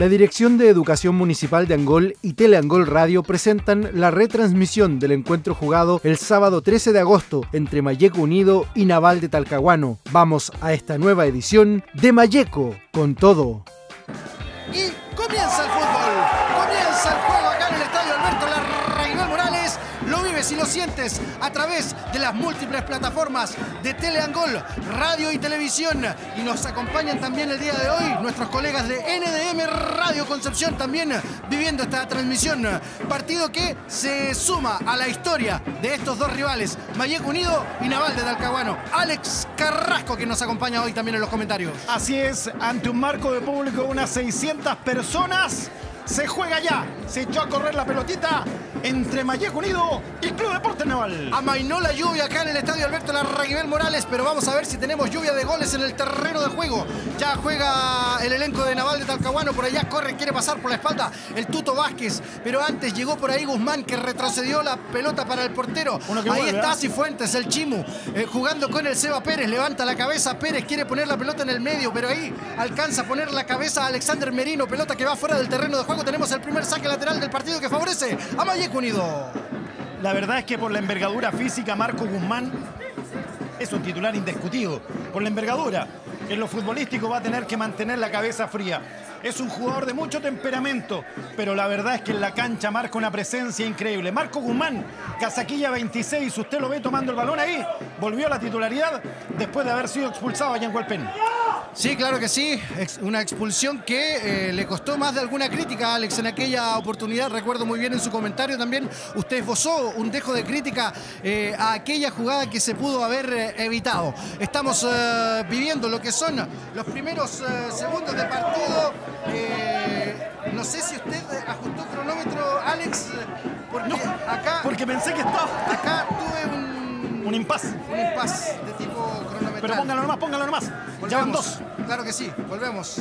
La Dirección de Educación Municipal de Angol y Teleangol Radio presentan la retransmisión del encuentro jugado el sábado 13 de agosto entre Mayeco Unido y Naval de Talcahuano. Vamos a esta nueva edición de Mayeco con todo. Y comienza el fútbol, Lo sientes a través de las múltiples plataformas de Teleangol, radio y televisión. Y nos acompañan también el día de hoy nuestros colegas de NDM Radio Concepción también viviendo esta transmisión. Partido que se suma a la historia de estos dos rivales, Mayeco Unido y Naval de Talcahuano. Alex Carrasco que nos acompaña hoy también en los comentarios. Así es, ante un marco de público de unas 600 personas, se juega ya. Se echó a correr la pelotita entre Mayeco Unido y Club Deporte Naval. Amainó la lluvia acá en el estadio Alberto Larraguibel Morales, pero vamos a ver si tenemos lluvia de goles en el terreno de juego. Ya juega el elenco de Naval de Talcahuano, por allá corre, quiere pasar por la espalda el Tuto Vázquez, pero antes llegó por ahí Guzmán que retrocedió la pelota para el portero. Ahí vuelve, está ¿eh? Cifuentes, el Chimu, eh, jugando con el Seba Pérez, levanta la cabeza, Pérez quiere poner la pelota en el medio, pero ahí alcanza a poner la cabeza a Alexander Merino, pelota que va fuera del terreno de juego. Tenemos el primer saque lateral del partido que favorece a Mayeco Unido. La verdad es que por la envergadura física, Marco Guzmán es un titular indiscutido. Por la envergadura, en lo futbolístico va a tener que mantener la cabeza fría. Es un jugador de mucho temperamento, pero la verdad es que en la cancha marca una presencia increíble. Marco Guzmán, casaquilla 26, usted lo ve tomando el balón ahí, volvió a la titularidad después de haber sido expulsado allá en Hualpén. Sí, claro que sí. Una expulsión que eh, le costó más de alguna crítica Alex en aquella oportunidad. Recuerdo muy bien en su comentario también. Usted esbozó un dejo de crítica eh, a aquella jugada que se pudo haber eh, evitado. Estamos viviendo lo que son los primeros segundos de partido. Eh, no sé si usted ajustó cronómetro, Alex, porque acá, Porque pensé que estaba acá tuve un, un impas. un impasse de tipo cronometral. Pero póngalo nomás, póngalo nomás. Ya van Volvemos. dos. Claro que sí, volvemos.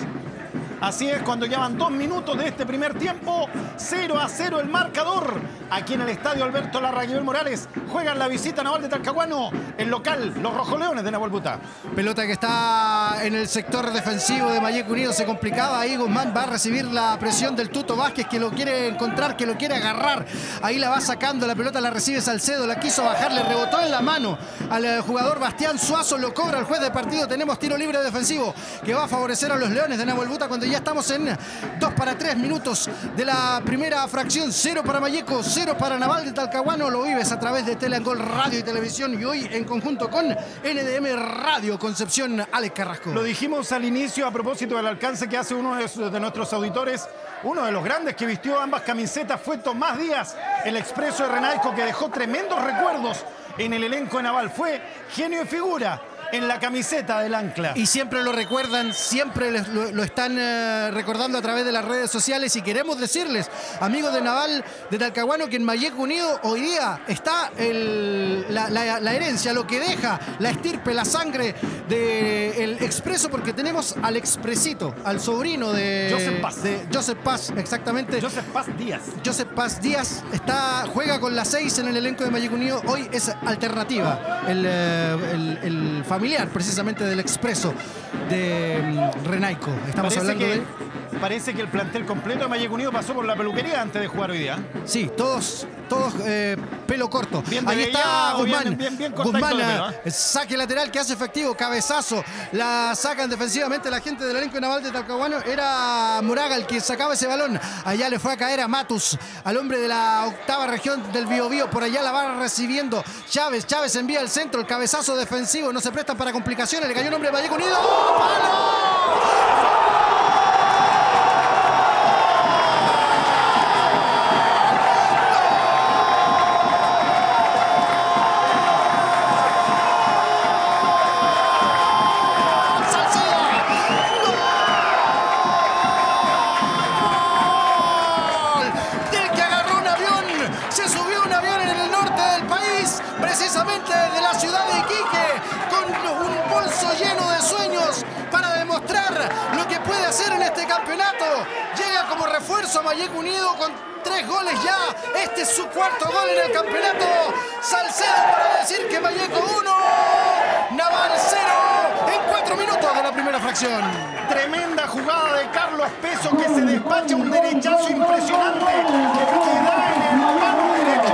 Así es, cuando ya van dos minutos de este primer tiempo, 0 a 0 el marcador. Aquí en el estadio Alberto Larraguibel Morales juegan la visita naval de Talcahuano, el local, los Rojoleones de Nahuel Buta. Pelota que está en el sector defensivo de Mayeco Unido. Se complicaba ahí. Guzmán va a recibir la presión del Tuto Vázquez que lo quiere encontrar, que lo quiere agarrar. Ahí la va sacando. La pelota la recibe Salcedo. La quiso bajar, le rebotó en la mano al eh, jugador Bastián Suazo. Lo cobra el juez de partido. Tenemos tiro libre defensivo que va a favorecer a los Leones de Nahuel Buta cuando ya estamos en 2 para 3 minutos de la primera fracción. 0 para Mayeco, 0 para Naval de Talcahuano. Lo vives a través de Teleangol Radio y Televisión y hoy en conjunto con NDM Radio Concepción Alex Carrasco. Lo dijimos al inicio a propósito del alcance que hace uno de nuestros auditores. Uno de los grandes que vistió ambas camisetas fue Tomás Díaz, el expreso de Renaico, que dejó tremendos recuerdos en el elenco de Naval. Fue genio y figura en la camiseta del ancla. Y siempre lo recuerdan, siempre lo, lo están eh, recordando a través de las redes sociales y queremos decirles, amigos de Naval de Talcahuano, que en Mayeco Unido hoy día está el- la, la- la herencia, lo que deja la estirpe, la sangre del expreso, porque tenemos al expresito, al sobrino de Joseph Paz. de Joseph Paz, exactamente. Joseph Paz Díaz. Joseph Paz Díaz está, juega con la 6 en el elenco de Mayeco Unido. Hoy es alternativa, el, eh, el- el familiar precisamente del expreso de mm, Renaico. Estamos Parece hablando de. Parece que el plantel completo de Mayeco Unido pasó por la peluquería antes de jugar hoy día. Sí, todos, todos eh, pelo corto. Bien Ahí está bien- Guzmán. bien- bien cortadito Guzmán, de pelo, eh, saque lateral que hace efectivo, cabezazo. La sacan defensivamente la gente del elenco naval de Talcahuano. Era Moraga el que sacaba ese balón. Allá le fue a caer a Matus, al hombre de la octava región del Biobío. Por allá la va recibiendo Chávez. Chávez envía el centro, el cabezazo defensivo. No se prestan para complicaciones. Le cayó un hombre de Vallejo Unido. ¡Palo! Mayeco Unido con tres goles ya. Este es su cuarto gol en el campeonato. Salcedo para decir que Mayeco 1, Naval 0. En cuatro minutos de la primera fracción. Tremenda jugada de Carlos Peso que se despacha un derechazo impresionante que da en el mano derecho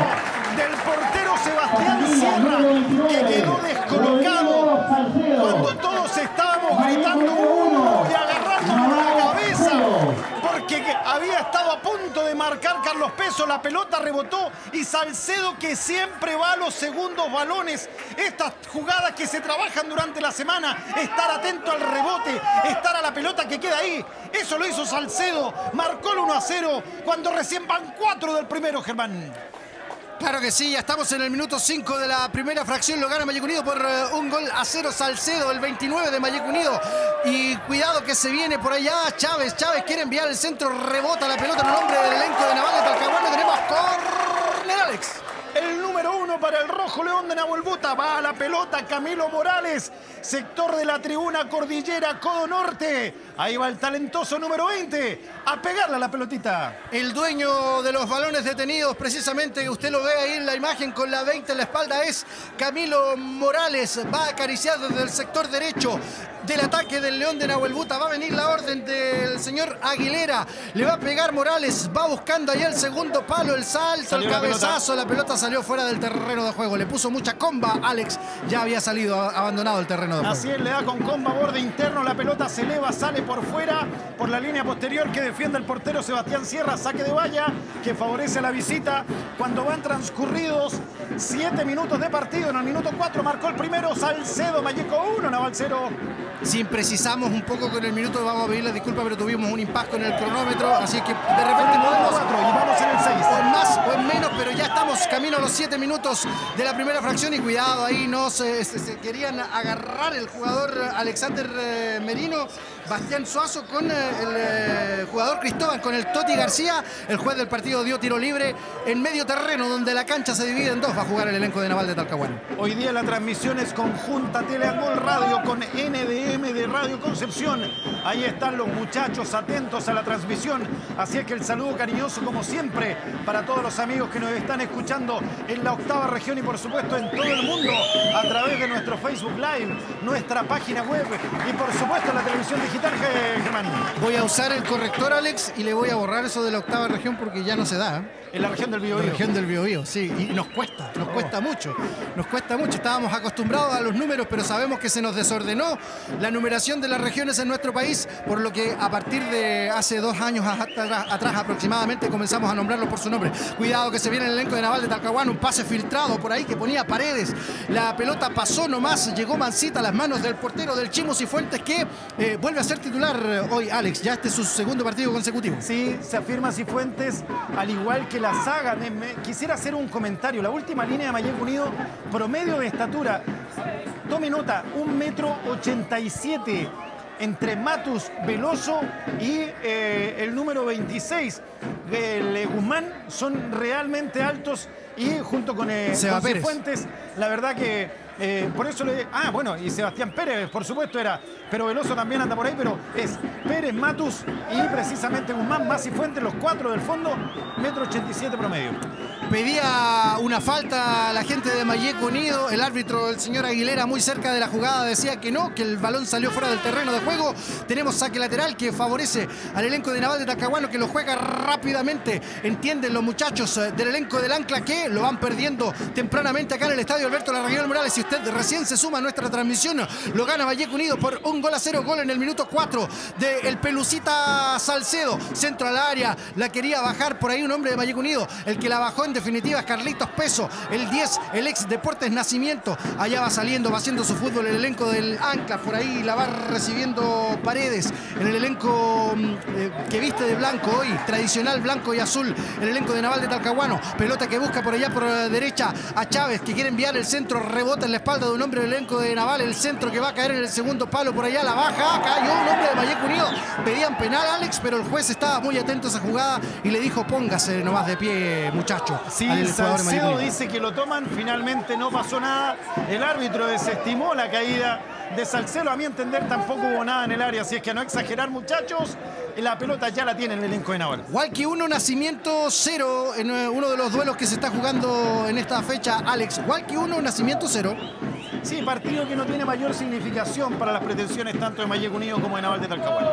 del portero Sebastián Sierra quedó descolocado cuando todos estábamos gritando uno y agarrando la cabeza porque había estado a punto de marcar Carlos Peso, la pelota rebotó y Salcedo que siempre va a los segundos balones. Estas jugadas que se trabajan durante la semana, estar atento al rebote, estar a la pelota que queda ahí. Eso lo hizo Salcedo, marcó el 1 a 0 cuando recién van 4 del primero, Germán. Claro que sí, ya estamos en el minuto 5 de la primera fracción. Lo gana Mayek Unido por eh, un gol a cero Salcedo, el 29 de Mayek Unido. Y cuidado que se viene por allá Chávez. Chávez quiere enviar el centro, rebota la pelota en el nombre del elenco de Naval de Talcahuano. Tenemos corner Alex. El número uno para el Rojo León de Nahuelbuta. Va a la pelota Camilo Morales. Sector de la tribuna Cordillera Codo Norte. Ahí va el talentoso número 20. A pegarle a la pelotita. El dueño de los balones detenidos, precisamente, usted lo ve ahí en la imagen con la 20 en la espalda, es Camilo Morales. Va a acariciar desde el sector derecho del ataque del León de Nahuelbuta. Va a venir la orden del señor Aguilera. Le va a pegar Morales. Va buscando ahí el segundo palo, el salto, Salió el la cabezazo. La pelota. Salió fuera del terreno de juego. Le puso mucha comba. Alex ya había salido, abandonado el terreno de juego. Así es, le da con comba borde interno. La pelota se eleva, sale por fuera, por la línea posterior que defiende el portero Sebastián Sierra. Saque de valla que favorece a la visita. Cuando van transcurridos siete minutos de partido. En el minuto 4 marcó el primero Salcedo, Mayeco 1, Naval 0. Si imprecisamos un poco con el minuto, vamos a pedir la disculpa, pero tuvimos un impacto en el cronómetro, así que de repente podemos... Cuatro, y vamos en el 6. O en más o en menos, pero ya estamos camino a los 7 minutos de la primera fracción y cuidado, ahí no se, se- se querían agarrar el jugador Alexander eh, Merino, Bastián Suazo con eh, el eh, jugador Cristóbal, con el Toti García. El juez del partido dio tiro libre en medio terreno, donde la cancha se divide en dos. Va a jugar el elenco de Naval de Talcahuano. Hoy día la transmisión es conjunta Teleangol Radio con NDM de Radio Concepción. Ahí están los muchachos atentos a la transmisión. Así es que el saludo cariñoso como siempre para todos los amigos que nos están escuchando en la octava región y por supuesto en todo el mundo a través de nuestro Facebook Live, nuestra página web y por supuesto la televisión digital, Ge- Germán. Voy a usar el corrector, Alex, y le voy a borrar eso de la octava región porque ya no se da. ¿eh? En la región del La Biobío. región del Biobío, sí, y nos cuesta, nos cuesta mucho, nos cuesta mucho. Estábamos acostumbrados a los números, pero sabemos que se nos desordenó la numeración de las regiones en nuestro país, por lo que a partir de hace dos años atrás, atrás aproximadamente comenzamos a nombrarlos por su nombre. Cuidado que se viene el elenco de Naval de Talcahuano, un pase filtrado por ahí que ponía paredes. La pelota pasó nomás, llegó mansita a las manos del portero del Chimo Cifuentes que eh, vuelve a ser titular hoy, Alex. Ya este es su segundo partido consecutivo. Sí, se afirma Cifuentes, al igual que la saga. Me- me- quisiera hacer un comentario. La última línea de Mayek Unido, promedio de estatura. Tome nota, un metro ochenta y siete entre Matus Veloso y eh, el número 26, el eh, Guzmán, son realmente altos y junto con, eh, Seba con. Cifuentes, la verdad que eh, por eso le... Ah, bueno, y Sebastián Pérez, por supuesto, era, pero Veloso también anda por ahí, pero es Pérez, Matus y precisamente Guzmán, más y Fuentes, los cuatro del fondo, metro 87 promedio. Pedía una falta la gente de Mayek Unido. El árbitro, el señor Aguilera, muy cerca de la jugada, decía que no, que el balón salió fuera del terreno de juego. Tenemos saque lateral que favorece al elenco de Naval de Talcahuano, que lo juega rápidamente. Entienden los muchachos eh, del elenco del Ancla que lo van perdiendo tempranamente acá en el estadio Alberto Larraguel Morales. Si usted recién se suma a nuestra transmisión, lo gana Mayek Unido por un gol a cero. Gol en el minuto 4 del Pelucita Salcedo. Centro al área. La quería bajar por ahí un hombre de Mayek Unido. El que la bajó en definitiva es Carlitos Peso. El 10, el ex Deportes Nacimiento. Allá va saliendo, va haciendo su fútbol el elenco del Ancla. Por ahí la va recibiendo Paredes. En el elenco mm, eh, que viste de blanco hoy. Tradicional blanco y azul. El elenco de Naval de Talcahuano. Pelota que busca por allá por la derecha a Chávez que quiere enviar el centro. Rebota en la espalda de un hombre del elenco de Naval. El centro que va a caer en el segundo palo por allá. La baja. Cayó un hombre de Mayek Unido. Pedían penal, Alex, pero el juez estaba muy atento a esa jugada y le dijo: póngase nomás de pie, muchacho. Sí, al Salcedo dice que lo toman, finalmente no pasó nada. El árbitro desestimó la caída de Salcedo. A mi entender tampoco hubo nada en el área, así es que no exagerar muchachos, la pelota ya la tiene el elenco de Naval. Walkie 1, Nacimiento 0 en eh, uno de los duelos que se está jugando en esta fecha, Alex. Walkie 1, Nacimiento 0. Sí, partido que no tiene mayor significación para las pretensiones tanto de Mayeco Unido como de Naval de Talcahuano.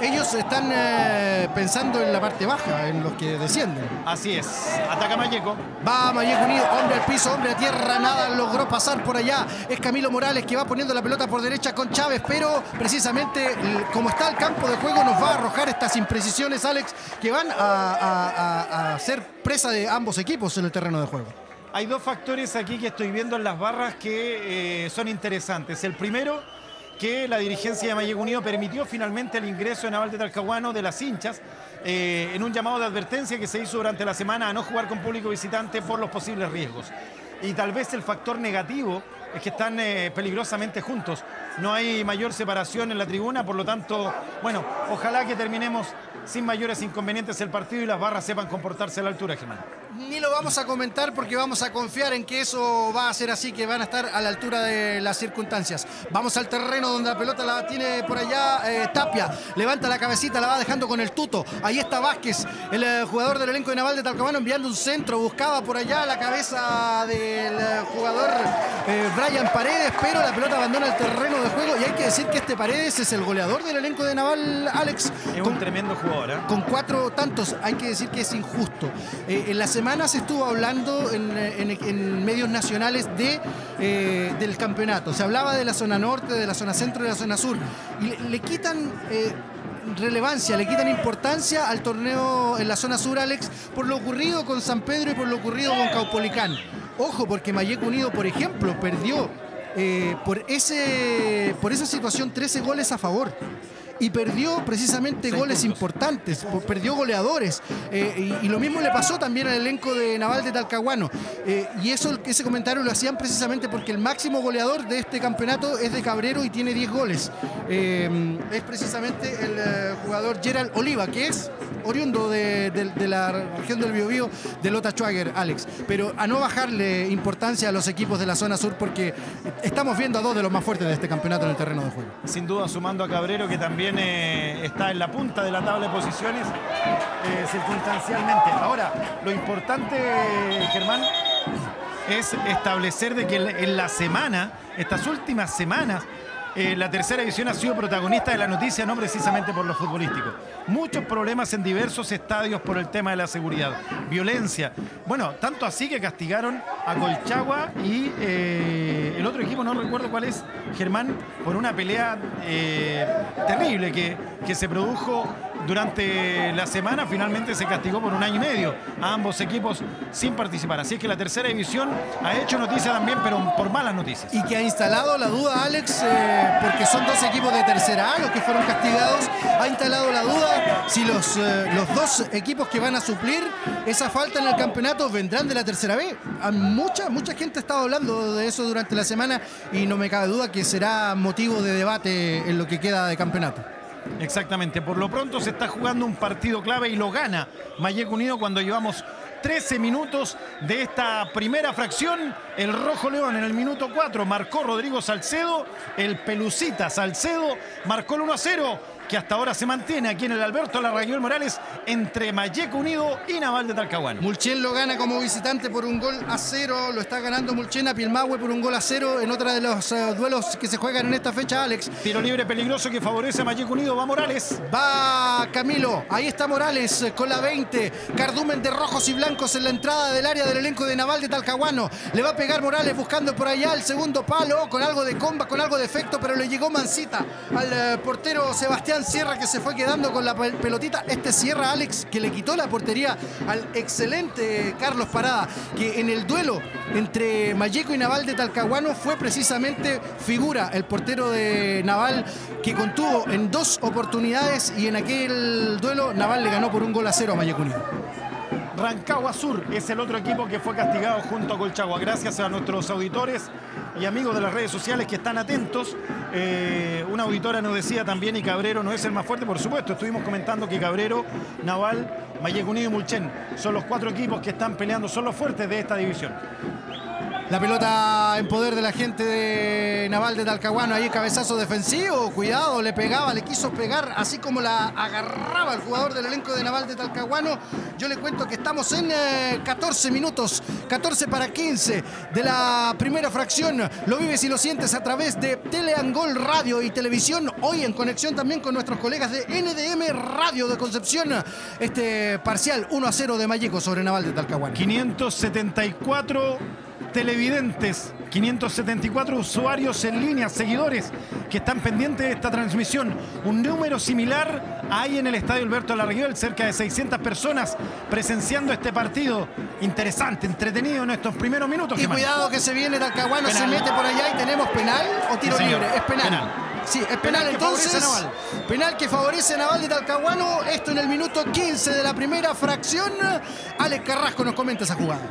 Ellos están eh, pensando en la parte baja, en los que descienden. Así es. Ataca Mayeco. Va Mayeco Unido, hombre al piso, hombre a tierra, nada logró pasar por allá. Es Camilo Morales que va poniendo la pelota por derecha con Chávez, pero precisamente como está el campo de juego nos va a arrojar estas imprecisiones, Alex, que van a, a ser presa de ambos equipos en el terreno de juego. Hay dos factores aquí que estoy viendo en las barras que eh, son interesantes. El primero, que la dirigencia de Mayeco Unido permitió finalmente el ingreso de Naval de Talcahuano de las hinchas eh, en un llamado de advertencia que se hizo durante la semana a no jugar con público visitante por los posibles riesgos. Y tal vez el factor negativo es que están eh, peligrosamente juntos. No hay mayor separación en la tribuna, por lo tanto, bueno, ojalá que terminemos sin mayores inconvenientes el partido y las barras sepan comportarse a la altura, Germán. Ni lo vamos a comentar porque vamos a confiar en que eso va a ser así, que van a estar a la altura de las circunstancias. Vamos al terreno donde la pelota la tiene por allá eh, Tapia. Levanta la cabecita, la va dejando con el tuto. Ahí está Vázquez, el eh, jugador del elenco de Naval de Talcahuano, enviando un centro. Buscaba por allá la cabeza del eh, jugador Brian Paredes, pero la pelota abandona el terreno de juego. Y hay que decir que este Paredes es el goleador del elenco de Naval, Alex. Es un tremendo jugador. Con cuatro tantos, hay que decir que es injusto. en la semana se estuvo hablando en, medios nacionales de, eh, del campeonato. Se hablaba de la zona norte, de la zona centro de la zona sur. Y le, quitan... Eh, relevancia, le quitan importancia al torneo en la zona sur, Alex, por lo ocurrido con San Pedro y por lo ocurrido con Caupolicán. Ojo, porque Mayeco Unido, por ejemplo, perdió eh, por, ese, por esa situación 13 goles a favor y perdió precisamente goles importantes, perdió goleadores. Eh, y, lo mismo le pasó también al elenco de Naval de Talcahuano. Eh, y eso, ese comentario lo hacían precisamente porque el máximo goleador de este campeonato es de Cabrero y tiene 10 goles. Eh, es precisamente el jugador Gerald Oliva, que es oriundo de, la región del Biobío de Lota Schwager, Alex. Pero a no bajarle importancia a los equipos de la zona sur porque estamos viendo a dos de los más fuertes de este campeonato en el terreno de juego. Sin duda sumando a Cabrero que también está en la punta de la tabla de posiciones eh, circunstancialmente. Ahora, lo importante, Germán, es establecer de que en la semana, estas últimas semanas, eh, la tercera división ha sido protagonista de la noticia, no precisamente por lo futbolístico. Muchos problemas en diversos estadios por el tema de la seguridad, violencia. Bueno, tanto así que castigaron a Colchagua y eh, el otro equipo, no recuerdo cuál es, Germán, por una pelea eh, terrible que, que se produjo durante la semana finalmente se castigó por un año y medio a ambos equipos sin participar. Así es que la tercera división ha hecho noticia también, pero por malas noticias. Y que ha instalado la duda, Alex, eh, porque son dos equipos de tercera A los que fueron castigados, ha instalado la duda si los, eh, los dos equipos que van a suplir esa falta en el campeonato vendrán de la tercera B. Mucha, mucha gente ha estado hablando de eso durante la semana y no me cabe duda que será motivo de debate en lo que queda de campeonato. Exactamente. Por lo pronto se está jugando un partido clave y lo gana Mayeco Unido cuando llevamos 13 minutos de esta primera fracción. El Rojo León en el minuto 4 marcó Rodrigo Salcedo. El Pelucita Salcedo marcó el 1 a 0 que hasta ahora se mantiene aquí en el Alberto Larraguiol Morales entre Mayeco Unido y Naval de Talcahuano. Mulchen lo gana como visitante por un gol a cero, lo está ganando Mulchen a Pilmahue por un gol a cero en otra de los eh, duelos que se juegan en esta fecha, Alex. Tiro libre peligroso que favorece a Mayeco Unido, va Morales. Va Camilo, ahí está Morales eh, con la 20, cardumen de rojos y blancos en la entrada del área del elenco de Naval de Talcahuano. Le va a pegar Morales buscando por allá el segundo palo con algo de comba, con algo de efecto, pero le llegó Mancita al eh, portero Sebastián Sierra que se fue quedando con la pelotita. Este Sierra Alex que le quitó la portería al excelente Carlos Parada, que en el duelo entre Mayeco y Naval de Talcahuano fue precisamente figura, el portero de Naval que contuvo en dos oportunidades y en aquel duelo Naval le ganó por un gol a cero a Mayeco. Rancagua Sur es el otro equipo que fue castigado junto a Colchagua. Gracias a nuestros auditores y amigos de las redes sociales que están atentos. Eh, una auditora nos decía también, y Cabrero no es el más fuerte, por supuesto. Estuvimos comentando que Cabrero, Naval, Mayeco y Mulchen son los cuatro equipos que están peleando, son los fuertes de esta división. La pelota en poder de la gente de Naval de Talcahuano. Ahí cabezazo defensivo. Cuidado, le pegaba, le quiso pegar, así como la agarraba el jugador del elenco de Naval de Talcahuano. Yo le cuento que estamos en 14 eh, minutos, 14 para 15 de la primera fracción. Lo vives y lo sientes a través de Teleangol Radio y Televisión. Hoy en conexión también con nuestros colegas de NDM Radio de Concepción. Este parcial 1 a 0 de Mayeco sobre Naval de Talcahuano. 574 televidentes, 574 usuarios en línea, seguidores que están pendientes de esta transmisión. Un número similar hay en el Estadio Alberto Larguiol, cerca de 600 personas presenciando este partido. Interesante, entretenido en estos primeros minutos. Y cuidado que se viene Talcahuano, se mete por allá y tenemos penal o tiro libre. Es penal. Sí, es penal, entonces. Penal que favorece a Naval de Talcahuano. Esto en el minuto 15 de la primera fracción. Alex Carrasco nos comenta esa jugada.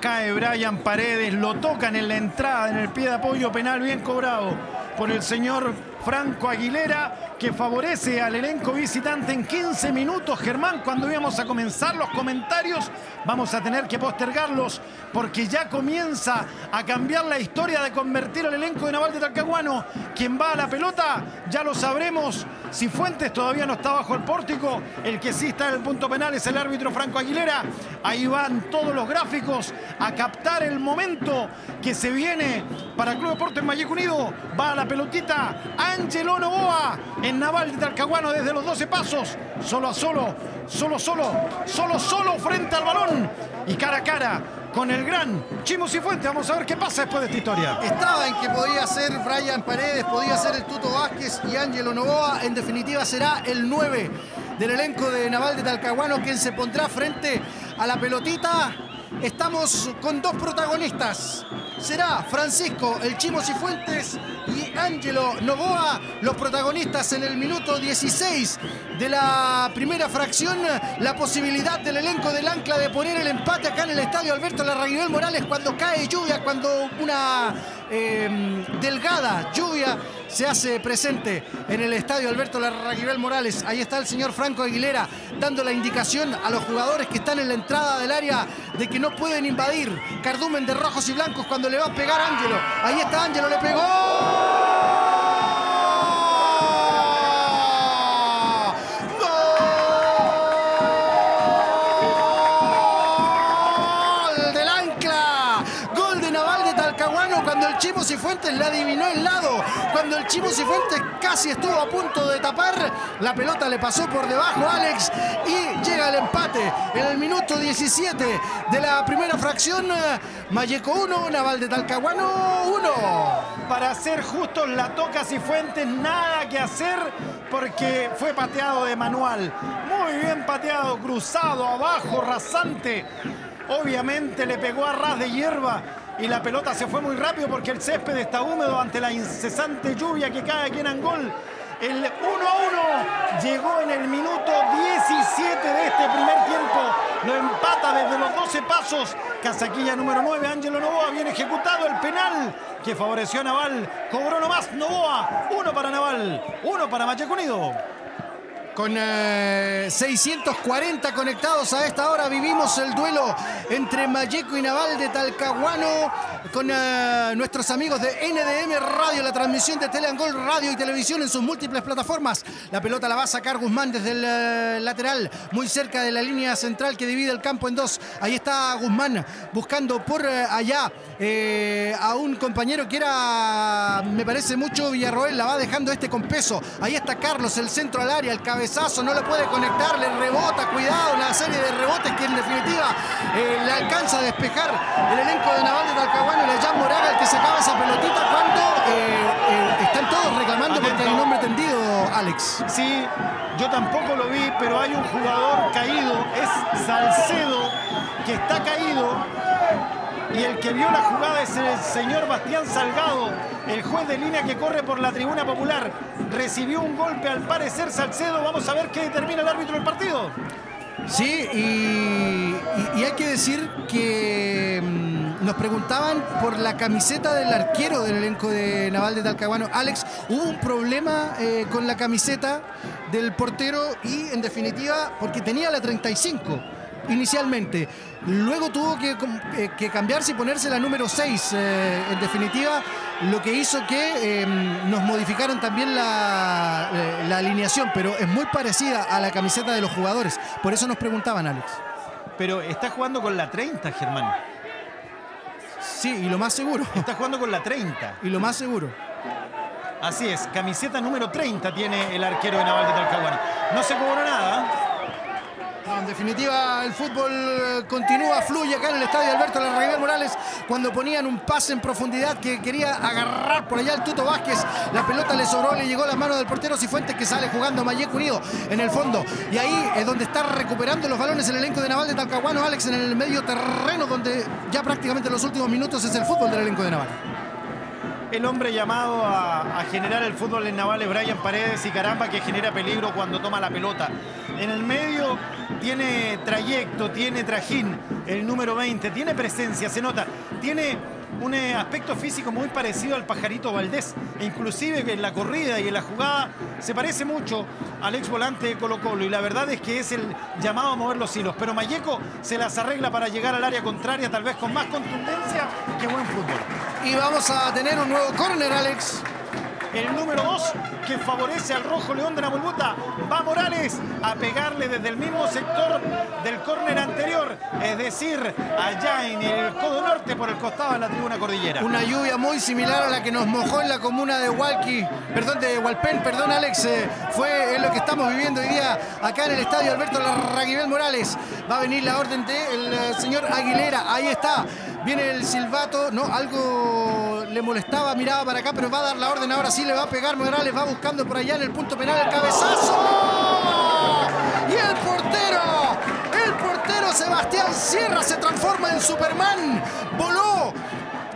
Cae Brian Paredes, lo tocan en la entrada, en el pie de apoyo penal bien cobrado por el señor Franco Aguilera, que favorece al elenco visitante en 15 minutos. Germán, cuando íbamos a comenzar los comentarios, vamos a tener que postergarlos porque ya comienza a cambiar la historia de convertir al elenco de Naval de Talcahuano. Quien va a la pelota, ya lo sabremos. Si Fuentes todavía no está bajo el pórtico, el que sí está en el punto penal es el árbitro Franco Aguilera. Ahí van todos los gráficos a captar el momento que se viene para Club Deportes Mayeco Unido. Va a la pelotita. Angelo Novoa en Naval de Talcahuano desde los 12 pasos. Solo a solo, solo, solo, solo, solo frente al balón. Y cara a cara con el gran Chimo Cifuentes. Vamos a ver qué pasa después de esta historia. Estaba en que podía ser Brian Paredes, podía ser el Tuto Vázquez y Ángelo Novoa. En definitiva será el 9 del elenco de Naval de Talcahuano quien se pondrá frente a la pelotita. Estamos con dos protagonistas será Francisco El Chimo Cifuentes y Ángelo Novoa, los protagonistas en el minuto 16 de la primera fracción. La posibilidad del elenco del Ancla de poner el empate acá en el estadio Alberto Larraguibel Morales cuando cae lluvia, cuando una eh, delgada lluvia se hace presente en el estadio Alberto Larraguibel Morales. Ahí está el señor Franco Aguilera dando la indicación a los jugadores que están en la entrada del área de que no pueden invadir cardumen de rojos y blancos cuando le va a pegar Ángelo. Ahí está Ángelo, le pegó. Cifuentes le adivinó el lado. Cuando el Chimo Cifuentes casi estuvo a punto de tapar, la pelota le pasó por debajo a Alex y llega el empate en el minuto 17 de la primera fracción. Mayeco 1, Naval de Talcahuano 1. Para ser justos, la toca Cifuentes, nada que hacer porque fue pateado de manual. Muy bien pateado, cruzado, abajo, rasante. Obviamente le pegó a ras de hierba y la pelota se fue muy rápido porque el césped está húmedo ante la incesante lluvia que cae aquí en Angol. El 1 a 1 llegó en el minuto 17 de este primer tiempo. Lo empata desde los 12 pasos. Casaquilla número 9, Ángelo Novoa. Bien ejecutado el penal que favoreció a Naval. Cobró nomás Novoa. Uno para Naval, uno para Machaco Unido. Con 640 eh, conectados a esta hora vivimos el duelo entre Mayeco y Naval de Talcahuano con eh, nuestros amigos de NDM Radio, la transmisión de Teleangol Radio y Televisión en sus múltiples plataformas. La pelota la va a sacar Guzmán desde el eh, lateral, muy cerca de la línea central que divide el campo en dos. Ahí está Guzmán buscando por allá a un compañero que era, me parece mucho, Villarroel, la va dejando este con peso. Ahí está Carlos, el centro al área, el no lo puede conectar, le rebota, cuidado, una serie de rebotes que en definitiva eh, le alcanza a despejar el elenco de Naval de Talcahuano le llama Moraga el que sacaba esa pelotita cuando eh, eh, están todos reclamando porque hay un hombre tendido, Alex. Sí, yo tampoco lo vi, pero hay un jugador caído, es Salcedo, que está caído y el que vio la jugada es el señor Bastián Salgado, el juez de línea que corre por la tribuna popular. Recibió un golpe al parecer Salcedo. Vamos a ver qué determina el árbitro del partido. Sí, y, hay que decir que mm, nos preguntaban por la camiseta del arquero del elenco de Naval de Talcahuano. Alex, hubo un problema eh, con la camiseta del portero y en definitiva porque tenía la 35 inicialmente. Luego tuvo que, eh, que cambiarse y ponerse la número 6. eh, en definitiva, lo que hizo que eh, nos modificaron también la, eh, la alineación, pero es muy parecida a la camiseta de los jugadores. Por eso nos preguntaban, Alex. Pero está jugando con la 30, Germán. Sí, y lo más seguro. Está jugando con la 30. Y lo más seguro. Así es, camiseta número 30 tiene el arquero de Naval de Talcahuano. No se cobró nada. En definitiva, el fútbol eh, continúa, fluye acá en el estadio Alberto Larraguel Morales cuando ponían un pase en profundidad que quería agarrar por allá el Tuto Vázquez. La pelota le sobró, le llegó a las manos del portero Cifuentes que sale jugando Mayek Unido en el fondo. Y ahí es donde está recuperando los balones el elenco de Naval de Talcahuano, Alex, en el medio terreno donde ya prácticamente en los últimos minutos es el fútbol del elenco de Naval. El hombre llamado a, a generar el fútbol en Naval es Brian Paredes y caramba que genera peligro cuando toma la pelota. En el medio tiene trayecto, tiene trajín, el número 20, tiene presencia, se nota, tiene un eh, aspecto físico muy parecido al pajarito Valdés, e inclusive en la corrida y en la jugada se parece mucho al ex volante de Colo Colo. Y la verdad es que es el llamado a mover los hilos, pero Mayeco se las arregla para llegar al área contraria tal vez con más contundencia que buen fútbol. Y vamos a tener un nuevo córner, Alex. El número 2 que favorece al Rojo León de Nabolbuta. Va Morales a pegarle desde el mismo sector del córner anterior, es decir, allá en el codo norte por el costado de la tribuna cordillera. Una lluvia muy similar a la que nos mojó en la comuna de Hualqui, perdón, de Hualpén, perdón Alex, eh, fue lo que estamos viviendo hoy día acá en el estadio Alberto Larraguibel Morales. Va a venir la orden del eh, señor Aguilera, ahí está. Viene el silbato, no, algo le molestaba, miraba para acá, pero va a dar la orden ahora sí, le va a pegar Morales, va buscando por allá en el punto penal el cabezazo. Y el portero, el portero Sebastián Sierra se transforma en Superman, voló.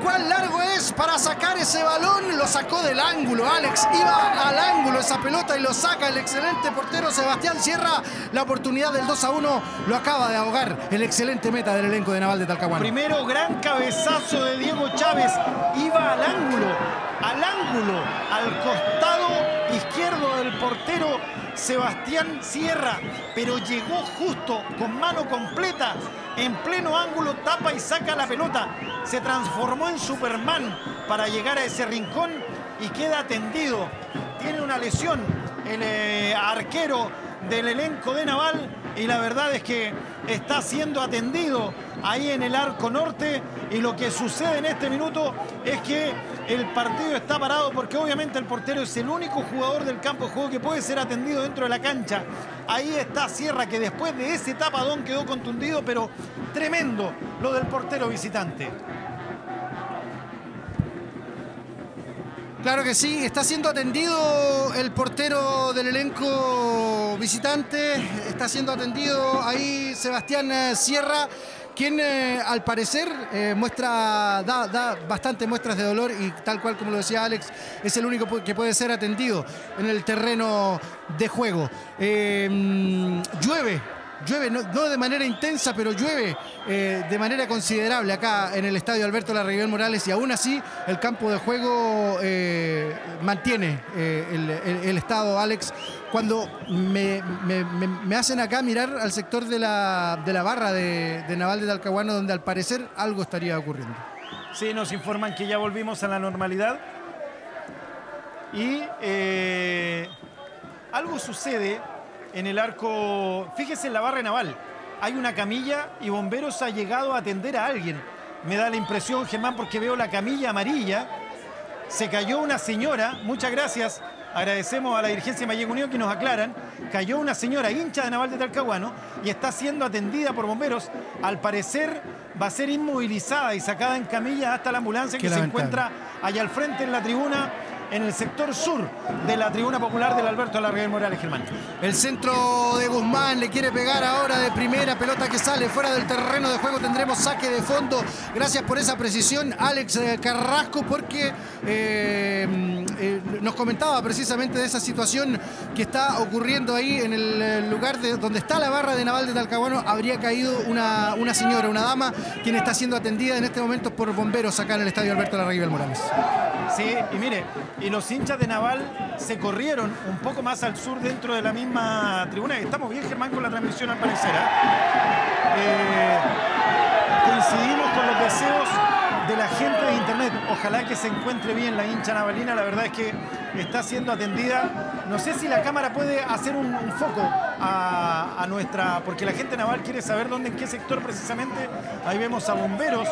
¿Cuán largo es para sacar ese balón? Lo sacó del ángulo, Alex. Iba al ángulo esa pelota y lo saca el excelente portero Sebastián Sierra. La oportunidad del 2 a 1 lo acaba de ahogar el excelente meta del elenco de Naval de Talcahuano. Primero gran cabezazo de Diego Chávez. Iba al ángulo, al ángulo, al costado izquierdo del portero Sebastián Sierra, pero llegó justo con mano completa, en pleno ángulo, tapa y saca la pelota. Se transformó en Superman para llegar a ese rincón y queda atendido. Tiene una lesión el eh, arquero del elenco de Naval y la verdad es que está siendo atendido ahí en el arco norte y lo que sucede en este minuto es que el partido está parado porque obviamente el portero es el único jugador del campo de juego que puede ser atendido dentro de la cancha. Ahí está Sierra que después de ese tapadón quedó contundido, pero tremendo lo del portero visitante. Claro que sí, está siendo atendido el portero del elenco visitante, está siendo atendido ahí Sebastián eh, Sierra, quien eh, al parecer eh, muestra, da, da bastantes muestras de dolor y tal cual como lo decía Alex, es el único que puede ser atendido en el terreno de juego. Eh, mm, llueve, llueve, no, de manera intensa, pero llueve eh, de manera considerable acá en el estadio Alberto Larraguel Morales y aún así el campo de juego eh, mantiene eh, el, estado, Alex. Cuando me, me- hacen acá mirar al sector de la, de la barra de, de Naval de Talcahuano, donde al parecer algo estaría ocurriendo. Sí, nos informan que ya volvimos a la normalidad. Y algo sucede en el arco. Fíjese en la barra naval. Hay una camilla y bomberos ha llegado a atender a alguien. Me da la impresión, Germán, porque veo la camilla amarilla. Se cayó una señora. Muchas gracias. Agradecemos a la dirigencia de Mayek Unión que nos aclaran. Cayó una señora hincha de Naval de Talcahuano y está siendo atendida por bomberos. Al parecer va a ser inmovilizada y sacada en camilla hasta la ambulancia Qué que se encuentra allá al frente en la tribuna, en el sector sur de la tribuna popular del Alberto Larraguel Morales Germán. El centro de Guzmán le quiere pegar ahora de primera pelota que sale fuera del terreno de juego. Tendremos saque de fondo. Gracias por esa precisión, Alex eh, Carrasco, porque eh, eh, nos comentaba precisamente de esa situación que está ocurriendo ahí en el lugar de, donde está la barra de Naval de Talcahuano. Habría caído una, una señora, una dama, quien está siendo atendida en este momento por bomberos acá en el estadio Alberto Larraguibel Morales. Sí, y mire, y los hinchas de Naval se corrieron un poco más al sur dentro de la misma tribuna. Estamos bien, Germán, con la transmisión al parecer. ¿ah? Eh, coincidimos con los deseos de la gente de internet. Ojalá que se encuentre bien la hincha navalina. La verdad es que está siendo atendida. No sé si la cámara puede hacer un, foco a, a, nuestra. Porque la gente naval quiere saber dónde, en qué sector precisamente. Ahí vemos a bomberos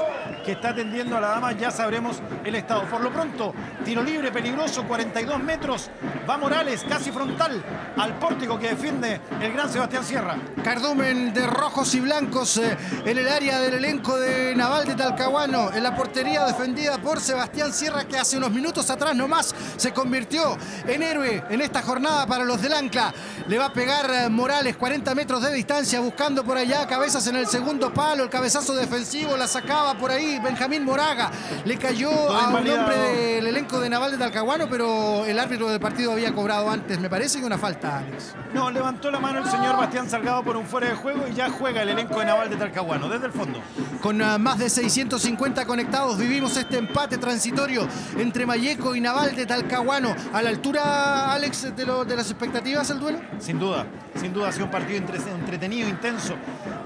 que está atendiendo a la dama. Ya sabremos el estado. Por lo pronto, tiro libre, peligroso, 42 metros. Va Morales, casi frontal al pórtico que defiende el gran Sebastián Sierra. Cardumen de rojos y blancos eh, en el área del elenco de Naval de Talcahuano. En la portería defendida por Sebastián Sierra, que hace unos minutos atrás nomás se convirtió en héroe en esta jornada para los del Ancla. Le va a pegar eh, Morales 40 metros de distancia, buscando por allá cabezas en el segundo palo. El cabezazo defensivo la sacaba por ahí Benjamín Moraga. Le cayó a un hombre del elenco de Naval de Talcahuano, pero el árbitro del partido había cobrado antes. Me parece que una falta, Alex. No, levantó la mano el señor Bastián Salgado por un fuera de juego y ya juega el elenco de Naval de Talcahuano, desde el fondo. Con uh, más de 650 conectados vivimos este empate transitorio entre Mayeco y Naval de Talcahuano. ¿A la altura, Alex, de, lo, de las expectativas el duelo? Sin duda, sin duda ha sido un partido entre, entretenido, intenso,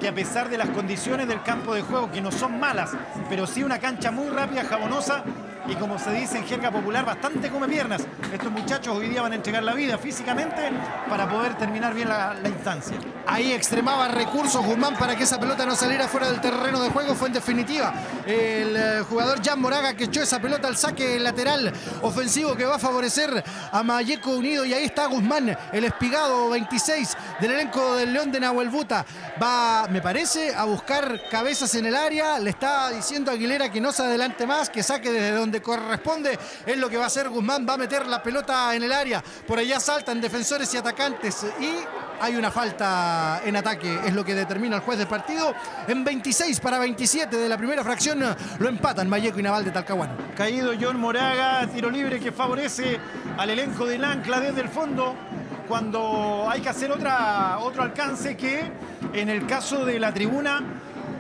que a pesar de las condiciones del campo de juego, que no son malas, pero sí una cancha muy rápida, jabonosa, y como se dice en jerga popular, bastante come piernas. Estos muchachos hoy día van a entregar la vida físicamente para poder terminar bien la, instancia. Ahí extremaba recursos Guzmán para que esa pelota no saliera fuera del terreno de juego. Fue en definitiva el eh, jugador Jan Moraga que echó esa pelota al saque lateral ofensivo que va a favorecer a Mayeco Unido. Y ahí está Guzmán, el espigado 26 del elenco del León de Nahuelbuta. Va, me parece, a buscar cabezas en el área. Le está diciendo a Aguilera que no se adelante más, que saque desde donde corresponde. Es lo que va a hacer Guzmán. Va a meter la pelota en el área. Por allá saltan defensores y atacantes. Y hay una falta en ataque. Es lo que determina el juez del partido. En 26 para 27 de la primera fracción lo empatan Mayeco y Naval de Talcahuano. Caído John Moraga. Tiro libre que favorece al elenco del Ancla desde el fondo. Cuando hay que hacer otra, otro alcance que en el caso de la tribuna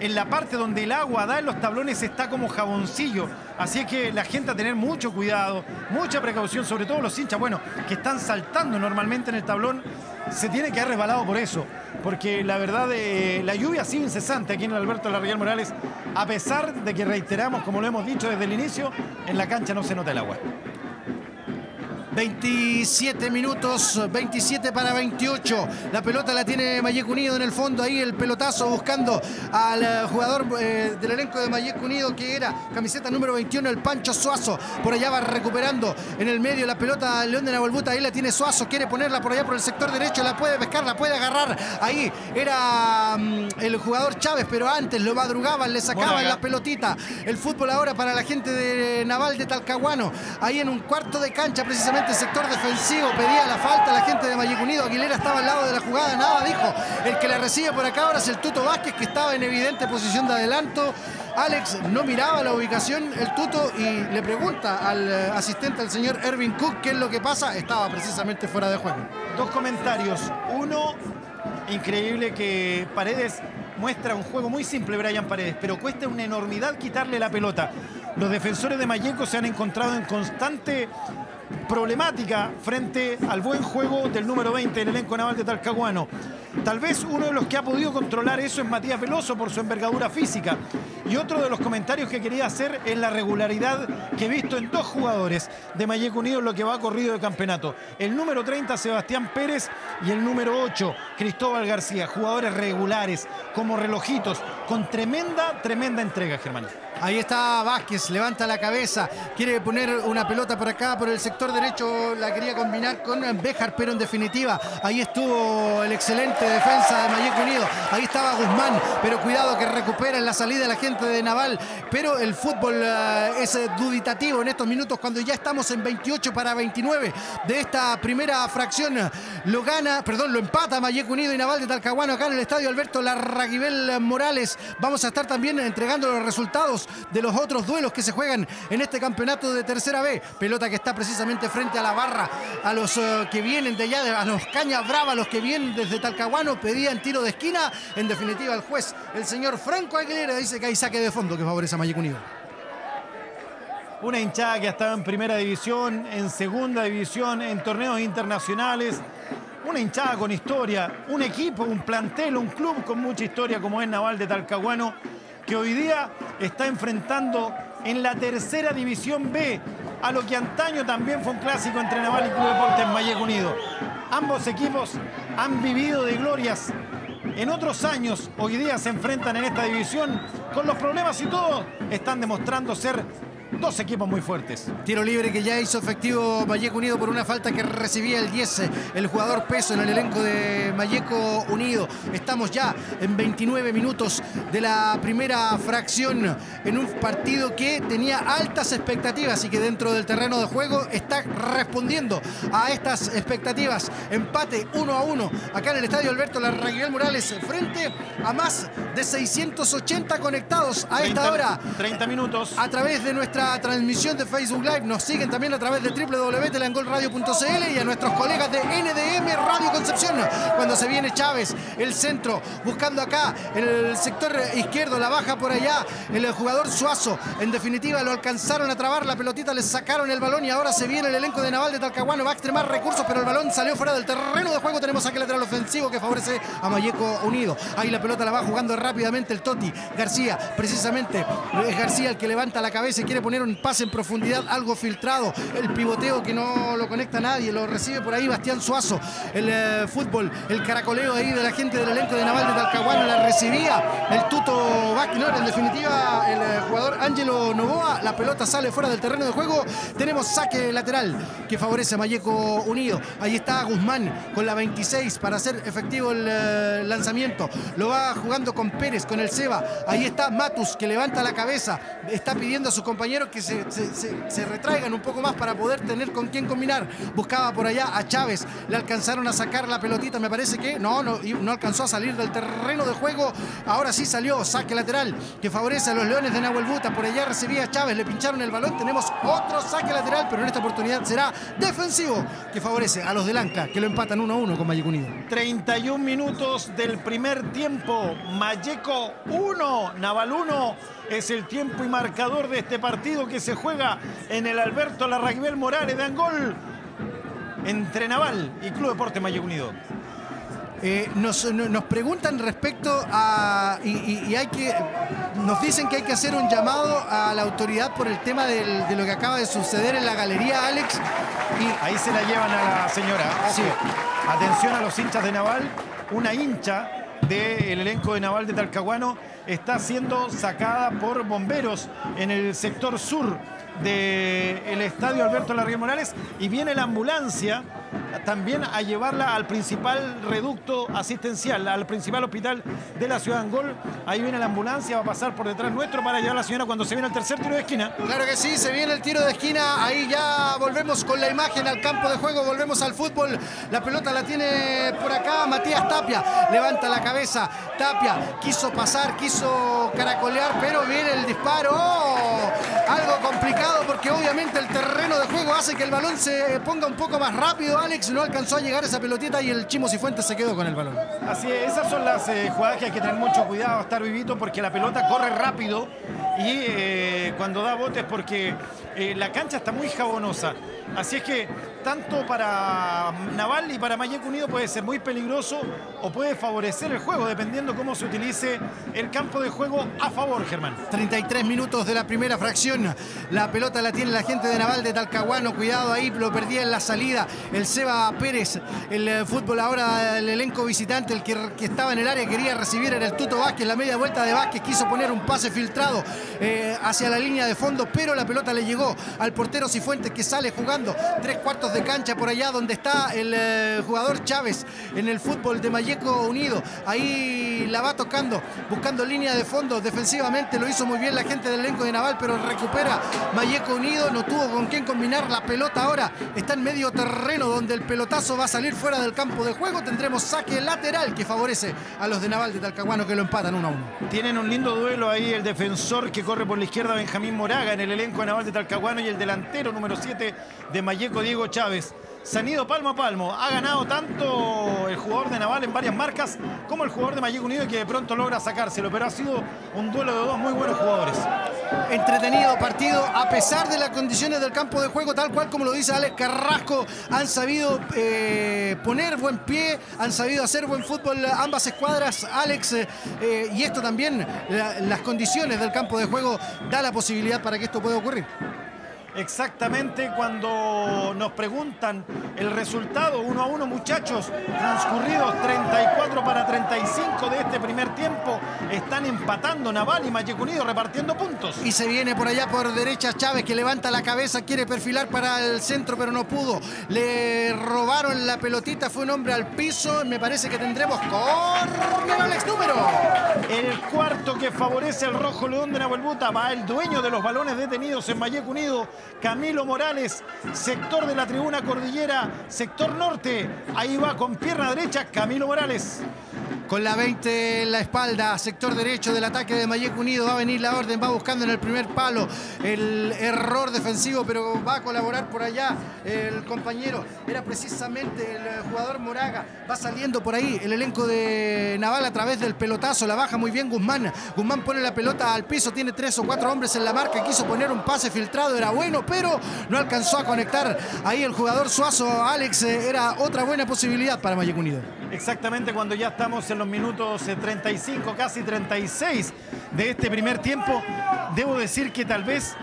en la parte donde el agua da en los tablones está como jaboncillo. Así que la gente a tener mucho cuidado, mucha precaución, sobre todo los hinchas, bueno, que están saltando normalmente en el tablón, se tiene que haber resbalado por eso. Porque la verdad, eh, la lluvia ha sido incesante aquí en el Alberto Larreal Morales, a pesar de que reiteramos, como lo hemos dicho desde el inicio, en la cancha no se nota el agua. 27 minutos, 27 para 28. La pelota la tiene Mayeco Unido en el fondo. Ahí el pelotazo buscando al jugador eh, del elenco de Mayeco Unido que era camiseta número 21, el Pancho Suazo. Por allá va recuperando en el medio la pelota León de Nahuelbuta. Ahí la tiene Suazo. Quiere ponerla por allá por el sector derecho. La puede pescar, la puede agarrar. Ahí era um, el jugador Chávez, pero antes lo madrugaban, le sacaban la pelotita. El fútbol ahora para la gente de Naval de Talcahuano. Ahí en un cuarto de cancha precisamente sector defensivo pedía la falta la gente de Mayeco Unido. Aguilera estaba al lado de la jugada, nada dijo. El que le recibe por acá ahora es el Tuto Vázquez, que estaba en evidente posición de adelanto. Alex no miraba la ubicación, el Tuto, y le pregunta al eh, asistente, al señor Ervin Cook, qué es lo que pasa. Estaba precisamente fuera de juego. Dos comentarios. Uno, increíble que Paredes muestra un juego muy simple, Brian Paredes, pero cuesta una enormidad quitarle la pelota. Los defensores de Mayeco se han encontrado en constante problemática frente al buen juego del número 20 del elenco naval de Talcahuano. Tal vez uno de los que ha podido controlar eso es Matías Veloso por su envergadura física. Y otro de los comentarios que quería hacer es la regularidad que he visto en dos jugadores de Mayeco Unido en lo que va corrido de campeonato. El número 30, Sebastián Pérez, y el número 8, Cristóbal García. Jugadores regulares, como relojitos, con tremenda, tremenda entrega, Germán. Ahí está Vázquez, levanta la cabeza, quiere poner una pelota por acá, por el sector derecho, la quería combinar con Béjar, pero en definitiva, ahí estuvo el excelente defensa de Mayeco Unido, ahí estaba Guzmán, pero cuidado que recupera en la salida la gente de Naval, pero el fútbol uh, es duditativo en estos minutos cuando ya estamos en 28 para 29 de esta primera fracción, lo gana, perdón, lo empata Mayeco Unido y Naval de Talcahuano acá en el estadio Alberto Larraguibel Morales, vamos a estar también entregando los resultados de los otros duelos que se juegan en este campeonato de tercera B. Pelota que está precisamente frente a la barra, a los uh, que vienen de allá, a los cañas bravas, los que vienen desde Talcahuano, pedían tiro de esquina. En definitiva, el juez, el señor Franco Aguilera, dice que hay saque de fondo que favorece a Mayeco Unido. Una hinchada que ha estado en primera división, en segunda división, en torneos internacionales. Una hinchada con historia, un equipo, un plantel, un club con mucha historia como es Naval de Talcahuano, que hoy día está enfrentando en la tercera división B a lo que antaño también fue un clásico entre Naval y Club Deportes Mayeco Unido. Ambos equipos han vivido de glorias en otros años, hoy día se enfrentan en esta división con los problemas y todo, están demostrando ser Dos equipos muy fuertes. Tiro libre que ya hizo efectivo Malleco Unido por una falta que recibía el 10, el jugador peso en el elenco de Malleco Unido. Estamos ya en 29 minutos de la primera fracción en un partido que tenía altas expectativas y que dentro del terreno de juego está respondiendo a estas expectativas. Empate 1 a 1 acá en el estadio Alberto Larraguel Morales frente a más de 680 conectados a esta hora. 30 minutos. A través de nuestra transmisión de Facebook Live. Nos siguen también a través de www.telangolradio.cl y a nuestros colegas de NDM Radio Concepción. Cuando se viene Chávez, el centro, buscando acá el sector izquierdo, la baja por allá, el jugador Suazo. En definitiva, lo alcanzaron a trabar, la pelotita, le sacaron el balón y ahora se viene el elenco de Naval de Talcahuano. Va a extremar recursos, pero el balón salió fuera del terreno de juego. Tenemos aquí el lateral ofensivo que favorece a Mayeco Unido. Ahí la pelota la va jugando rápidamente el Toti García, precisamente. Es García el que levanta la cabeza y quiere poner un pase en profundidad, algo filtrado. El pivoteo que no lo conecta nadie, lo recibe por ahí Bastián Suazo. El eh, fútbol, el caracoleo ahí de la gente del elenco de Naval de Talcahuano la recibía el Tuto Vázquez. en definitiva, el eh, jugador Ángelo Novoa. La pelota sale fuera del terreno de juego. Tenemos saque lateral que favorece a Mayeco Unido. Ahí está Guzmán con la 26 para hacer efectivo el eh, lanzamiento. Lo va jugando con Pérez, con el Seba. Ahí está Matus que levanta la cabeza. Está pidiendo a su que se, retraigan un poco más para poder tener con quién combinar. Buscaba por allá a Chávez, le alcanzaron a sacar la pelotita, me parece que no, no, no alcanzó a salir del terreno de juego. Ahora sí salió, saque lateral que favorece a los Leones de Nahuel Buta. Por allá recibía a Chávez, le pincharon el balón. Tenemos otro saque lateral, pero en esta oportunidad será defensivo que favorece a los de Lanca, que lo empatan 1 a 1 con Mayeco Unido. 31 minutos del primer tiempo. Mayeco 1, Naval 1 es el tiempo y marcador de este partido que se juega en el Alberto Larraguibel Morales de Angol entre Naval y Club Deporte Mayo Unido. Eh, nos, preguntan respecto a. Y, hay que. Nos dicen que hay que hacer un llamado a la autoridad por el tema de lo que acaba de suceder en la galería, Alex. Y, Ahí se la llevan a la señora. Sí. Atención a los hinchas de Naval. Una hincha del elenco de Naval de Talcahuano está siendo sacada por bomberos en el sector sur del estadio Alberto Larriel Morales y viene la ambulancia también a llevarla al principal reducto asistencial, al principal hospital de la ciudad de Angol. Ahí viene la ambulancia, va a pasar por detrás nuestro para llevar a la señora cuando se viene el tercer tiro de esquina. Claro que sí, se viene el tiro de esquina. Ahí ya volvemos con la imagen al campo de juego, volvemos al fútbol. La pelota la tiene por acá Matías Tapia. Levanta la cabeza. Tapia quiso pasar, quiso caracolear, pero viene el disparo. Algo complicado porque obviamente el terreno de juego hace que el balón se ponga un poco más rápido. Alex no alcanzó a llegar esa pelotita y el Chimo Cifuentes se quedó con el balón. Así es, esas son las eh, jugadas que hay que tener mucho cuidado, estar vivito porque la pelota corre rápido y eh, cuando da botes porque eh, la cancha está muy jabonosa. Así es que tanto para Naval y para Mayeco Unido puede ser muy peligroso o puede favorecer el juego, dependiendo cómo se utilice el campo de juego a favor, Germán. 33 minutos de la primera fracción. La pelota la tiene la gente de Naval de Talcahuano. Cuidado ahí, lo perdía en la salida. El Seba Pérez, el eh, fútbol ahora, el elenco visitante, el que, estaba en el área, quería recibir en el Tuto Vázquez. La media vuelta de Vázquez quiso poner un pase filtrado eh, hacia la línea de fondo, pero la pelota le llegó al portero Cifuentes que sale jugando tres cuartos de cancha por allá donde está el eh, jugador Chávez en el fútbol de Mayeco Unido. Ahí la va tocando, buscando línea de fondo defensivamente. Lo hizo muy bien la gente del elenco de Naval, pero recupera Mayeco Unido. No tuvo con quién combinar la pelota ahora. Está en medio terreno donde el pelotazo va a salir fuera del campo de juego. Tendremos saque lateral que favorece a los de Naval de Talcahuano que lo empatan 1 a 1. Tienen un lindo duelo ahí el defensor que corre por la izquierda Benjamín Moraga en el elenco de Naval de Talcahuano y el delantero número 7 de Mayeco Diego Chávez Chávez se han ido palmo a palmo. Ha ganado tanto el jugador de Naval en varias marcas como el jugador de Mayek Unido que de pronto logra sacárselo. Pero ha sido un duelo de dos muy buenos jugadores. Entretenido partido, a pesar de las condiciones del campo de juego, tal cual como lo dice Alex Carrasco, han sabido eh, poner buen pie, han sabido hacer buen fútbol ambas escuadras, Alex, eh, y esto también, las condiciones del campo de juego da la posibilidad para que esto pueda ocurrir exactamente cuando nos preguntan el resultado uno a uno, muchachos, transcurridos 34 para 35 de este primer tiempo, están empatando Naval y Mayek Unido repartiendo puntos. Y se viene por allá por derecha Chávez que levanta la cabeza, quiere perfilar para el centro, pero no pudo. Le robaron la pelotita, fue un hombre al piso, me parece que tendremos con Alex número. El cuarto que favorece al Rojo León de Nahuelbuta va el dueño de los balones detenidos en Mayek Unido, Camilo Morales, sector de la tribuna cordillera, sector norte. Ahí va con pierna derecha Camilo Morales. Con la 20 en la espalda, sector derecho del ataque de Mayek Unido. Va a venir la orden, va buscando en el primer palo el error defensivo, pero va a colaborar por allá el compañero. Era precisamente el jugador Moraga. Va saliendo por ahí el elenco de Naval a través del pelotazo. La baja muy bien Guzmán. Guzmán pone la pelota al piso, tiene tres o cuatro hombres en la marca. Quiso poner un pase filtrado, era bueno, pero no alcanzó a conectar. Ahí el jugador Suazo, Alex, eh, era otra buena posibilidad para Mayek Unido. Exactamente cuando ya estamos en los minutos 35, eh, casi 36 de este primer tiempo, debo decir que tal vez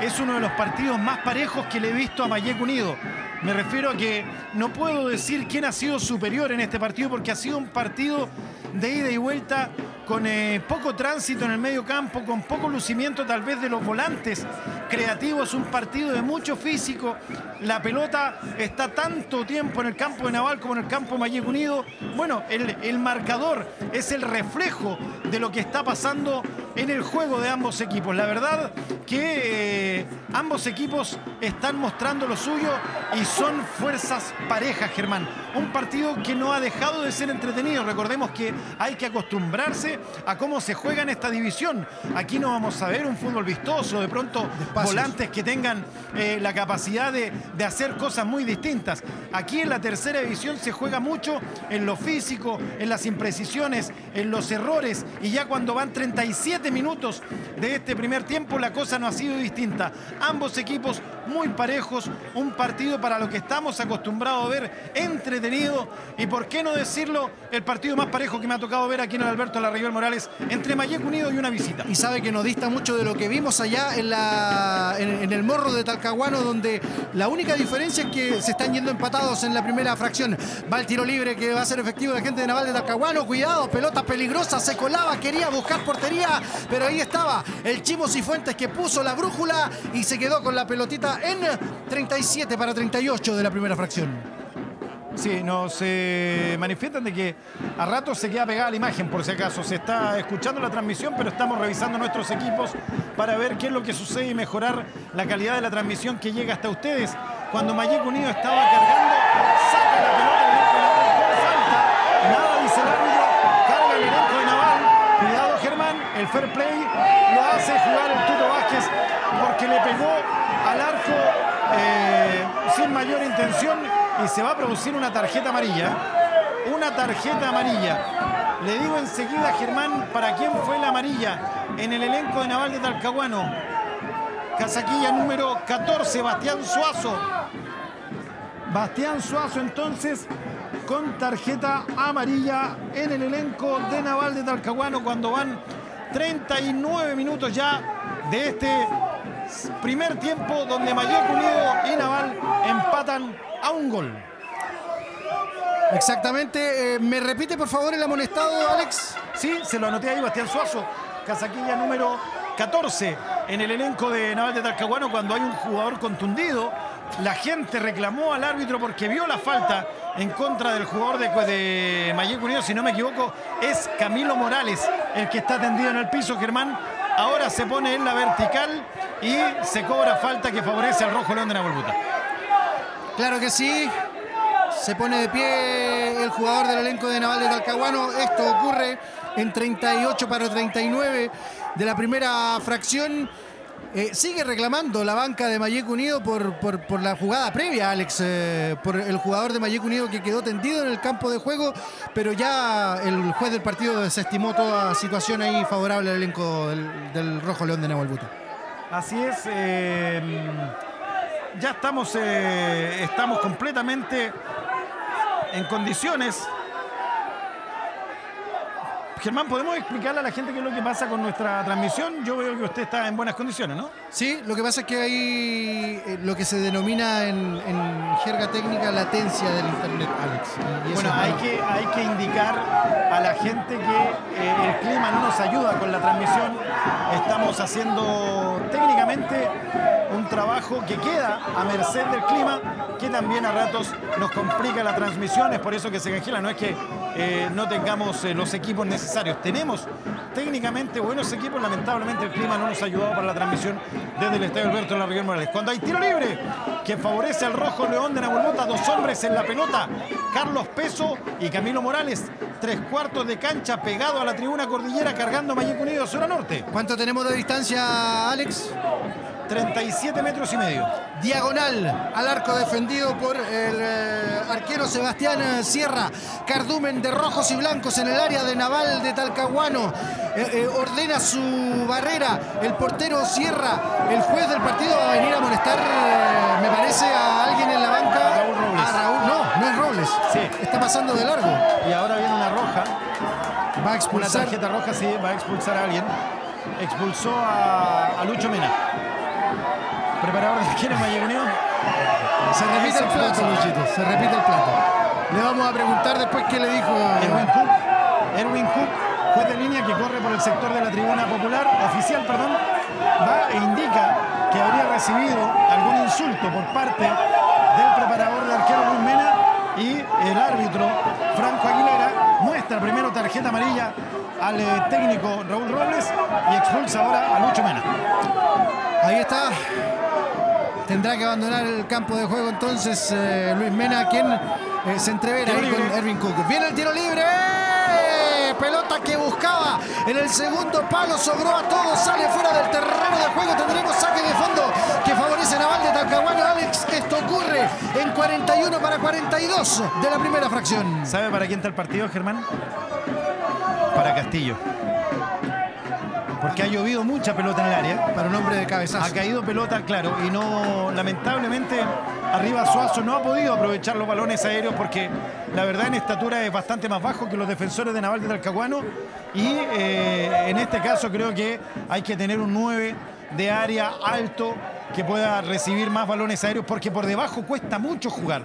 es uno de los partidos más parejos que le he visto a Mayek Unido. Me refiero a que no puedo decir quién ha sido superior en este partido porque ha sido un partido de ida y vuelta con eh, poco tránsito en el medio campo, con poco lucimiento tal vez de los volantes creativos, un partido de mucho físico. La pelota está tanto tiempo en el campo de Naval como en el campo Mayek Unido. Bueno, el marcador es el reflejo de lo que está pasando en el juego de ambos equipos. La verdad que eh, ambos equipos están mostrando lo suyo y son fuerzas parejas, Germán. Un partido que no ha dejado de ser entretenido. Recordemos que hay que acostumbrarse a cómo se juega en esta división. Aquí no vamos a ver un fútbol vistoso, de pronto volantes que tengan eh, la capacidad de, de hacer cosas muy distintas. Aquí en la tercera división se juega mucho en lo físico, en las imprecisiones, en los errores y ya cuando van 37 minutos de este primer tiempo la cosa no ha sido distinta. Ambos equipos muy parejos, un partido para lo que estamos acostumbrados a ver entretenido y por qué no decirlo, el partido más parejo que me ha tocado ver aquí en el Alberto Larrayol Morales entre Mayek Unido y una visita. Y sabe que nos dista mucho de lo que vimos allá en, la, en, el morro de Talcahuano donde la única diferencia es que se están yendo empatados en la primera fracción. Va el tiro libre que va a ser efectivo la gente de Naval de Talcahuano, cuidado, pelota peligrosa, se colaba, quería buscar portería, pero ahí estaba el Chimo Cifuentes que puso la brújula y se quedó con la pelotita en 37 para 38 de la primera fracción. Sí, nos manifiestan de que a rato se queda pegada la imagen, por si acaso. Se está escuchando la transmisión, pero estamos revisando nuestros equipos para ver qué es lo que sucede y mejorar la calidad de la transmisión que llega hasta ustedes. Cuando Mayek Unido estaba cargando, saca la pelota del con falta. Nada dice el árbitro, carga el elenco de Naval. Cuidado Germán, el fair play lo hace jugar el Tuto Vázquez porque le pegó al arco eh, sin mayor intención y se va a producir una tarjeta amarilla. Una tarjeta amarilla. Le digo enseguida, Germán, para quién fue la amarilla en el elenco de Naval de Talcahuano. Casaquilla número 14, Bastián Suazo. Bastián Suazo entonces con tarjeta amarilla en el elenco de Naval de Talcahuano cuando van 39 minutos ya de este primer tiempo donde Mayek Unido y Naval empatan a un gol. Exactamente. Eh, ¿Me repite por favor el amonestado, Alex? Sí, se lo anoté ahí, Bastián Suazo. Casaquilla número 14 en el elenco de Naval de Talcahuano cuando hay un jugador contundido. La gente reclamó al árbitro porque vio la falta en contra del jugador de, de Mayek Unido, si no me equivoco, es Camilo Morales el que está tendido en el piso, Germán. Ahora se pone en la vertical y se cobra falta que favorece al Rojo León de Navalbuta. Claro que sí. Se pone de pie el jugador del elenco de Naval de Talcahuano. Esto ocurre en 38 para 39 de la primera fracción. Eh, sigue reclamando la banca de Mayek Unido por, por, la jugada previa, Alex, eh, por el jugador de Mayek Unido que quedó tendido en el campo de juego, pero ya el juez del partido desestimó toda situación ahí favorable al elenco del, Rojo León de Nahuelbuta. Así es, eh, ya estamos, estamos completamente en condiciones Germán, ¿podemos explicarle a la gente qué es lo que pasa con nuestra transmisión? Yo veo que usted está en buenas condiciones, ¿no? Sí, lo que pasa es que hay eh, lo que se denomina en, jerga técnica latencia del Internet, Alex. bueno, hay que, hay que indicar a la gente que eh, el clima no nos ayuda con la transmisión. Estamos haciendo técnicamente trabajo que queda a merced del clima, que también a ratos nos complica la transmisión, es por eso que se congela, no es que eh, no tengamos eh, los equipos necesarios. Tenemos técnicamente buenos equipos, lamentablemente el clima no nos ha ayudado para la transmisión desde el Estadio Alberto de la Región Morales. Cuando hay tiro libre que favorece al Rojo León de Nahuelbota, dos hombres en la pelota, Carlos Peso y Camilo Morales, tres cuartos de cancha pegado a la tribuna cordillera cargando Mayeco Unido, zona norte. ¿Cuánto tenemos de distancia, Alex? 37 metros y medio. Diagonal al arco defendido por el eh, arquero Sebastián eh, Sierra. Cardumen de rojos y blancos en el área de Naval de Talcahuano. Eh, ordena su barrera. El portero Sierra. El juez del partido va a venir a molestar, me parece, a alguien en la banca. Raúl Robles. A Raúl, no, no es Robles. Sí. Está pasando de largo. Y ahora viene una roja. Va a expulsar. Una tarjeta roja, sí, va a expulsar a alguien. Expulsó a Lucho Mena. Preparador de esquina Unión. Se repite el plato, Luchito. Se repite el plato. Le vamos a preguntar después qué le dijo Erwin Cook. Erwin Cook, juez de línea que corre por el sector de la tribuna popular, oficial, perdón, va e indica que habría recibido algún insulto por parte del preparador de arquero Luis Mena y el árbitro Franco Aguilera muestra primero tarjeta amarilla al eh, técnico Raúl Robles y expulsa ahora a Lucho Mena. Ahí está Tendrá que abandonar el campo de juego entonces eh, Luis Mena, quien eh, se entrevera ahí con Erwin Cook. Viene el tiro libre. Pelota que buscaba en el segundo palo, sobró a todos, sale fuera del terreno de juego. Tendremos saque de fondo que favorece a Naval de Talcahuano. Alex, esto ocurre en 41 para 42 de la primera fracción. ¿Sabe para quién está el partido, Germán? Para Castillo porque ha llovido mucha pelota en el área. Para un hombre de cabezazo. Ha caído pelota, claro, y no, lamentablemente, arriba Suazo no ha podido aprovechar los balones aéreos porque la verdad en estatura es bastante más bajo que los defensores de Naval de Talcahuano y eh, en este caso creo que hay que tener un 9 de área alto que pueda recibir más balones aéreos porque por debajo cuesta mucho jugar.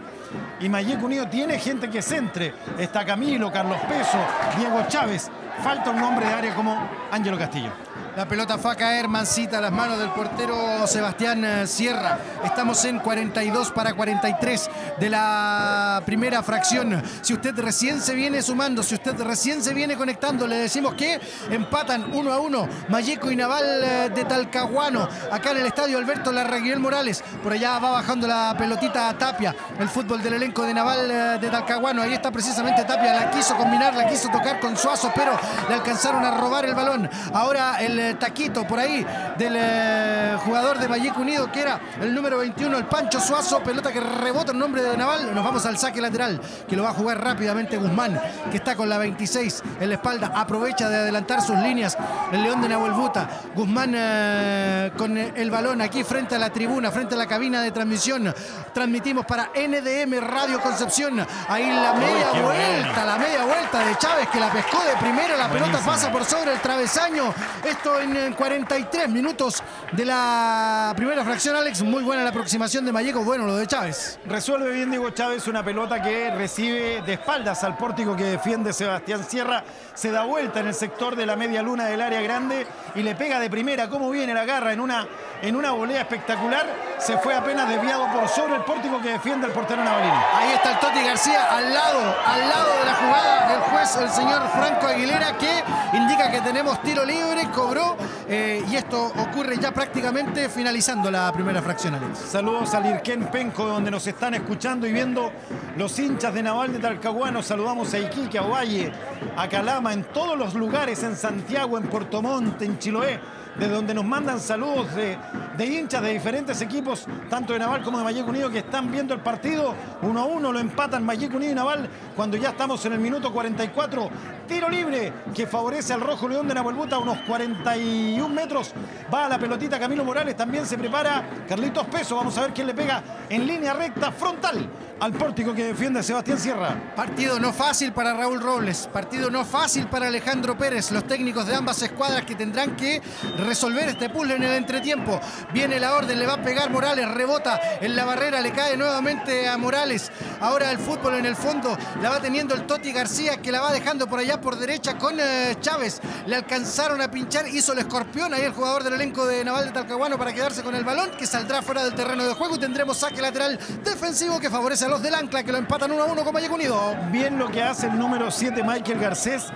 Y Mayek Unido tiene gente que centre. Está Camilo, Carlos Peso, Diego Chávez. Falta un nombre de área como Ángelo Castillo. La pelota fue a caer mansita a las manos del portero Sebastián eh, Sierra. Estamos en 42 para 43 de la primera fracción. Si usted recién se viene sumando, si usted recién se viene conectando, le decimos que empatan 1 a 1 Mayeco y Naval eh, de Talcahuano. Acá en el estadio Alberto Larraguiel Morales. Por allá va bajando la pelotita a Tapia. El fútbol del elenco de Naval eh, de Talcahuano. Ahí está precisamente Tapia. La quiso combinar, la quiso tocar con Suazo, pero le alcanzaron a robar el balón. Ahora el taquito por ahí del eh, jugador de Vallejo Unido, que era el número 21, el Pancho Suazo, pelota que rebota en nombre de Naval. Nos vamos al saque lateral, que lo va a jugar rápidamente Guzmán, que está con la 26 en la espalda. Aprovecha de adelantar sus líneas el León de Nahuel Buta. Guzmán eh, con el balón aquí frente a la tribuna, frente a la cabina de transmisión. Transmitimos para NDM Radio Concepción. Ahí la media vuelta, la media vuelta de Chávez que la pescó de primera. La pelota pasa por sobre el travesaño. Esto en 43 minutos de la primera fracción, Alex. Muy buena la aproximación de Malleco, bueno lo de Chávez. Resuelve bien Diego Chávez una pelota que recibe de espaldas al pórtico que defiende Sebastián Sierra. Se da vuelta en el sector de la media luna del área grande y le pega de primera. ¿Cómo viene la garra en una, en una volea espectacular? Se fue apenas desviado por sobre el pórtico que defiende el portero Navalini. Ahí está el Toti García al lado, al lado de la jugada del juez, el señor Franco Aguilera, que indica que tenemos tiro libre, cobró 0 eh, y esto ocurre ya prácticamente finalizando la primera fracción, Alex. Saludos al Irquén Penco, donde nos están escuchando y viendo los hinchas de Naval de Talcahuano. Saludamos a Iquique, a Valle, a Calama, en todos los lugares, en Santiago, en Puerto Montt, en Chiloé de donde nos mandan saludos de, hinchas de diferentes equipos, tanto de Naval como de Mayeco Unido, que están viendo el partido. Uno a uno lo empatan Mayeco Unido y Naval cuando ya estamos en el minuto 44. Tiro libre que favorece al Rojo León de Nahuelbuta unos 41 metros. Va a la pelotita Camilo Morales, también se prepara Carlitos Peso. Vamos a ver quién le pega en línea recta frontal al pórtico que defiende Sebastián Sierra. Partido no fácil para Raúl Robles, partido no fácil para Alejandro Pérez, los técnicos de ambas escuadras que tendrán que resolver este puzzle en el entretiempo. Viene la orden, le va a pegar Morales, rebota en la barrera, le cae nuevamente a Morales. Ahora el fútbol en el fondo la va teniendo el Toti García que la va dejando por allá por derecha con eh, Chávez. Le alcanzaron a pinchar, hizo el escorpión ahí el jugador del elenco de Naval de Talcahuano para quedarse con el balón que saldrá fuera del terreno de juego y tendremos saque lateral defensivo que favorece los del Ancla que lo empatan 1 a 1 con Vallejo Unido. Bien lo que hace el número 7 Michael Garcés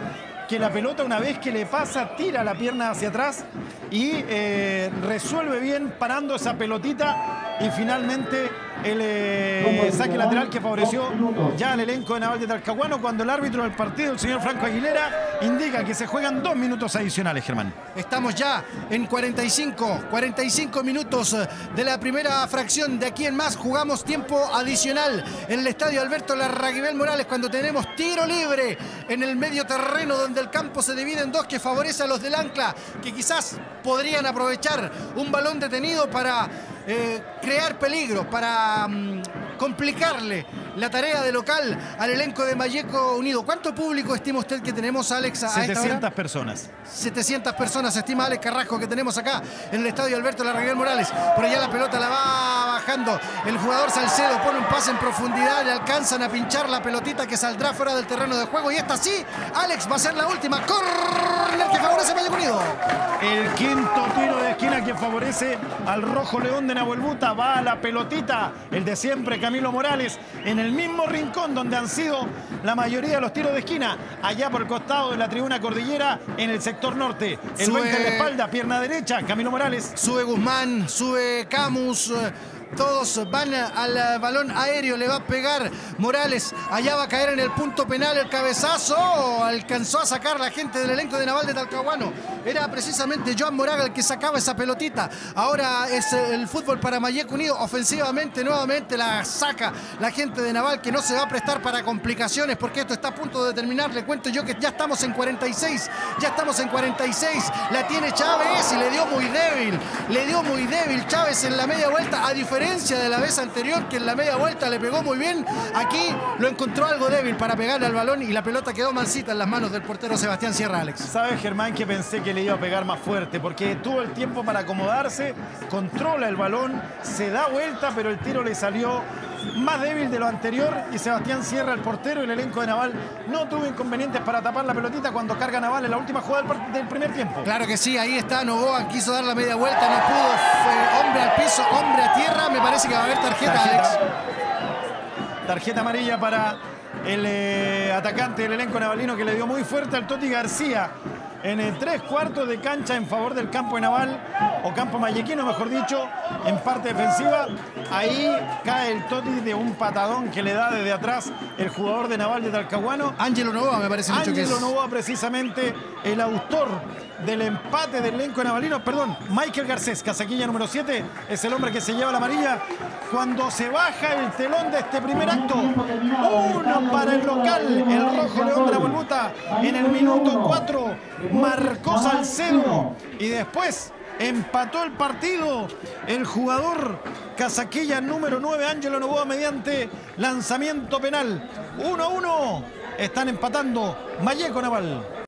que la pelota una vez que le pasa tira la pierna hacia atrás y eh, resuelve bien parando esa pelotita y finalmente el eh, saque lateral que favoreció ya al elenco de Naval de Talcahuano cuando el árbitro del partido, el señor Franco Aguilera, indica que se juegan dos minutos adicionales, Germán. Estamos ya en 45, 45 minutos de la primera fracción. De aquí en más jugamos tiempo adicional en el estadio Alberto Larraguibel Morales cuando tenemos tiro libre en el medio terreno donde el campo se divide en dos que favorece a los del Ancla que quizás podrían aprovechar un balón detenido para eh, crear peligro, para mm, complicarle la tarea de local al elenco de Mayeco Unido. ¿Cuánto público estima usted que tenemos, Alex? A 700 personas. 700 personas estima Alex Carrasco que tenemos acá en el estadio Alberto Larraguel Morales. Por allá la pelota la va bajando el jugador Salcedo, pone un pase en profundidad, le alcanzan a pinchar la pelotita que saldrá fuera del terreno de juego. Y esta sí, Alex va a ser la última. Corner que favorece a Mayeco Unido. El quinto tiro de esquina que favorece al Rojo León de Nahuelbuta. Va a la pelotita, el de siempre, Camilo Morales, en el mismo rincón donde han sido la mayoría de los tiros de esquina, allá por el costado de la tribuna cordillera, en el sector norte. El sube... en la espalda, pierna derecha, Camilo Morales. Sube Guzmán, sube Camus. Todos van al balón aéreo, le va a pegar Morales. Allá va a caer en el punto penal el cabezazo. Alcanzó a sacar la gente del elenco de Naval de Talcahuano. Era precisamente Joan Moraga el que sacaba esa pelotita. Ahora es el fútbol para Mayeco Unido. Ofensivamente, nuevamente la saca la gente de Naval que no se va a prestar para complicaciones porque esto está a punto de terminar. Le cuento yo que ya estamos en 46. Ya estamos en 46. La tiene Chávez y le dio muy débil. Le dio muy débil Chávez en la media vuelta a diferencia de la vez anterior que en la media vuelta le pegó muy bien, aquí lo encontró algo débil para pegarle al balón y la pelota quedó mansita en las manos del portero Sebastián Sierra Alex. ¿Sabes Germán que pensé que le iba a pegar más fuerte? Porque tuvo el tiempo para acomodarse, controla el balón, se da vuelta, pero el tiro le salió más débil de lo anterior y Sebastián Sierra, el portero el elenco de Naval, no tuvo inconvenientes para tapar la pelotita cuando carga Naval en la última jugada del, primer tiempo. Claro que sí, ahí está Novoa, quiso dar la media vuelta, no pudo, fue hombre al piso, hombre a tierra, me parece que va a haber tarjeta, Alex. Tarjeta amarilla para el eh, atacante del elenco navalino que le dio muy fuerte al Toti García en tres cuartos de cancha en favor del campo de Naval, o campo mallequino, mejor dicho, en parte defensiva. Ahí cae el Toti de un patadón que le da desde atrás el jugador de Naval de Talcahuano. Ángelo Novoa, me parece mucho que es. Ángelo Novoa, precisamente el autor del empate del elenco navalino, perdón, Michael Garcés, casaquilla número 7, es el hombre que se lleva la amarilla. Cuando se baja el telón de este primer acto, uno para el local, el rojo León de la Volvuta, en el minuto 4 marcó Salcedo y después empató el partido el jugador casaquilla número 9, Ángelo Novoa, mediante lanzamiento penal. 1-1, están empatando Malleco Naval.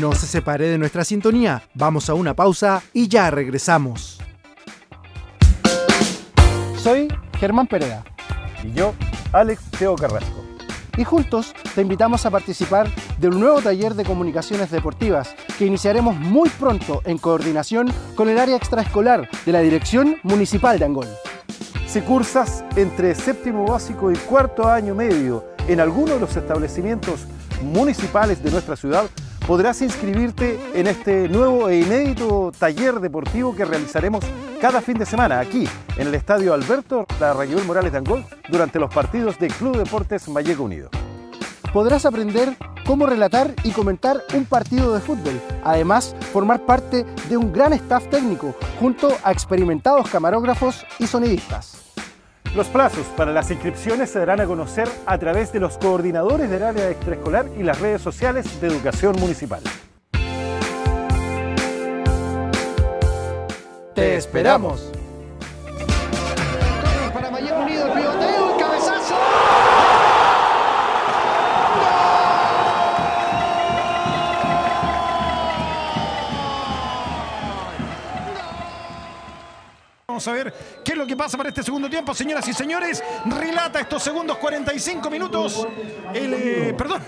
No se separe de nuestra sintonía, vamos a una pausa y ya regresamos. Soy Germán Pereda. Y yo, Alex Teo Carrasco y juntos te invitamos a participar de un nuevo taller de comunicaciones deportivas que iniciaremos muy pronto en coordinación con el área extraescolar de la Dirección Municipal de Angol. Si cursas entre séptimo básico y cuarto año medio en alguno de los establecimientos municipales de nuestra ciudad, podrás inscribirte en este nuevo e inédito taller deportivo que realizaremos cada fin de semana aquí en el Estadio Alberto Larraguibel Morales de Angol durante los partidos del Club Deportes Mayeco Unido. Podrás aprender cómo relatar y comentar un partido de fútbol. Además, formar parte de un gran staff técnico junto a experimentados camarógrafos y sonidistas. Los plazos para las inscripciones se darán a conocer a través de los coordinadores del área extraescolar y las redes sociales de educación municipal. Te esperamos. Para Mayer Unido, el pivoteo, el cabezazo. Vamos a ver qué es lo que pasa para este segundo tiempo, señoras y señores. Relata estos segundos 45 minutos. El, eh, perdón,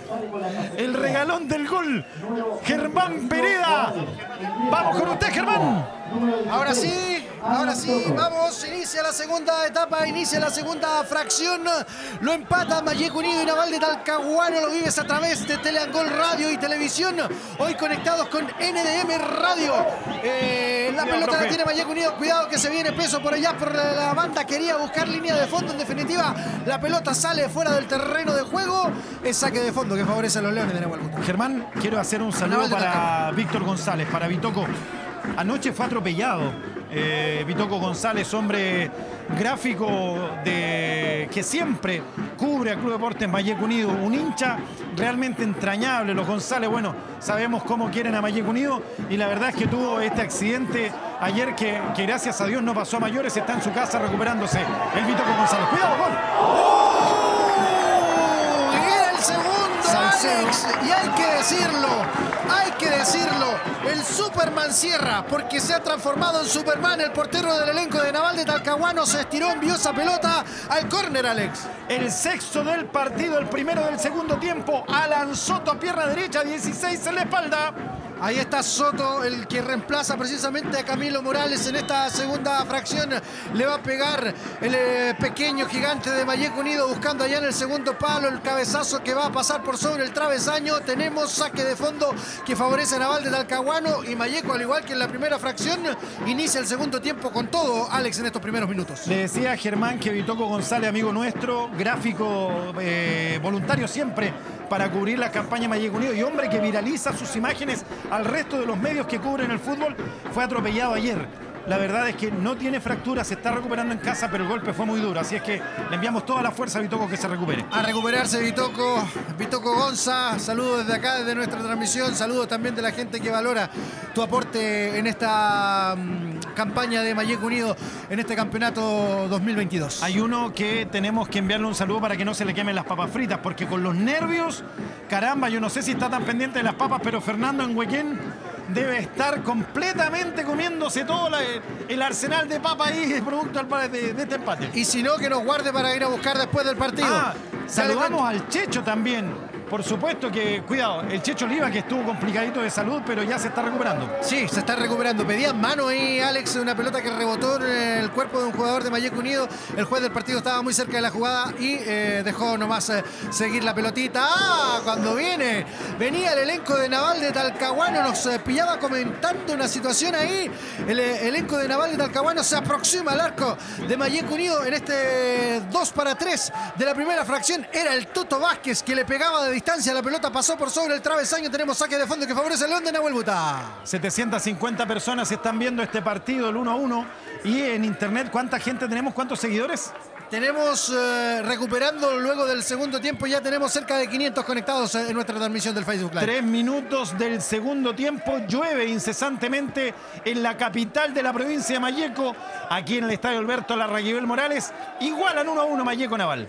el regalón del gol. Germán Pereda. Vamos con usted, Germán. Ahora sí, ahora sí, vamos, inicia la segunda etapa, inicia la segunda fracción, lo empata Mayeco Unido y Naval de Talcahuano, lo vives a través de Teleangol Radio y Televisión, hoy conectados con NDM Radio. Eh, la pelota la tiene Mayeco Unido, cuidado que se viene peso por allá por la, banda, quería buscar línea de fondo, en definitiva la pelota sale fuera del terreno de juego, es saque de fondo que favorece a los Leones de Nahualbuto. Germán, quiero hacer un saludo para Víctor González, para Vitoco. Anoche fue atropellado. Eh, Vitoco González, hombre gráfico de que siempre cubre al Club Deportes Mayeco Unido, un hincha realmente entrañable. Los González, bueno, sabemos cómo quieren a Mayeco Unido y la verdad es que tuvo este accidente ayer que, que gracias a Dios no pasó a mayores, está en su casa recuperándose. El Vitoco González. Cuidado, gol. ¡Oh! Y era el segundo. Alex. Y hay que decirlo, hay que decirlo. El Superman cierra porque se ha transformado en Superman. El portero del elenco de Naval de Talcahuano se estiró, envió esa pelota al córner, Alex. El sexto del partido, el primero del segundo tiempo. Alan Soto, pierna derecha, 16 en la espalda. Ahí está Soto, el que reemplaza precisamente a Camilo Morales en esta segunda fracción. Le va a pegar el eh, pequeño gigante de Mayeco Unido buscando allá en el segundo palo el cabezazo que va a pasar por sobre el travesaño. Tenemos saque de fondo que favorece a Naval de Talcahuano y Mayeco, al igual que en la primera fracción, inicia el segundo tiempo con todo, Alex, en estos primeros minutos. Le decía Germán que Vitoco González, amigo nuestro, gráfico eh, voluntario siempre para cubrir la campaña Mayeco Unido y hombre que viraliza sus imágenes al resto de los medios que cubren el fútbol, fue atropellado ayer. La verdad es que no tiene fractura, se está recuperando en casa, pero el golpe fue muy duro. Así es que le enviamos toda la fuerza a Vitoco que se recupere. A recuperarse Vitoco, Vitoco Gonza, saludos desde acá, desde nuestra transmisión, saludos también de la gente que valora tu aporte en esta mm, campaña de Mayeco Unido en este campeonato 2022. Hay uno que tenemos que enviarle un saludo para que no se le quemen las papas fritas, porque con los nervios, caramba, yo no sé si está tan pendiente de las papas, pero Fernando en Huequén debe estar completamente comiéndose todo la- el arsenal de papas ahí, producto de, de este empate. Y si no, que nos guarde para ir a buscar después del partido. Ah, saludamos al Checho también. Por supuesto que, cuidado, el Checho Oliva que estuvo complicadito de salud, pero ya se está recuperando. Sí, se está recuperando. Pedía mano ahí, Alex, una pelota que rebotó en el cuerpo de un jugador de Mayeco Unido. El juez del partido estaba muy cerca de la jugada y eh, dejó nomás eh, seguir la pelotita. ¡Ah! Cuando viene, venía el elenco de Naval de Talcahuano, nos eh, pillaba comentando una situación ahí. El elenco de Naval de Talcahuano se aproxima al arco de Mayeco Unido en este 2 para 3 de la primera fracción. Era el Toto Vázquez que le pegaba de distancia. La pelota pasó por sobre el travesaño. Tenemos saque de fondo que favorece León de Nahuel Buta. 750 personas están viendo este partido, el 1 a 1. Y en internet, ¿cuánta gente tenemos? ¿Cuántos seguidores? Tenemos, eh, recuperando luego del segundo tiempo, ya tenemos cerca de 500 conectados eh, en nuestra transmisión del Facebook Live. Tres minutos del segundo tiempo. Llueve incesantemente en la capital de la provincia de Mayeco, aquí en el estadio Alberto Larraguibel Morales. Igualan 1 a 1 Mayeco Naval.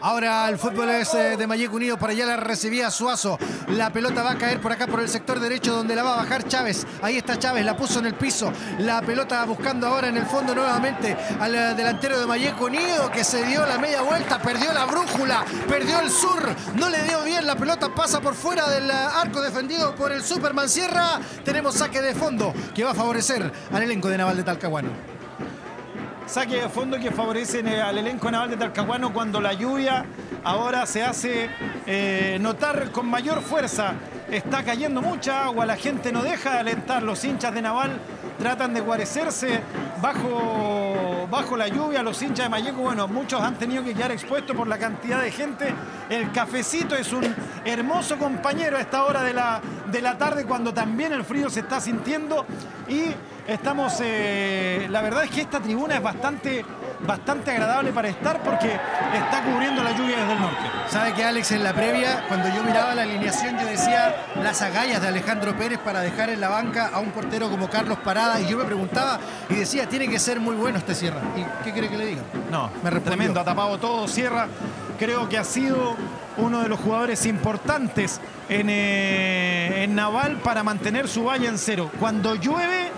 Ahora el fútbol es eh, de Mayeco Unido, para allá la recibía Suazo. La pelota va a caer por acá por el sector derecho donde la va a bajar Chávez. Ahí está Chávez, la puso en el piso. La pelota buscando ahora en el fondo nuevamente al eh, delantero de Mayeco Unido que se dio la media vuelta, perdió la brújula, perdió el sur, no le dio bien. La pelota pasa por fuera del eh, arco defendido por el Superman Sierra. Tenemos saque de fondo que va a favorecer al elenco de Naval de Talcahuano. Saque de fondo que favorecen eh, al elenco naval de Talcahuano cuando la lluvia ahora se hace eh, notar con mayor fuerza está cayendo mucha agua, la gente no deja de alentar, los hinchas de Naval tratan de guarecerse bajo, bajo la lluvia, los hinchas de Mayeco, bueno, muchos han tenido que quedar expuestos por la cantidad de gente. El cafecito es un hermoso compañero a esta hora de la, de la tarde cuando también el frío se está sintiendo y estamos, eh, la verdad es que esta tribuna es bastante bastante agradable para estar porque está cubriendo la lluvia desde el norte. ¿Sabe que Alex en la previa, cuando yo miraba la alineación, yo decía las agallas de Alejandro Pérez para dejar en la banca a un portero como Carlos Parada? Y yo me preguntaba y decía, tiene que ser muy bueno este Sierra. ¿Y qué quiere que le diga? No, me tremendo, ha tapado todo Sierra. Creo que ha sido uno de los jugadores importantes en, eh, en Naval para mantener su valla en cero. Cuando llueve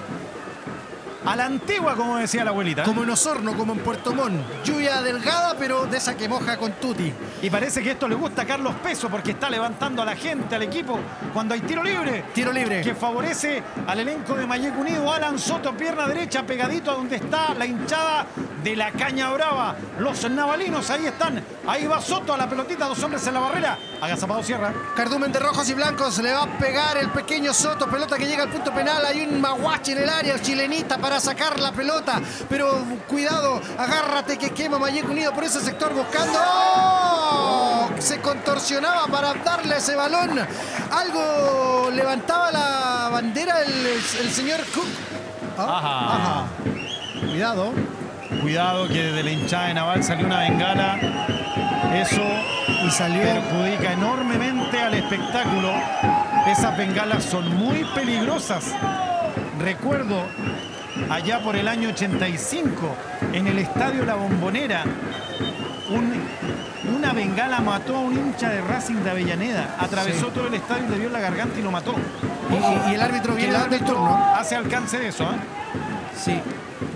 a la antigua, como decía la abuelita. Como en Osorno, como en Puerto Montt. Lluvia delgada, pero de esa que moja con tuti. Y parece que esto le gusta a Carlos Peso porque está levantando a la gente, al equipo, cuando hay tiro libre. Tiro libre. Que favorece al elenco de Mayek Unido. Alan Soto, pierna derecha, pegadito a donde está la hinchada de la Caña Brava. Los navalinos ahí están. Ahí va Soto a la pelotita, dos hombres en la barrera. Agazapado Sierra. Cardumen de rojos y blancos. Le va a pegar el pequeño Soto. Pelota que llega al punto penal. Hay un maguache en el área, chilenita para sacar la pelota. Pero cuidado, agárrate que quema Mayek Unido por ese sector buscando. ¡Oh! Se contorsionaba para darle ese balón. Algo levantaba la bandera el, señor Cook. Ah, cuidado. Cuidado que desde la hinchada de Naval salió una bengala. Eso y salió. perjudica enormemente al espectáculo. Esas bengalas son muy peligrosas. Recuerdo allá por el año 85, en el estadio La Bombonera, una bengala mató a un hincha de Racing de Avellaneda. Atravesó todo el estadio y le dio la garganta y lo mató. Y, el árbitro viene donde el turno. Hace alcance de eso, ¿eh? Sí,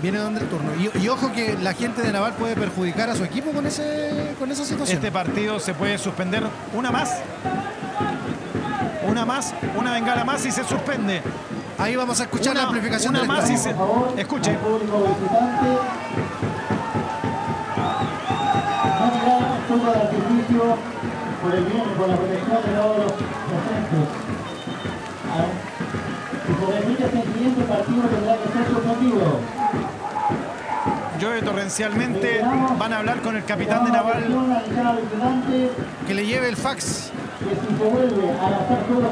viene donde el turno. Y, ojo que la gente de Naval puede perjudicar a su equipo con, ese, con esa situación. Este partido se puede suspender una más. Una más, una bengala más y se suspende. Ahí vamos a escuchar la amplificación una más se... Escuche. por el bien y por la protección de todos los docentes. Si se repite este siguiente partido tendrá que ser suspendido. Llueve torrencialmente, van a hablar con el capitán de Naval. Que le lleve el fax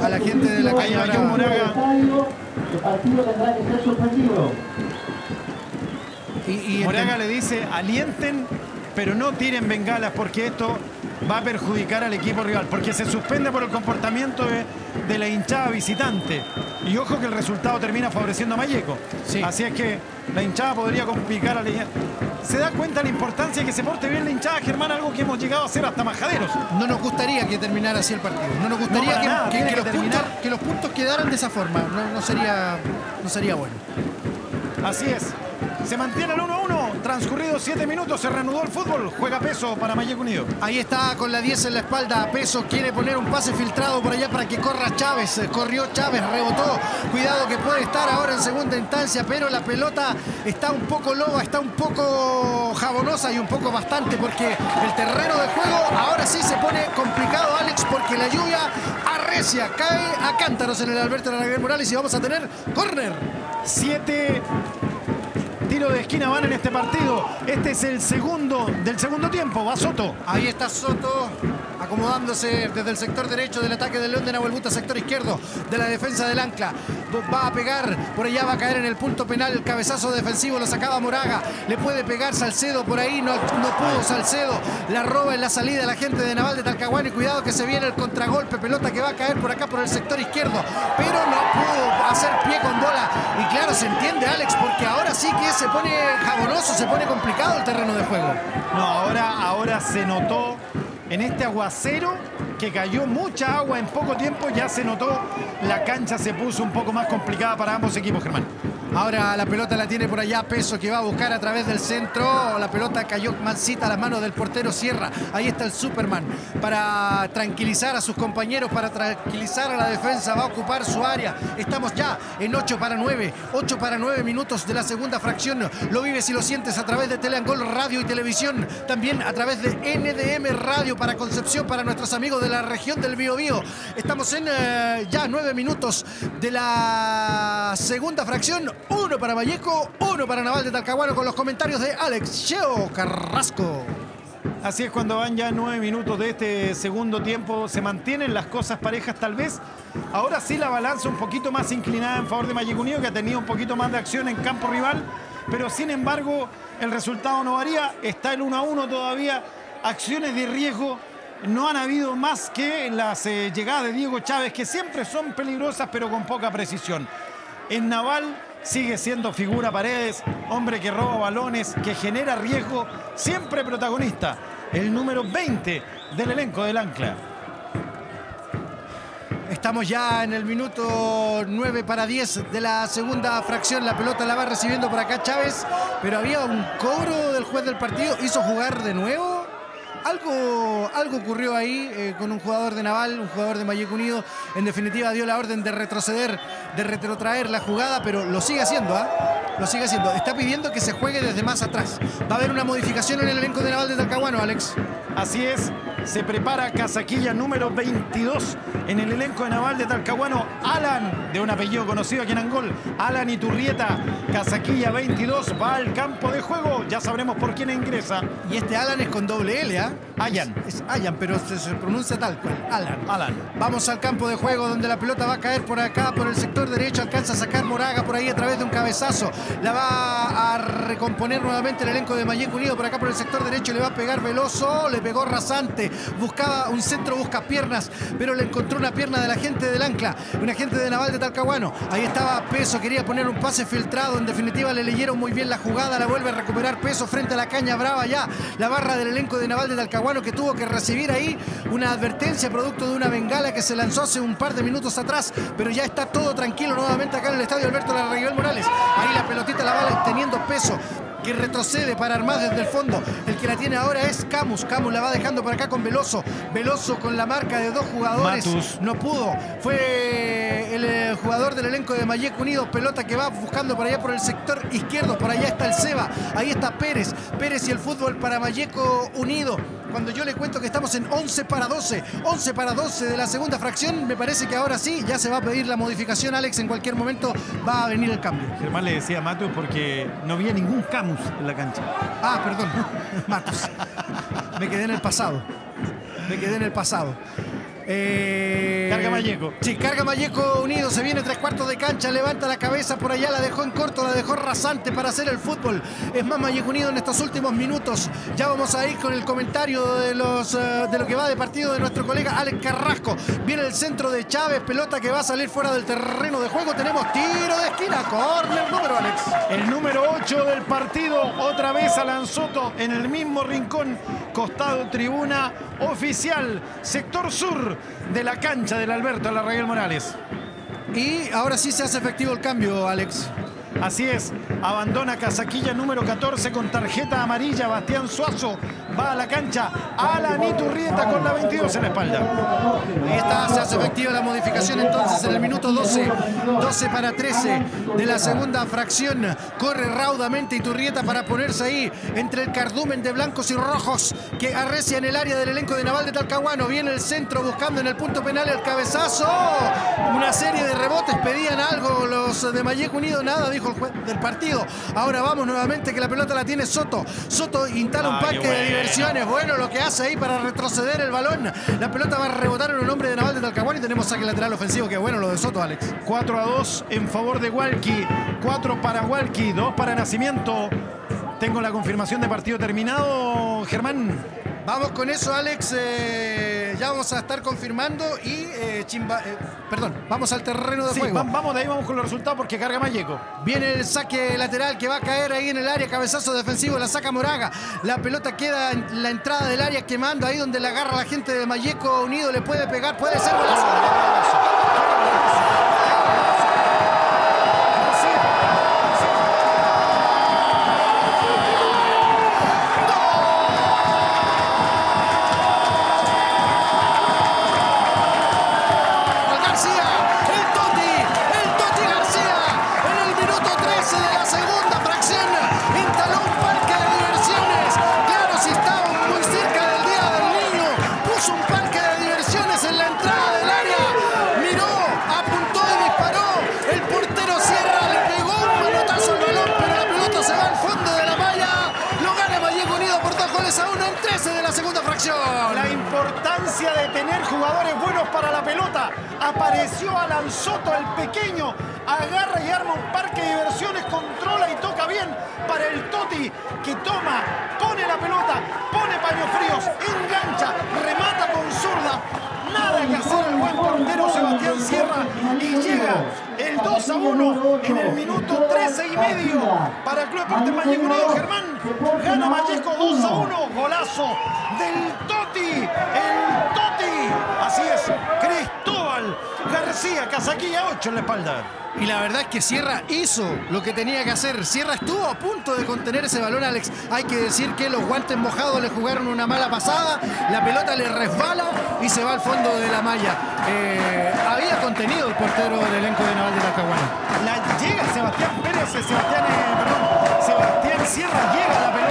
a la gente de la calle Moraga el partido tendrá que ser suspendido. Y, Moraga le dice, alienten, pero no tiren bengalas porque esto va a perjudicar al equipo rival, porque se suspende por el comportamiento de, la hinchada visitante. Y ojo que el resultado termina favoreciendo a Mayeco. Así es que la hinchada podría complicar a la ¿Se da cuenta la importancia de que se porte bien la hinchada, Germán? Algo que hemos llegado a hacer hasta majaderos. No nos gustaría que terminara así el partido. No nos gustaría que, los puntos, quedaran de esa forma. No, sería, no sería bueno. Así es. Se mantiene el 1-1. Transcurridos 7 minutos, se reanudó el fútbol. Juega Peso para Mayek Unido. Ahí está con la 10 en la espalda. Peso quiere poner un pase filtrado por allá para que corra Chávez. Corrió Chávez, rebotó. Cuidado que puede estar ahora en segunda instancia, pero la pelota está un poco loba, está un poco jabonosa y un poco bastante porque el terreno de juego ahora sí se pone complicado, Alex, porque la lluvia arrecia, cae a cántaros en el Alberto Larraguer Morales y vamos a tener córner. 7 tiro de esquina van en este partido. Este es el segundo del segundo tiempo. Va Soto. Ahí está Soto acomodándose desde el sector derecho del ataque del León de Nahuelbuta, sector izquierdo de la defensa del Ancla. Va a pegar, por allá va a caer en el punto penal el cabezazo defensivo, lo sacaba Moraga. Le puede pegar Salcedo por ahí, no, no pudo Salcedo. La roba en la salida la gente de Naval de Talcahuano y cuidado que se viene el contragolpe, pelota que va a caer por acá por el sector izquierdo, pero no pudo hacer pie con bola. Y claro, se entiende Alex, porque ahora sí que se pone jabonoso, se pone complicado el terreno de juego. No, ahora, ahora se notó en este aguacero que cayó mucha agua en poco tiempo, ya se notó, la cancha se puso un poco más complicada para ambos equipos, Germán. Ahora la pelota la tiene por allá Peso que va a buscar a través del centro. La pelota cayó mansita a las manos del portero Sierra. Ahí está el Superman para tranquilizar a sus compañeros, para tranquilizar a la defensa. Va a ocupar su área. Estamos ya en 8 para 9. 8 para 9 minutos de la segunda fracción. Lo vives y lo sientes a través de Teleangol Radio y Televisión. También a través de NDM Radio para Concepción, para nuestros amigos de la región del Biobío. Estamos en eh, ya 9 minutos de la segunda fracción. Uno para Valleco, uno para Naval de Talcahuano con los comentarios de Alex Cheo Carrasco. Así es cuando van ya nueve minutos de este segundo tiempo, se mantienen las cosas parejas tal vez. Ahora sí la balanza un poquito más inclinada en favor de Valleco Unido, que ha tenido un poquito más de acción en campo rival, pero sin embargo el resultado no varía, está el 1 a 1 todavía, acciones de riesgo no han habido más que las eh, llegadas de Diego Chávez, que siempre son peligrosas pero con poca precisión. En Naval sigue siendo figura Paredes, hombre que roba balones, que genera riesgo, siempre protagonista, el número 20 del elenco del Ancla. Estamos ya en el minuto 9 para 10 de la segunda fracción. La pelota la va recibiendo por acá Chávez, pero había un cobro del juez del partido. ¿Hizo jugar de nuevo? Algo, algo ocurrió ahí eh, con un jugador de Naval, un jugador de Mayeco Unido. En definitiva dio la orden de retroceder, de retrotraer la jugada, pero lo sigue haciendo, ¿ah? Lo sigue haciendo. Está pidiendo que se juegue desde más atrás. Va a haber una modificación en el elenco de Naval de Talcahuano, Alex. Así es, se prepara Casaquilla número 22 en el elenco de Naval de Talcahuano. Alan, de un apellido conocido aquí en Angol, Alan Iturrieta, Casaquilla 22, va al campo de juego. Ya sabremos por quién ingresa. Y este Alan es con doble L, ¿ah? Ayan. Es Ayan, pero se, se pronuncia tal cual. Alan. Alan. Vamos al campo de juego donde la pelota va a caer por acá, por el sector derecho. Alcanza a sacar Moraga por ahí a través de un cabezazo. La va a recomponer nuevamente el elenco de Mayeco Unido por acá por el sector derecho. Le va a pegar Veloso. Le pegó Rasante. Buscaba un centro, busca piernas, pero le encontró una pierna de la gente del Ancla. Una gente de Naval de Talcahuano. Ahí estaba Peso. Quería poner un pase filtrado. En definitiva, le leyeron muy bien la jugada. La vuelve a recuperar Peso frente a la caña brava ya. La barra del elenco de Naval de Talcahuano que tuvo que recibir ahí una advertencia producto de una bengala que se lanzó hace un par de minutos atrás, pero ya está todo tranquilo nuevamente acá en el estadio Alberto Larraguel Morales. Ahí la pelotita la va teniendo peso que retrocede para armar desde el fondo. El que la tiene ahora es Camus. Camus la va dejando por acá con Veloso. Veloso con la marca de dos jugadores. Matus. No pudo. Fue el, eh, jugador del elenco de Mayek Unido. Pelota que va buscando por allá por el sector izquierdo. Por allá está el Seba. Ahí está Pérez. Pérez y el fútbol para Mayeco Unido. Cuando yo le cuento que estamos en 11 para 12. 11 para 12 de la segunda fracción. Me parece que ahora sí ya se va a pedir la modificación. Alex, en cualquier momento va a venir el cambio. Germán le decía a Matus porque no había ningún En la cancha. Ah, perdón. Matos. Me quedé en el pasado. Me quedé en el pasado. Eh, Carga Malleco. Sí, carga Malleco unido. Se viene tres cuartos de cancha. Levanta la cabeza por allá. La dejó en corto. La dejó rasante para hacer el fútbol. Es más Malleco unido en estos últimos minutos. Ya vamos a ir con el comentario de, los, eh, de lo que va de partido de nuestro colega Alex Carrasco. Viene el centro de Chávez. Pelota que va a salir fuera del terreno de juego. Tenemos tiro de esquina. Corner número, Alex. El número 8 del partido, otra vez Alan Soto en el mismo rincón, costado tribuna oficial, sector sur de la cancha del Alberto Larraguel Morales. Y ahora sí se hace efectivo el cambio, Alex. Así es, abandona Casaquilla número 14 con tarjeta amarilla. Bastián Suazo va a la cancha. Alan Iturrieta con la 22 en la espalda. Ahí está, se hace efectiva la modificación entonces en el minuto 12. 12 para 13 de la segunda fracción. Corre raudamente Iturrieta para ponerse ahí entre el cardumen de blancos y rojos que arrecia en el área del elenco de Naval de Talcahuano. Viene el centro buscando en el punto penal el cabezazo. Una serie de rebotes pedían algo los de Mayeco Unido. Nada, dijo el juez del partido. Ahora vamos nuevamente que la pelota la tiene Soto. Soto instala un Ah, parque diversiones. Bueno, lo que hace ahí para retroceder el balón. La pelota va a rebotar en un hombre de Naval de Talcahuano y tenemos saque lateral ofensivo. Qué bueno lo de Soto, Alex. 4 a 2 en favor de Walkie. 4 para Walkie, 2 para Nacimiento. Tengo la confirmación de partido terminado, Germán. Vamos con eso, Alex. Eh, ya vamos a estar confirmando y eh, Chimba- eh, perdón, vamos al terreno de Sí, juego. va- vamos de ahí, vamos con los resultados porque carga Malleco. Viene el saque lateral que va a caer ahí en el área, cabezazo defensivo, la saca Moraga. La pelota queda en la entrada del área quemando ahí donde la agarra la gente de Mayeco Unido, le puede pegar, puede ser golazo. Para la pelota. Apareció Alan Soto, el pequeño. Agarra y arma un parque de diversiones, controla y toca bien para el Toti que toma, pone la pelota, pone paños fríos, engancha, remata con zurda. Nada que hacer el buen portero Sebastián Sierra y llega el 2 a 1 en el minuto 13 y medio para el Club Deportes Malleco Unido Germán. Gana Malleco 2 a 1, golazo del Toti. Así es, Cristóbal García, Casaquilla 8 en la espalda. Y la verdad es que Sierra hizo lo que tenía que hacer. Sierra estuvo a punto de contener ese balón, Alex. Hay que decir que los guantes mojados le jugaron una mala pasada. La pelota le resbala y se va al fondo de la malla. Eh, había contenido el portero del elenco de Naval de Talcahuano. La llega Sebastián Pérez, Sebastián, eh, perdón, Sebastián Sierra llega a la pelota.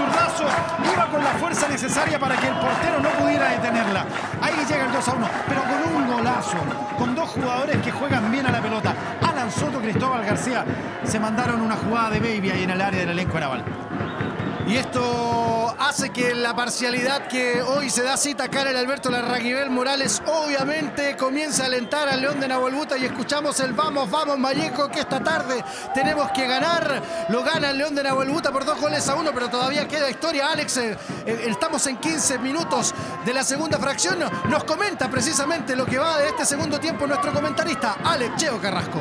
Zurdazo, iba con la fuerza necesaria para que el portero no pudiera detenerla. Ahí llega el 2 a 1, pero con un golazo, con dos jugadores que juegan bien a la pelota. Alan Soto, Cristóbal García se mandaron una jugada de baby ahí en el área del elenco naval. Y esto hace que la parcialidad que hoy se da cita en el Alberto Larraguibel Morales obviamente comience a alentar al León de Nahuelbuta y escuchamos el vamos, vamos Malleco que esta tarde tenemos que ganar. Lo gana el León de Nahuelbuta por dos goles a uno, pero todavía queda historia. Alex, eh, eh, estamos en 15 minutos de la segunda fracción. Nos comenta precisamente lo que va de este segundo tiempo nuestro comentarista, Alex Cheo Carrasco.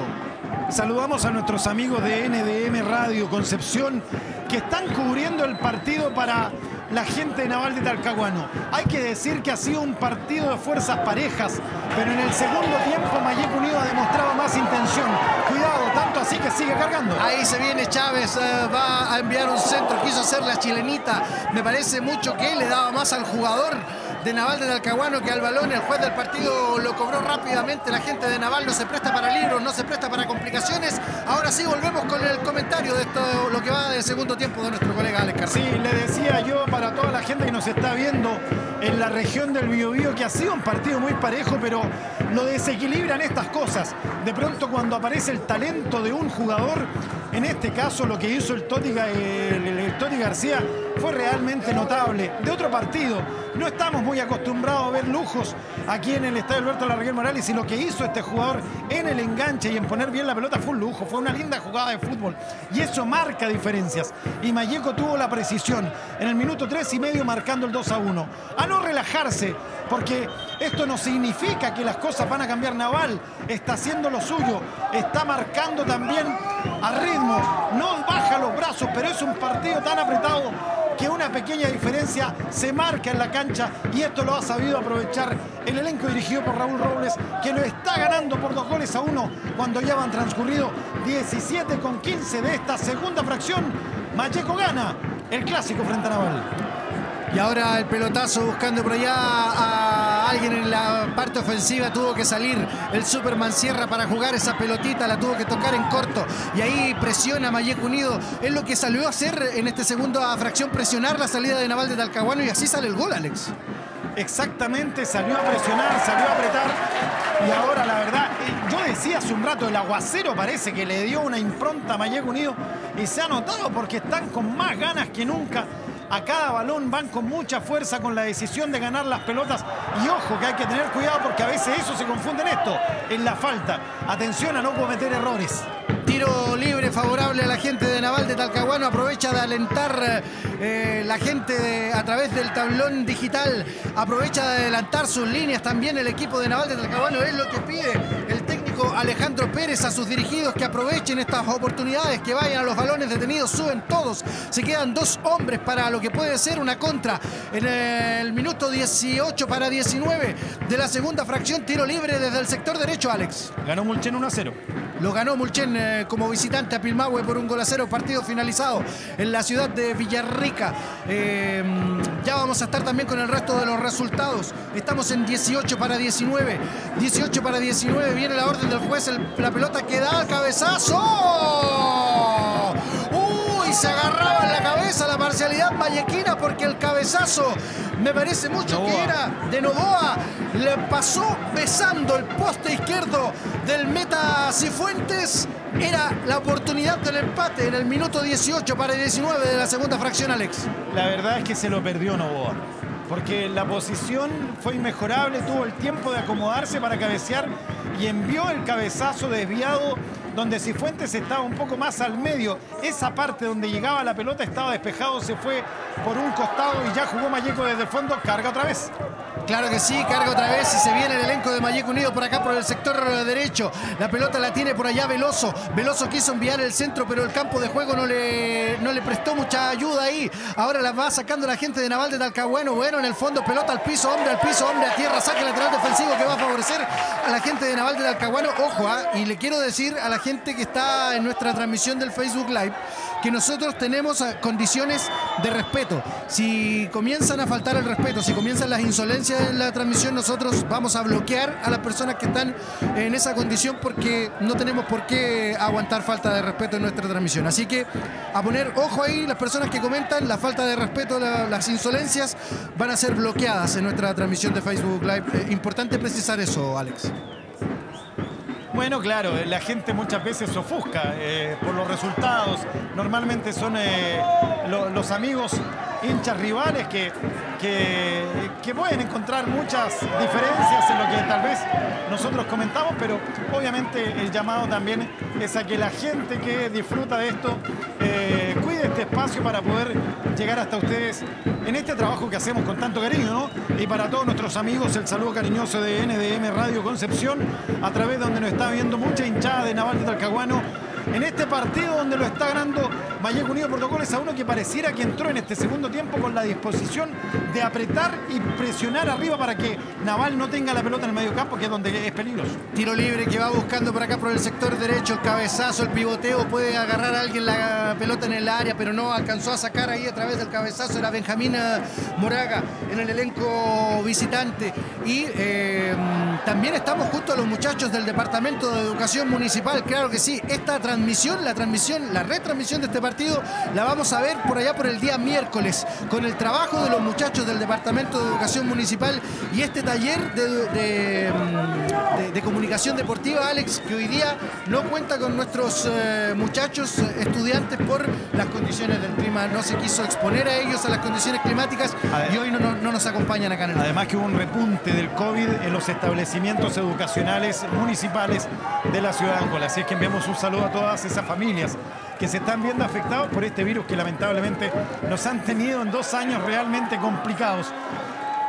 Saludamos a nuestros amigos de NDM Radio Concepción que están cubriendo el partido para la gente de Naval de Talcahuano. Hay que decir que ha sido un partido de fuerzas parejas, pero en el segundo tiempo Mayek Unido ha demostrado más intención. Cuidado, tanto así que sigue cargando. Ahí se viene Chávez, eh, va a enviar un centro, quiso hacer la chilenita. Me parece mucho que le daba más al jugador de Naval de Talcahuano que al balón. El juez del partido lo cobró rápidamente. La gente de Naval no se presta para libros, no se presta para complicaciones. Ahora sí volvemos con el comentario de esto, lo que va del segundo tiempo de nuestro colega Alex Carrasco. Sí, le decía yo para toda la gente que nos está viendo en la región del Biobío que ha sido un partido muy parejo, pero lo desequilibran estas cosas. De pronto cuando aparece el talento de un jugador, en este caso lo que hizo el Toti, García fue realmente notable. De otro partido, no estamos muy acostumbrados a ver lujos aquí en el Estadio Alberto Larraguel Morales y lo que hizo este jugador en el enganche y en poner bien la pelota fue un lujo, fue una linda jugada de fútbol y eso marca diferencias. Y Mayeco tuvo la precisión en el minuto 3 y medio marcando el 2 a 1. A no relajarse, porque esto no significa que las cosas van a cambiar. Naval está haciendo lo suyo, está marcando también a no baja los brazos, pero es un partido tan apretado que una pequeña diferencia se marca en la cancha y esto lo ha sabido aprovechar el elenco dirigido por Raúl Robles, que lo está ganando por dos goles a uno cuando ya van transcurrido 17 con 15 de esta segunda fracción. Mayeco gana el clásico frente a Naval. Y ahora el pelotazo buscando por allá a alguien en la parte ofensiva. Tuvo que salir el Superman Sierra para jugar esa pelotita. La tuvo que tocar en corto. Y ahí presiona Mayeco Unido. Es lo que salió a hacer en esta segunda fracción. Presionar la salida de Naval de Talcahuano. Y así sale el gol, Alex. Exactamente, salió a presionar, salió a apretar. Y ahora, la verdad, eh, yo decía hace un rato, el aguacero parece que le dio una impronta a Mayeco Unido y se ha notado porque están con más ganas que nunca. A cada balón van con mucha fuerza con la decisión de ganar las pelotas. Y ojo que hay que tener cuidado porque a veces eso se confunde en esto, en la falta. Atención a no cometer errores. Tiro libre favorable a la gente de Naval de Talcahuano. Aprovecha de alentar eh, la gente a través del tablón digital. Aprovecha de adelantar sus líneas también el equipo de Naval de Talcahuano. Es lo que pide el Alejandro Pérez a sus dirigidos que aprovechen estas oportunidades, que vayan a los balones detenidos, suben todos. Se quedan dos hombres para lo que puede ser una contra en el minuto 18 para 19 de la segunda fracción. Tiro libre desde el sector derecho, Alex. Ganó Mulchen 1 a 0. Lo ganó Mulchen eh, como visitante a Pilmahue por un gol a cero, partido finalizado en la ciudad de Villarrica. Eh, vamos a estar también con el resto de los resultados. Estamos en 18 para 19. 18 para 19. Viene la orden del juez. la pelota que da al cabezazo. ¡Uy! Se agarraba. Regresa la parcialidad vallequina porque el cabezazo me parece mucho que era de Novoa. Le pasó besando el poste izquierdo del meta Cifuentes. Era la oportunidad del empate en el minuto 18 para el 19 de la segunda fracción, Alex. La verdad es que se lo perdió Novoa. Porque la posición fue inmejorable, tuvo el tiempo de acomodarse para cabecear y envió el cabezazo desviado donde Cifuentes estaba un poco más al medio. Esa parte donde llegaba la pelota estaba despejado, se fue por un costado y ya jugó Mayeco desde el fondo, carga otra vez. Claro que sí, carga otra vez y se viene el elenco de Mayeco Unido por acá por el sector derecho. La pelota la tiene por allá Veloso. Veloso quiso enviar el centro, pero el campo de juego no le, no le prestó mucha ayuda ahí. Ahora la va sacando la gente de Naval de Talcahuano. Bueno, en el fondo, pelota al piso, hombre al piso, hombre a tierra, saque lateral defensivo que va a favorecer a la gente de Naval de Talcahuano. Ojo, ¿ah? y le quiero decir a la gente que está en nuestra transmisión del Facebook Live que nosotros tenemos ah, condiciones de respeto. Si comienzan a faltar el respeto, si comienzan las insolencias en la transmisión, nosotros vamos a bloquear a las personas que están en esa condición porque no tenemos por qué aguantar falta de respeto en nuestra transmisión. Así que a poner ojo ahí, las personas que comentan la falta de respeto, las insolencias van a ser bloqueadas en nuestra transmisión de Facebook Live. Eh, importante precisar eso, Alex. Bueno, claro, la gente muchas veces se ofusca eh, por los resultados. Normalmente son eh, los amigos hinchas rivales que, que, pueden encontrar muchas diferencias en lo que tal vez nosotros comentamos, pero obviamente el llamado también es a que la gente que disfruta de esto eh, este espacio para poder llegar hasta ustedes en este trabajo que hacemos con tanto cariño, ¿no? Y para todos nuestros amigos, el saludo cariñoso de NDM Radio Concepción, a través de donde nos está viendo mucha hinchada de Naval de Talcahuano en este partido donde lo está ganando Vallejo Unido por dos a uno que pareciera que entró en este segundo tiempo con la disposición de apretar y presionar arriba para que Naval no tenga la pelota en el medio campo, que es donde es peligroso. Tiro libre que va buscando por acá por el sector derecho, el cabezazo, el pivoteo, puede agarrar a alguien la pelota en el área, pero no alcanzó a sacar ahí a través del cabezazo, era Benjamín Moraga en el elenco visitante. Y eh, también estamos junto a los muchachos del Departamento de Educación Municipal, claro que sí, esta transmisión, la transmisión, la retransmisión de este partido la vamos a ver por allá por el día miércoles con el trabajo de los muchachos del Departamento de Educación Municipal y este taller de, comunicación deportiva, Alex, que hoy día no cuenta con nuestros eh, muchachos estudiantes por las condiciones del clima. No se quiso exponer a ellos a las condiciones climáticas y hoy no, nos acompañan acá en el Además que hubo un repunte del COVID en los establecimientos educacionales municipales de la ciudad de Angola. Así es que enviamos un saludo a todas esas familias que se están viendo afectados por este virus que lamentablemente nos han tenido en dos años realmente complicados.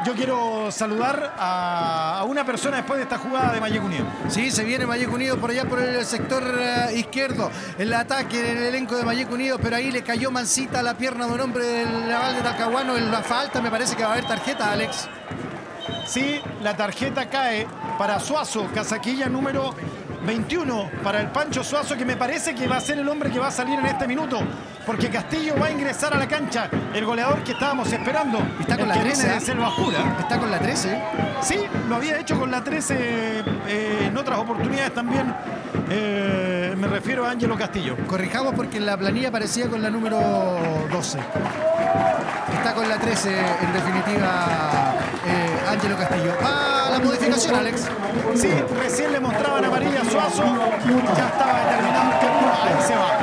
Yo quiero saludar a, una persona después de esta jugada de Mayeco Unido. Sí, se viene Mayeco Unido por allá por el sector eh, izquierdo. El ataque en el elenco de Mayeco Unido, pero ahí le cayó mansita la pierna de un hombre del Naval de Talcahuano. En la falta me parece que va a haber tarjeta, Alex. Sí, la tarjeta cae para Suazo, casaquilla número 21 para el Pancho Suazo, que me parece que va a ser el hombre que va a salir en este minuto, porque Castillo va a ingresar a la cancha, el goleador que estábamos esperando. Está con la 13. De Selva Jura. Está con la 13. Sí, lo había hecho con la 13 eh, en otras oportunidades también. Eh, me refiero a Ángelo Castillo. Corrijamos porque en la planilla aparecía con la número 12. Está con la 13, en definitiva, eh, Ángelo Castillo. Ah, la modificación, Alex. Sí, recién le mostraban amarilla a Suazo. Ya estaba determinado que ahí se va.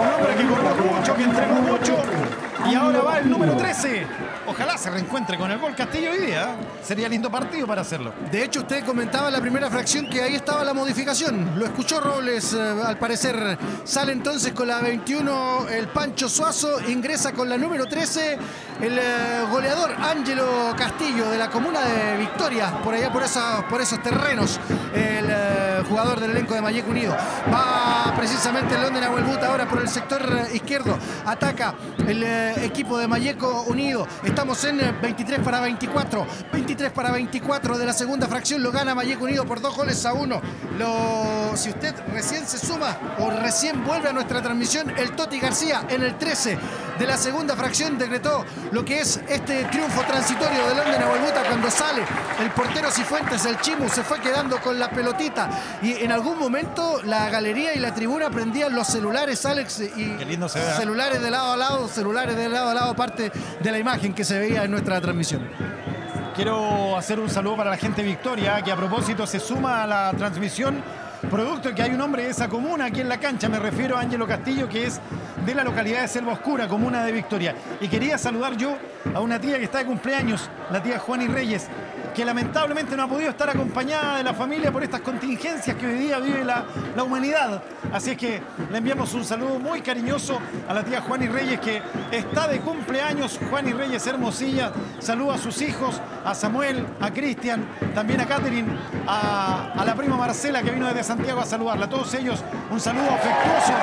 Un hombre que corrió mucho, que entregó mucho. Y ahora va el número 13. Ojalá se reencuentre con el gol Castillo hoy día. Sería lindo partido para hacerlo. De hecho, usted comentaba en la primera fracción que ahí estaba la modificación. Lo escuchó Robles, eh, al parecer. Sale entonces con la 21 el Pancho Suazo. Ingresa con la número 13 el eh, goleador Ángelo Castillo de la comuna de Victoria. Por allá, por, por esos terrenos. El eh, jugador del elenco de Mayeco Unido. Va precisamente el London Abuelbut ahora por el sector izquierdo. Ataca el equipo de Mayeco Unido. Estamos en 23 para 24. 23 para 24 de la segunda fracción. Lo gana Mayeco Unido por dos goles a uno. Si usted recién se suma o recién vuelve a nuestra transmisión, el Toti García en el 13 de la segunda fracción decretó lo que es este triunfo transitorio de Londres Nahuelbuta cuando sale el portero Cifuentes, el Chimu, se fue quedando con la pelotita y en algún momento la galería y la tribuna prendían los celulares, Alex, y Qué lindo se ve, ¿eh? celulares de lado a lado, celulares de lado a lado, parte de la imagen que se veía en nuestra transmisión. Quiero hacer un saludo para la gente de Victoria, que a propósito se suma a la transmisión, producto de que hay un hombre de esa comuna aquí en la cancha, me refiero a Ángelo Castillo, que es de la localidad de Selva Oscura, comuna de Victoria. Y quería saludar yo a una tía que está de cumpleaños, la tía Juani Reyes, que lamentablemente no ha podido estar acompañada de la familia por estas contingencias que hoy día vive la, la humanidad. Así es que le enviamos un saludo muy cariñoso a la tía Juani Reyes, que está de cumpleaños. Juani Reyes Hermosilla, saluda a sus hijos, a Samuel, a Cristian, también a Catherine, a, la prima Marcela que vino desde Santiago a saludarla. A todos ellos un saludo afectuoso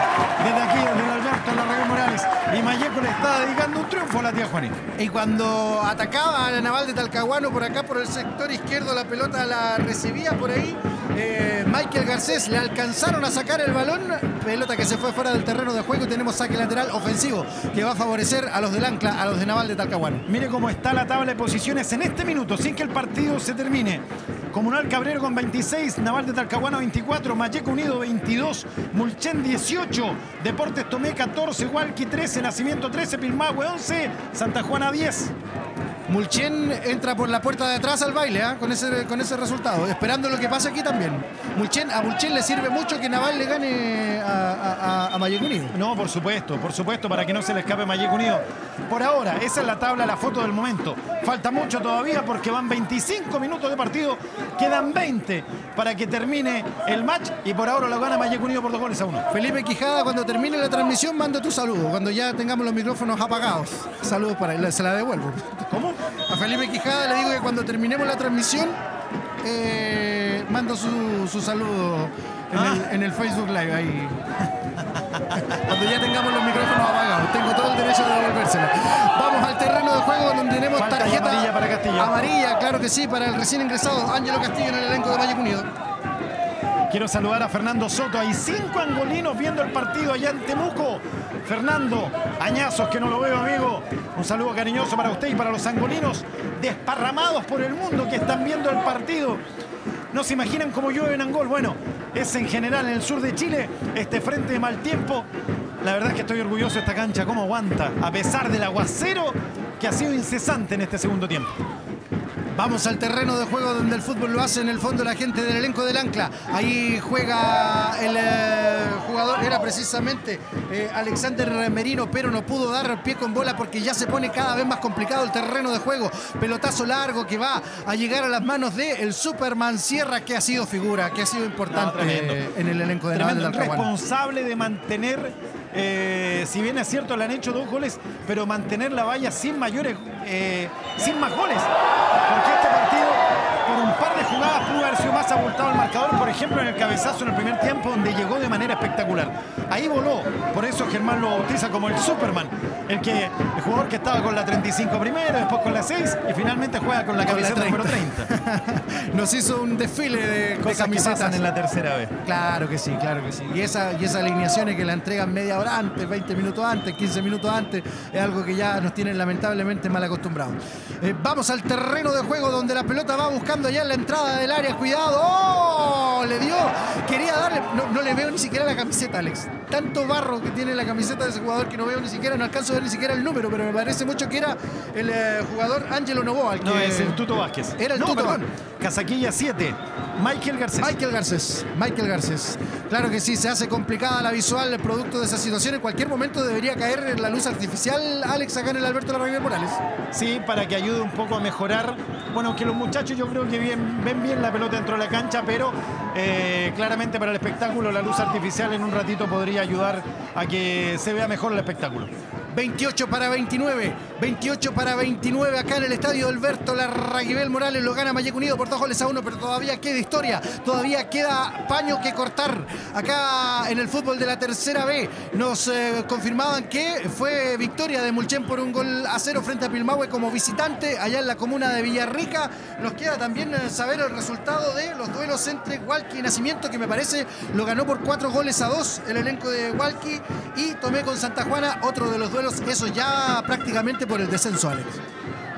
desde aquí, desde Alberto, en la Raquel Morales. Y Mayeco le está dedicando un triunfo a la tía Juani. Y cuando atacaba a la naval de Talcahuano por acá, por el sector izquierdo, la pelota la recibía por ahí. eh, Michael Garcés le alcanzaron a sacar el balón. Pelota que se fue fuera del terreno de juego. y Tenemos saque lateral ofensivo que va a favorecer a los del Ancla, a los de Naval de Talcahuano. Mire cómo está la tabla de posiciones en este minuto, sin que el partido se termine. Comunal Cabrero con 26, Naval de Talcahuano 24, Mayeco Unido 22, Mulchen 18, Deportes Tomé 14, Hualqui 13, Nacimiento 13, Pilmahue 11, Santa Juana 10. Mulchen entra por la puerta de atrás al baile ¿ah? con, ese, con ese resultado, esperando lo que pase aquí también. Mulchen, a Mulchen le sirve mucho que Naval le gane a, a, Unido. No, por supuesto, por supuesto, para que no se le escape Mayeco Unido. Por ahora, esa es la tabla, la foto del momento. Falta mucho todavía porque van 25 minutos de partido, quedan 20 para que termine el match y por ahora lo gana Mayeco Unido por dos goles a uno. Felipe Quijada, cuando termine la transmisión, manda tu saludo. Cuando ya tengamos los micrófonos apagados. Saludos para él, se la devuelvo. ¿Cómo? A Felipe Quijada le digo que cuando terminemos la transmisión, eh, mando su, su saludo en, Ah. el, en el Facebook Live. Ahí. Cuando ya tengamos los micrófonos apagados, tengo todo el derecho de devolvérsela. Vamos al terreno de juego donde tenemos Falta tarjeta amarilla para Castillo. Amarilla, claro que sí, para el recién ingresado Ángelo Castillo en el elenco de Valle Unido. Quiero saludar a Fernando Soto. Hay cinco angolinos viendo el partido allá en Temuco. Fernando, añazos que no lo veo, amigo. Un saludo cariñoso para usted y para los angolinos desparramados por el mundo que están viendo el partido. No se imaginan cómo llueve en Angol. Bueno, es en general en el sur de Chile este frente de mal tiempo. La verdad es que estoy orgulloso de esta cancha, cómo aguanta, a pesar del aguacero que ha sido incesante en este segundo tiempo. Vamos al terreno de juego donde el fútbol lo hace en el fondo la gente del elenco del Ancla. Ahí juega el eh, jugador, era precisamente eh, Alexander Merino, pero no pudo dar pie con bola porque ya se pone cada vez más complicado el terreno de juego. Pelotazo largo que va a llegar a las manos de el Superman Sierra, que ha sido figura, que ha sido importante No, eh, en el elenco de Naval del responsable de mantener, eh, si bien es cierto, le han hecho dos goles, pero mantener la valla sin mayores, eh, sin más goles. Porque este partido, por un par de jugadas, pudo haber sido más abultado el marcador, por ejemplo, en el cabezazo en el primer tiempo, donde llegó de manera espectacular. Ahí voló, por eso Germán lo bautiza como el Superman, el, que, el jugador que estaba con la 35 primero, después con la 6 y finalmente juega con la camiseta número 30. 30. Nos hizo un desfile de, de Cosas que camisetas. pasan en la tercera vez. Claro que sí, claro que sí. Y, esa, y esas alineaciones que la entregan media hora antes, 20 minutos antes, 15 minutos antes, es algo que ya nos tienen lamentablemente mal acostumbrados. Eh, vamos al terreno de juego donde la pelota va buscando ya en la entrada del área. Cuidado. ¡Oh! Le dio. Quería darle. No, no le veo ni siquiera la camiseta, Alex. Tanto barro que tiene la camiseta de ese jugador que no veo ni siquiera, no alcanzo a ver ni siquiera el número, pero me parece mucho que era el eh, jugador Ángelo Novoa. el No, que- es el Tuto Vázquez. Era el No, Tuto perdón. Casaquilla 7. Michael Garcés. Michael Garcés, Michael Garcés. Claro que sí, se hace complicada la visual producto de esa situación. En cualquier momento debería caer la luz artificial, Alex, acá en el Alberto Larraguer Morales. Sí, para que ayude un poco a mejorar. Bueno, que los muchachos yo creo que bien, ven bien la pelota dentro de la cancha, pero eh, claramente para el espectáculo la luz artificial en un ratito podría ayudar a que se vea mejor el espectáculo. 28 para 29, 28 para 29 acá en el estadio Alberto Larraguibel Morales lo gana Mayeco Unido por dos goles a uno, pero todavía queda historia, todavía queda paño que cortar. Acá en el fútbol de la tercera B nos eh, confirmaban que fue victoria de Mulchen por un gol a cero frente a Pilmahue como visitante allá en la comuna de Villarrica. Nos queda también eh, saber el resultado de los duelos entre Walkie y Nacimiento, que me parece lo ganó por cuatro goles a dos el elenco de Walkie y Tomé con Santa Juana, otro de los duelos eso ya prácticamente por el descenso, Alex.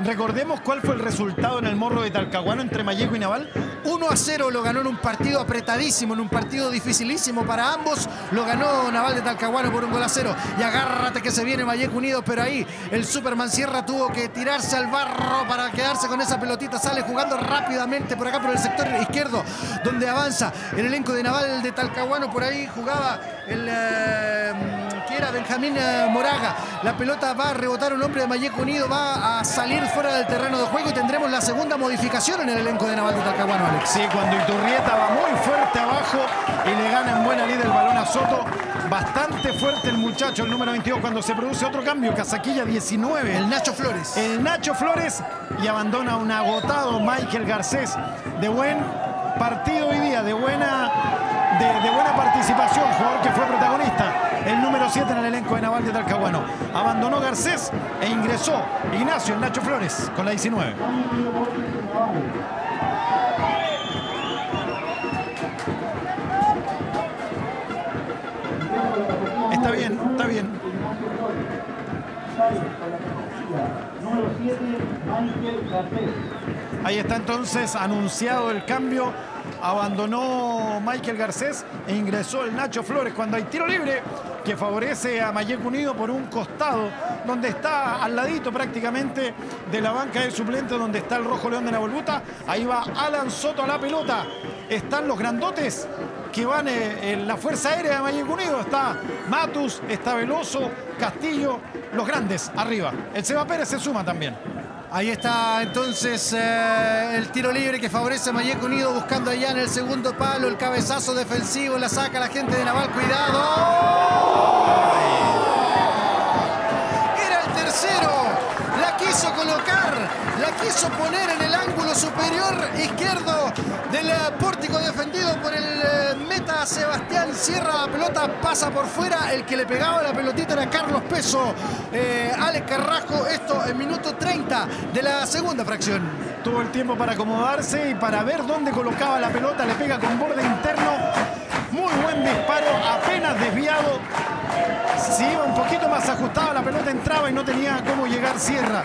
Recordemos cuál fue el resultado en el morro de Talcahuano entre Malleco y Naval. 1 a 0 lo ganó en un partido apretadísimo, en un partido dificilísimo para ambos. Lo ganó Naval de Talcahuano por un gol a cero. Y agárrate que se viene Malleco Unido, pero ahí el Superman Sierra tuvo que tirarse al barro para quedarse con esa pelotita. Sale jugando rápidamente por acá por el sector izquierdo, donde avanza el elenco de Naval de Talcahuano. Por ahí jugaba el. Eh, era Benjamín eh, Moraga. La pelota va a rebotar un hombre de Malleco Unido, va a salir fuera del terreno de juego y tendremos la segunda modificación en el elenco de Naval de Talcahuano, Alex. Sí, cuando Iturrieta va muy fuerte abajo y le gana en buena línea el balón a Soto. Bastante fuerte el muchacho, el número 22, cuando se produce otro cambio. Casaquilla 19. El Nacho Flores. El Nacho Flores y abandona un agotado Michael Garcés. De buen partido hoy día, de buena, de, de buena participación, jugador que fue protagonista el número 7 en el elenco de Naval de Talcahuano. Abandonó Garcés e ingresó Ignacio, Nacho Flores, con la 19. Está bien, está bien. Número 7, Michael Garcés. Ahí está entonces anunciado el cambio. Abandonó Michael Garcés e ingresó el Nacho Flores cuando hay tiro libre que favorece a Mayeco Unido por un costado, donde está al ladito prácticamente de la banca de suplentes, donde está el Rojo León de la Volvuta. Ahí va Alan Soto a la pelota. Están los grandotes que van eh, en la Fuerza Aérea de Mayeco Unido. Está Matus, está Veloso, Castillo, los grandes arriba. El Seba Pérez se suma también. Ahí está entonces eh, el tiro libre que favorece a Unido buscando allá en el segundo palo el cabezazo defensivo, la saca la gente de Naval, cuidado. Quiso colocar, la quiso poner en el ángulo superior izquierdo del eh, pórtico defendido por el eh, meta Sebastián Sierra. La pelota pasa por fuera, el que le pegaba la pelotita era Carlos Peso, eh, Alex Carrasco, esto en minuto 30 de la segunda fracción. Tuvo el tiempo para acomodarse y para ver dónde colocaba la pelota. Le pega con borde interno. Muy buen disparo, apenas desviado. Si iba un poquito más ajustado, la pelota entraba y no tenía cómo llegar Sierra.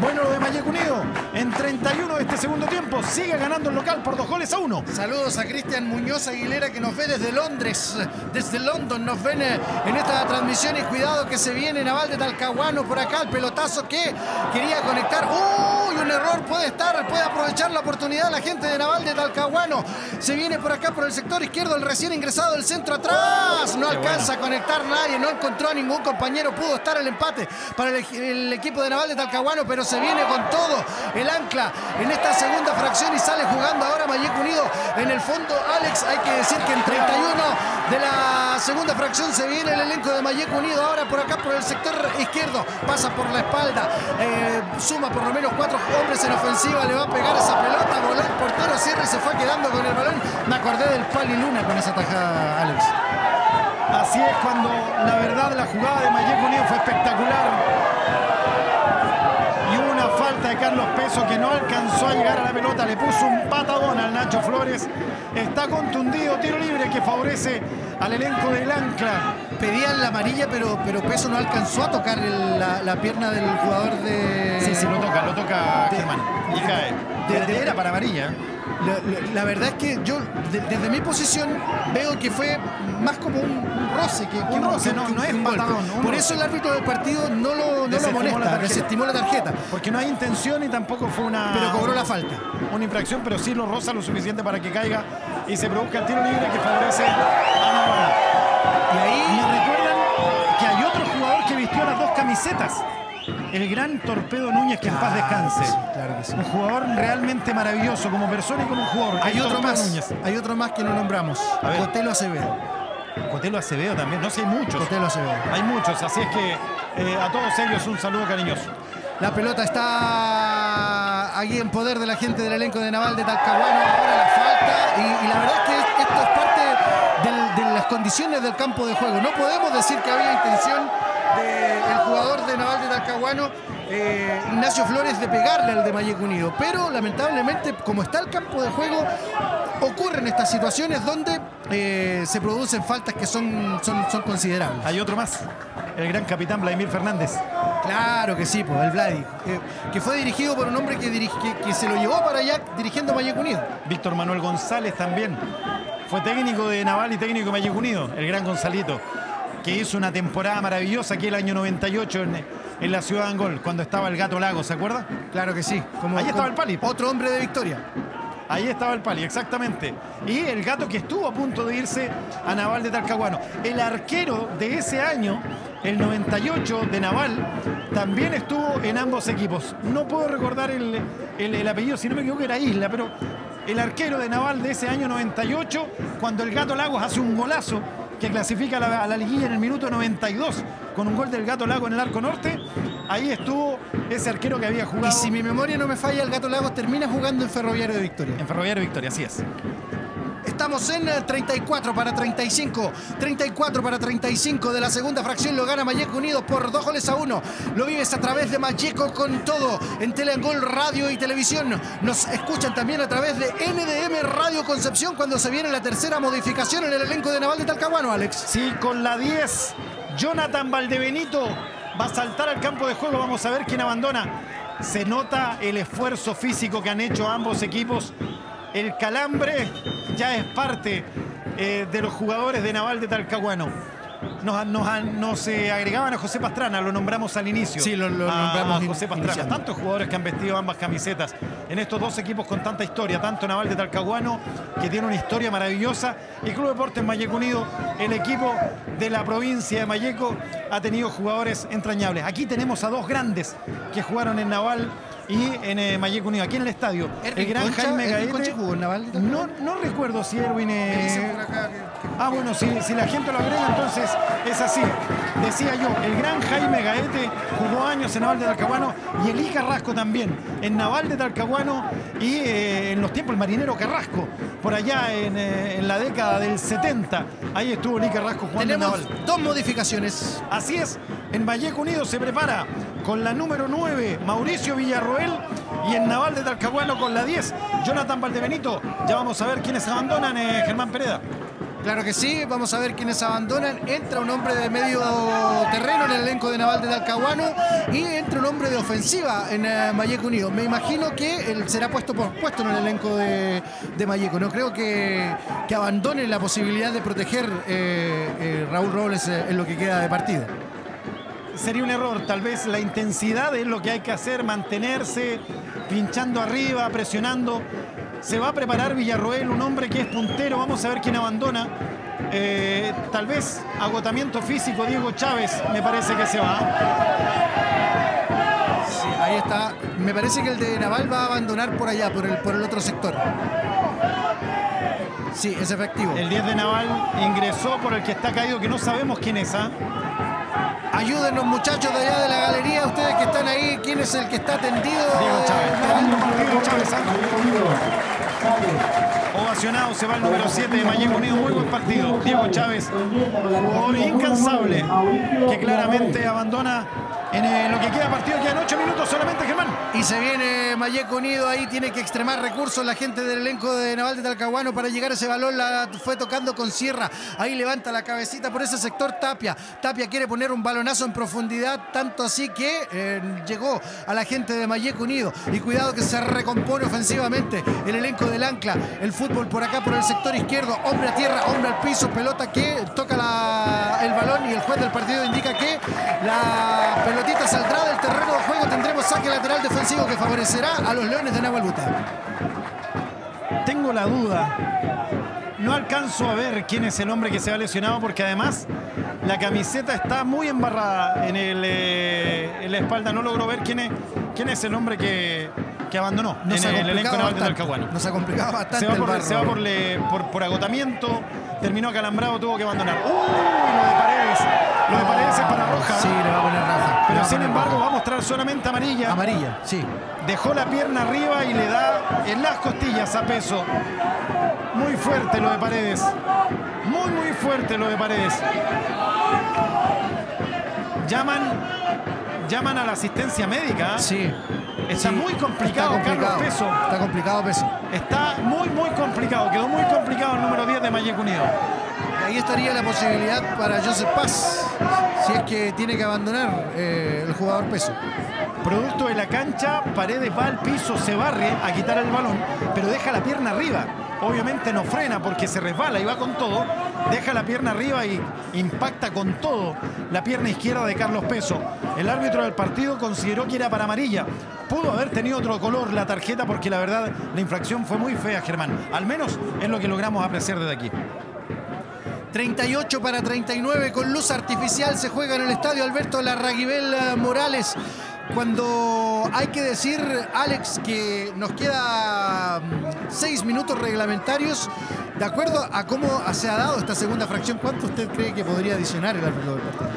Bueno lo de Mayeco Unido. En 31 de este segundo tiempo sigue ganando el local por dos goles a uno. Saludos a Cristian Muñoz Aguilera que nos ve desde Londres, desde London nos ven eh, en esta transmisión y cuidado que se viene Naval de Talcahuano por acá, el pelotazo que quería conectar. ¡Uy! Un error puede estar, puede aprovechar la oportunidad la gente de Naval de Talcahuano. Se viene por acá por el sector izquierdo el recién ingresado del centro atrás. No alcanza a conectar nadie, no encontró a ningún compañero, pudo estar el empate para el, el equipo de Naval de Talcahuano, pero se viene con todo el ancla en esta segunda fracción y sale jugando ahora Mayeco Unido. En el fondo, Alex, hay que decir que en 31 de la segunda fracción se viene el elenco de Mayeco Unido. Ahora por acá, por el sector izquierdo, pasa por la espalda, eh, suma por lo menos cuatro hombres en ofensiva, le va a pegar esa pelota, voló el portero, cierra y se fue quedando con el balón. Me acordé del Pali Luna con esa tajada, Alex. Así es cuando la verdad la jugada de Mayeco Unido fue espectacular. Y hubo una falta de Carlos Peso que no alcanzó a llegar a la pelota. Le puso un patadón al Nacho Flores. Está contundido, tiro libre que favorece al elenco del Ancla. Pedían la amarilla, pero, pero Peso no alcanzó a tocar el- la, la pierna del jugador de. Sí, sí, lo toca, lo toca Germán. Y cae. de- de- Era para amarilla. La, la- la verdad es que yo, de- desde mi posición, veo que fue más como un, roce que, que Un roce, no- no es un patadón, Por eso el árbitro del partido no lo, no lo molesta, desestimó la tarjeta. Porque no hay intención y tampoco fue una. Pero cobró la falta. Una infracción, pero sí lo roza lo suficiente para que caiga y se produzca el tiro libre que favorece a Navarra. Y Me ahí, recuerdan que hay otro jugador que vistió las dos camisetas. El gran Torpedo Núñez, que en paz descanse. sí, claro que sí. Un jugador realmente maravilloso como persona y como jugador. hay otro Torpedo más, Núñez. hay otro más que no nombramos. A ver. Cotelo Acevedo. Cotelo Acevedo también. No sé, hay muchos. Cotelo Acevedo. Hay muchos, así es que eh, a todos ellos un saludo cariñoso. La pelota está aquí en poder de la gente del elenco de Naval de Talcahuano. Ahora la falta. Y, y la verdad es que esto es parte del- de las condiciones del campo de juego. No podemos decir que había intención del jugador de Naval de Talcahuano, eh, Ignacio Flores, de pegarle al de Mayeco Unido. Pero lamentablemente, como está el campo de juego, ocurren estas situaciones donde eh, se producen faltas que son, son, son considerables. Hay otro más. el gran capitán Vladimir Fernández. Claro que sí, pues el Vladi. eh, que fue dirigido por un hombre que, que, que se lo llevó para allá dirigiendo a Mayek Unido. Víctor Manuel González también. Fue técnico de Naval y técnico de Mayek Unido, el gran Gonzalito, que hizo una temporada maravillosa aquí el año 98 en, en la ciudad de Angol, cuando estaba el Gato Lago, ¿se acuerda? Claro que sí. Como, Ahí estaba el Pali. Otro hombre de victoria. Ahí estaba el Pali, exactamente. Y el gato que estuvo a punto de irse a Naval de Talcahuano. El arquero de ese año, el 98 de Naval, también estuvo en ambos equipos. No puedo recordar el, el- el apellido, si no me equivoco era Isla, pero el arquero de Naval de ese año 98, cuando el gato Lagos hace un golazo que clasifica a la, a la liguilla en el minuto 92 con un gol del gato Lago en el arco norte, ahí estuvo ese arquero que había jugado Y si mi memoria no me falla, el Gato Lagos termina jugando en Ferroviario de Victoria. en Ferroviario Victoria, así es. Estamos en eh, 34 para 35. 34 para 35 de la segunda fracción. Lo gana Mayeco Unido por dos goles a uno. Lo vives a través de Mayeco con todo. En Teleangol Radio y Televisión. Nos escuchan también a través de NDM Radio Concepción cuando se viene la tercera modificación en el elenco de Naval de Talcahuano, Alex. Sí, con la 10, Jonathan Valdebenito va a saltar al campo de juego. Vamos a ver quién abandona. Se nota el esfuerzo físico que han hecho ambos equipos. El calambre ya es parte eh, de los jugadores de Naval de Talcahuano. Nos, nos- nos, eh, agregaban a José Pastrana, lo nombramos al inicio. Sí, lo- lo A- nombramos a José Pastrana. iniciando. Tantos jugadores que han vestido ambas camisetas en estos dos equipos con tanta historia, tanto Naval de Talcahuano, que tiene una historia maravillosa, y Club Deportes Mayeco Unido, el equipo de la provincia de Mayeco, ha tenido jugadores entrañables. Aquí tenemos a dos grandes que jugaron en Naval y en eh, Mayeco Unido, aquí en el estadio. Erwin el gran Concha, Jaime Gaete. Jugó Naval No, no recuerdo si Erwin. eh, Ah, bueno, si, si la gente lo agrega, entonces es así. Decía yo, el gran Jaime Gaete jugó años en Naval de Talcahuano y Elí Carrasco también, en Naval de Talcahuano y eh, en los tiempos el marinero Carrasco, por allá en, eh, en la década del 70. Ahí estuvo Elí Carrasco jugando en Tenemos Naval. dos modificaciones. Así es, en Vallejo Unido se prepara con la número 9 Mauricio Villarroel y en Naval de Talcahuano con la 10 Jonathan Valdebenito. Ya vamos a ver quiénes abandonan, eh, Germán Pereda. Claro que sí, vamos a ver quiénes abandonan. Entra un hombre de medio terreno en el elenco de Naval de Talcahuano y entra un hombre de ofensiva en eh, Mayeco Unido. Me imagino que él será puesto por puesto en el elenco de, de. No creo que, que abandone la posibilidad de proteger eh, eh, Raúl Robles eh, en lo que queda de partido. Sería un error, tal vez la intensidad es lo que hay que hacer, mantenerse pinchando arriba, presionando. Se va a preparar Villarroel, un hombre que es puntero, vamos a ver quién abandona. Eh, tal vez agotamiento físico, Diego Chávez me parece que se va. Sí, ahí está. Me parece que el de Naval va a abandonar por allá, por el, por el otro sector. Sí, es efectivo. El 10 de Naval ingresó por el que está caído, que no sabemos quién es. ¿ah? Ayúdenos muchachos de allá de la galería, ustedes que están ahí, ¿quién es el que está tendido? Diego Chávez. Partido, Chávez. ¿ah? Unido. Sale. Ovacionado se va el número 7 de Mayeco Unido. Muy buen partido. Diego Chávez, jugador incansable, que claramente abandona en eh, lo que queda partido. Quedan 8 minutos solamente, Germán. Y se viene Mayeco Unido, ahí tiene que extremar recursos la gente del elenco de Naval de Talcahuano para llegar a ese balón, la fue tocando con Sierra, ahí levanta la cabecita por ese sector Tapia, Tapia quiere poner un balonazo en profundidad, tanto así que eh, llegó a la gente de Mayeco Unido y cuidado que se recompone ofensivamente el elenco del Ancla, el fútbol por acá por el sector izquierdo, hombre a tierra, hombre al piso, pelota que toca el balón y el juez del partido indica que la saldrá del terreno de juego, tendremos saque lateral defensivo que favorecerá a los Leones de Nahuelbuta. Tengo la duda. No alcanzo a ver quién es el hombre que se ha lesionado porque además la camiseta está muy embarrada en, el, eh, en la espalda. No logro ver quién es, quién es el hombre que, que abandonó Nos en el elenco naval de bastante. Talcahuano. Nos ha complicado bastante Se va, por, barro. se va por, le- por- por agotamiento, terminó acalambrado, tuvo que abandonar. ¡Uy! Lo de Paredes. Lo de Paredes es para roja. Sí, le va a poner roja. Pero sin embargo roja. va a mostrar solamente amarilla. Amarilla, sí. Dejó la pierna arriba y le da en las costillas a peso. Muy fuerte lo de Paredes. Muy, muy fuerte lo de Paredes. Llaman, llaman a la asistencia médica. Sí. Está Sí, muy complicado, está complicado. Carlos Peso. Está complicado Peso. Está muy, muy complicado. Quedó muy complicado el número 10 de Mayeco Unido. ahí estaría la posibilidad para Joseph Paz, si es que tiene que abandonar eh, el jugador peso. Producto de la cancha, Paredes va al piso, se barre a quitar el balón, pero deja la pierna arriba. Obviamente no frena porque se resbala y va con todo. Deja la pierna arriba y impacta con todo la pierna izquierda de Carlos Peso. El árbitro del partido consideró que era para amarilla. Pudo haber tenido otro color la tarjeta porque la verdad la infracción fue muy fea, Germán. Al menos es lo que logramos apreciar desde aquí. 38 para 39 con luz artificial se juega en el estadio Alberto Larraguibel eh, Morales. Cuando hay que decir, Alex, que nos queda mm, seis minutos reglamentarios, de acuerdo a cómo se ha dado esta segunda fracción, ¿cuánto usted cree que podría adicionar el árbitro del partido?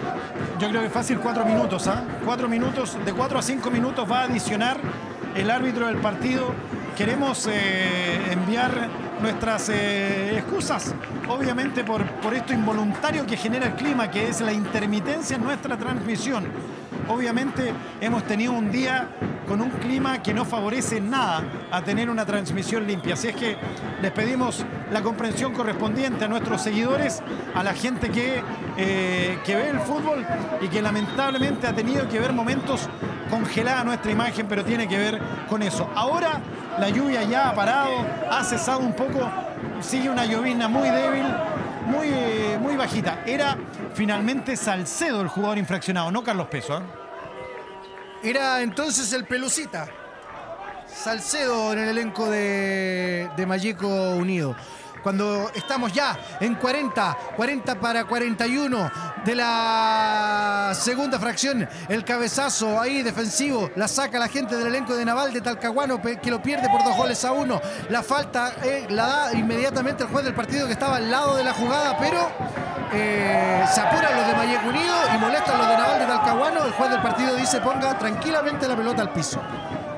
Yo creo que fácil cuatro minutos, ¿ah? Cuatro minutos, de cuatro a cinco minutos va a adicionar el árbitro del partido. Queremos eh, enviar nuestras eh, excusas, obviamente por, por esto involuntario que genera el clima, que es la intermitencia en nuestra transmisión. Obviamente hemos tenido un día con un clima que no favorece nada a tener una transmisión limpia. Así es que les pedimos la comprensión correspondiente a nuestros seguidores, a la gente que, eh, que ve el fútbol y que lamentablemente ha tenido que ver momentos congelada nuestra imagen, pero tiene que ver con eso. Ahora la lluvia ya ha parado, ha cesado un poco, sigue una llovizna muy débil, muy, muy bajita. Era finalmente Salcedo el jugador infraccionado, no Carlos Peso. ¿eh? Era entonces el Pelucita. Salcedo en el elenco de, de Malleco Unido. Cuando estamos ya en 40, 40 para 41 de la segunda fracción, el cabezazo ahí defensivo, la saca la gente del elenco de Naval de Talcahuano que lo pierde por dos goles a uno. La falta eh, la da inmediatamente el juez del partido que estaba al lado de la jugada, pero eh, se apuran los de Malleco Unido y molestan los de Naval de Talcahuano. El juez del partido dice ponga tranquilamente la pelota al piso.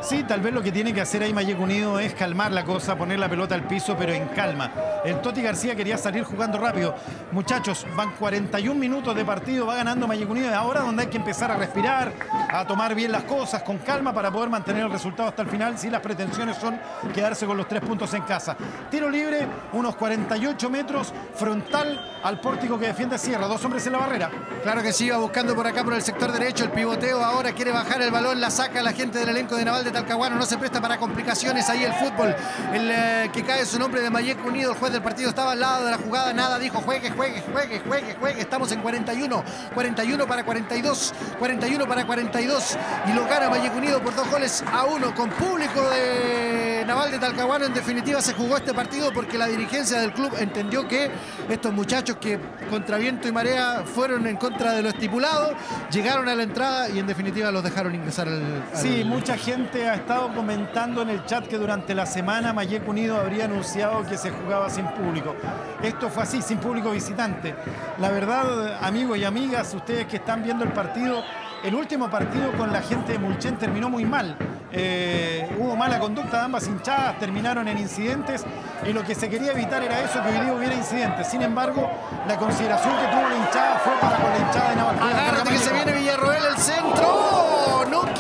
Sí, tal vez lo que tiene que hacer ahí Malleco Unido es calmar la cosa, poner la pelota al piso, pero en calma. El Toti García quería salir jugando rápido. Muchachos, van 41 minutos de partido, va ganando Malleco Unido. Ahora donde hay que empezar a respirar, a tomar bien las cosas con calma para poder mantener el resultado hasta el final, si las pretensiones son quedarse con los tres puntos en casa. Tiro libre, unos 48 metros, frontal al pórtico que defiende Sierra. Dos hombres en la barrera. Claro que sí, va buscando por acá por el sector derecho el pivoteo. Ahora quiere bajar el balón, la saca la gente del elenco de Naval Talcahuano. No se presta para complicaciones ahí el fútbol. El eh, que cae su nombre de Malleco Unido, el juez del partido estaba al lado de la jugada. Nada, dijo juegue, juegue, juegue, juegue, juegue. Estamos en 41. 41 para 42. 41 para 42. Y lo gana Malleco Unido por dos goles a uno. Con público de Naval de Talcahuano. En definitiva se jugó este partido porque la dirigencia del club entendió que estos muchachos que contra viento y marea fueron en contra de lo estipulado, llegaron a la entrada y en definitiva los dejaron ingresar al- Sí, mucha gente ha estado comentando en el chat que durante la semana Malleco Unido habría anunciado que se jugaba sin público. Esto fue así, sin público visitante. La verdad, amigos y amigas, ustedes que están viendo el partido, el último partido con la gente de Mulchen terminó muy mal. Eh, hubo mala conducta de ambas hinchadas, terminaron en incidentes y lo que se quería evitar era eso, que hoy día hubiera incidentes. Sin embargo, la consideración que tuvo la hinchada fue para con la hinchada de Naval. Agárrate que se viene Villarroel el centro.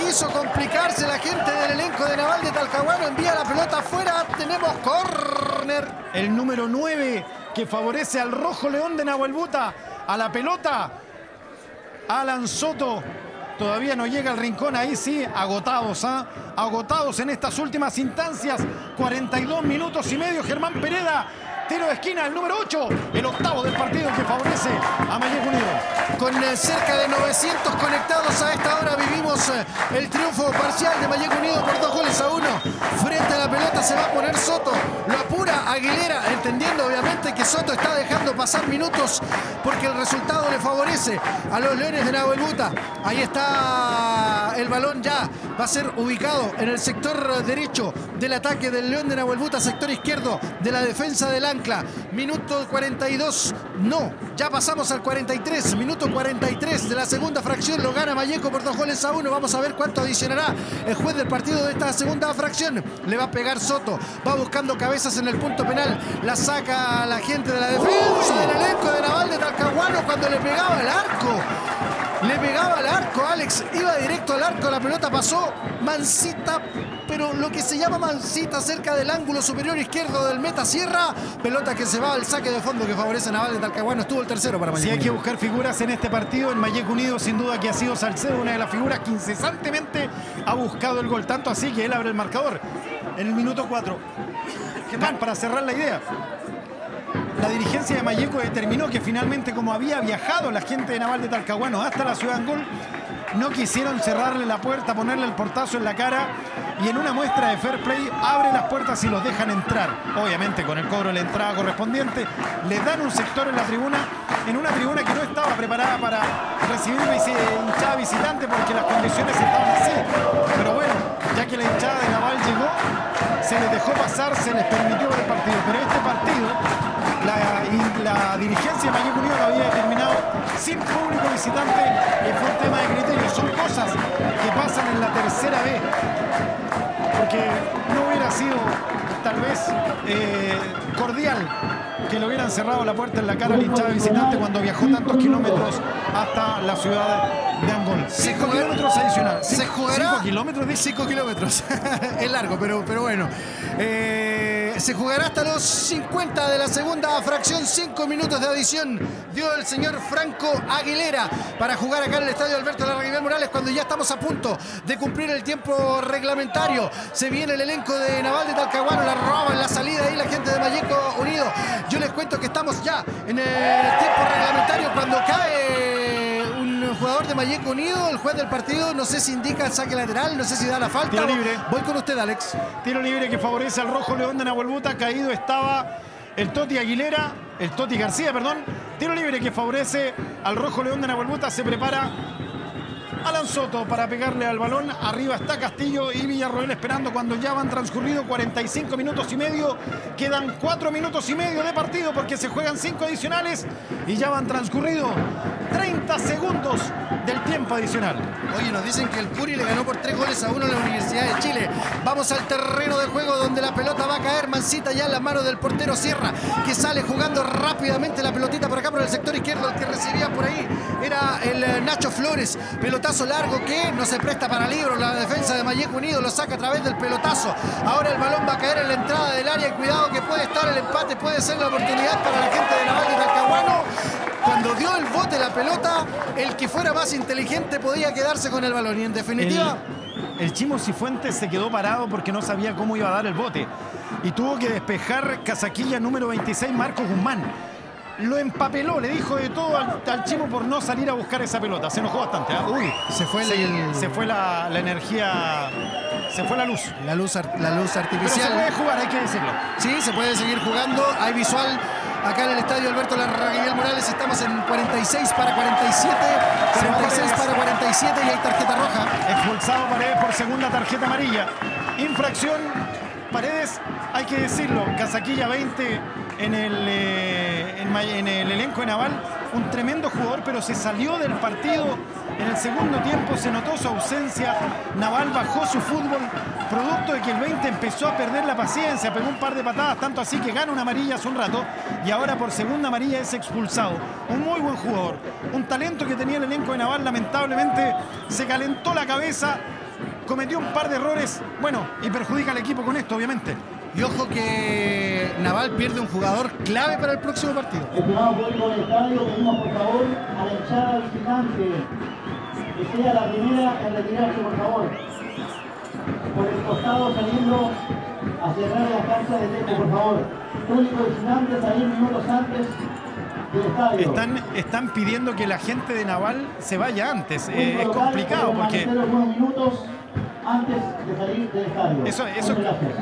Quiso complicarse la gente del elenco de Naval de Talcahuano. Envía la pelota afuera. Tenemos córner. El número 9 que favorece al Rojo León de Nahuelbuta. A la pelota. Alan Soto. Todavía no llega al rincón, ahí sí, agotados, ¿ah? Agotados en estas últimas instancias. 42 minutos y medio. Germán Pereda, tiro de esquina, el número 8, el octavo del partido que favorece a Malleco Unido. Con eh, cerca de 900 conectados a esta hora vivimos eh, el triunfo parcial de Malleco Unido por dos goles a uno. Frente a la pelota se va a poner Soto. Lo apura Aguilera, entendiendo obviamente que Soto está dejando pasar minutos porque el resultado le favorece a los Leones de Nahuelbuta. Ahí está el balón ya. Va a ser ubicado en el sector derecho del ataque del León de Nahuelbuta, sector izquierdo de la defensa del Ancla. Minuto 42. No, ya pasamos al 43. Minuto 43 de la segunda fracción. Lo gana Malleco por dos goles a uno. Vamos a ver cuánto adicionará el juez del partido de esta segunda fracción. Le va a pegar Soto. Va buscando cabezas en el punto penal. La saca la gente de la defensa del elenco de Naval de Talcahuano cuando le pegaba el arco. Le pegaba al arco, Alex. Iba directo al arco. La pelota pasó mansita, pero lo que se llama mansita cerca del ángulo superior izquierdo del meta Sierra. Pelota que se va al saque de fondo que favorece a Naval de Talcahuano. Estuvo el tercero para Si Mayeco hay que buscar figuras en este partido, en Mayek Unido sin duda que ha sido Salcedo una de las figuras que incesantemente ha buscado el gol, tanto así que él abre el marcador en el minuto 4. Germán, para cerrar la idea, la dirigencia de Mayeco determinó que finalmente como había viajado la gente de Naval de Talcahuano hasta la ciudad de Angol, no quisieron cerrarle la puerta, ponerle el portazo en la cara y en una muestra de fair play abre las puertas y los dejan entrar. Obviamente con el cobro de la entrada correspondiente, les dan un sector en la tribuna, en una tribuna que no estaba preparada para recibir hinchada visitante porque las condiciones estaban así. Pero bueno, ya que la hinchada de Naval llegó, se les dejó pasar, se les permitió ver el partido. Pero este partido, la, dirigencia de Mayeco Unido lo había determinado sin público visitante y fue un tema de criterio. Son cosas que pasan en la tercera vez porque no hubiera sido tal vez eh, cordial que le hubieran cerrado la puerta en la cara al hinchada visitante cuando viajó tantos kilómetros hasta la ciudad de Angol. Cinco jugará- kilómetros adicionales. Se jugará. cinco kilómetros de 5 kilómetros. es largo, pero, pero bueno. Eh, se jugará hasta los 50 de la segunda fracción. 5 minutos de adición dio el señor Franco Aguilera para jugar acá en el estadio Alberto Larraguibel Morales cuando ya estamos a punto de cumplir el tiempo reglamentario. Se viene el elenco de Naval de Talcahuano, la roba en la salida ahí la gente de Mayeco Unido. Yo les cuento que estamos ya en el tiempo reglamentario cuando cae jugador de Mayeco Unido, el juez del partido, no sé si indica el saque lateral, no sé si da la falta. Tiro libre. Voy con usted, Alex. Tiro libre que favorece al Rojo León de Nahuelbuta. Caído estaba el Toti Aguilera, el Toti García, perdón. Tiro libre que favorece al Rojo León de Nahuelbuta. Se prepara Alan Soto para pegarle al balón. Arriba está Castillo y Villarroel esperando cuando ya van transcurrido 45 minutos y medio. Quedan 4 minutos y medio de partido porque se juegan 5 adicionales y ya van transcurrido 30 segundos del tiempo adicional. Oye, nos dicen que el Curi le ganó por tres goles a uno a la Universidad de Chile. Vamos al terreno de juego donde la pelota va a caer. Mancita ya en la mano del portero Sierra, que sale jugando rápidamente la pelotita por acá por el sector izquierdo. El que recibía por ahí era el eh, Nacho Flores. Pelotazo largo que no se presta para libro. La defensa de Mayeco Unido lo saca a través del pelotazo. Ahora el balón va a caer en la entrada del área. Cuidado que puede estar el empate, puede ser la oportunidad para la gente de Naval de Talcahuano. Cuando dio el bote la pelota, el que fuera más inteligente podía quedarse con el balón. Y en definitiva, El, el Chimo Cifuentes se quedó parado porque no sabía cómo iba a dar el bote. Y tuvo que despejar casaquilla número 26, Marco Guzmán. Lo empapeló, le dijo de todo al, al Chimo por no salir a buscar esa pelota. Se enojó bastante. ¿ah? Uy, se fue se, el- se fue la, la energía, se fue la luz. la luz, la luz Pero se artificial. puede jugar, hay que decirlo. Sí, se puede seguir jugando. Hay visual acá en el estadio Alberto Larraguibel Morales. Estamos en 46 para 47. 46 para 47 y hay tarjeta roja. Expulsado Paredes por segunda tarjeta amarilla. Infracción. Paredes, hay que decirlo, Casaquilla 20 en el, eh, en, el elenco de Naval. Un tremendo jugador, pero se salió del partido en el segundo tiempo. Se notó su ausencia. Naval bajó su fútbol, producto de que el 20 empezó a perder la paciencia. Pegó un par de patadas, tanto así que gana una amarilla hace un rato. Y ahora por segunda amarilla es expulsado. Un muy buen jugador. Un talento que tenía el elenco de Naval, lamentablemente se calentó la cabeza cometió un par de errores, bueno, y perjudica al equipo con esto, obviamente. Y ojo que Naval pierde un jugador clave para el próximo partido. Estimado público del estadio, pedimos por favor a la hinchada visitante que sea la primera en retirarse, por favor. Por el costado saliendo a cerrar la cancha de Teco, por favor. Público visitante salir minutos antes. Están, están pidiendo que la gente de Naval se vaya antes. Eh, es complicado porque antes de salir del estadio. eso, eso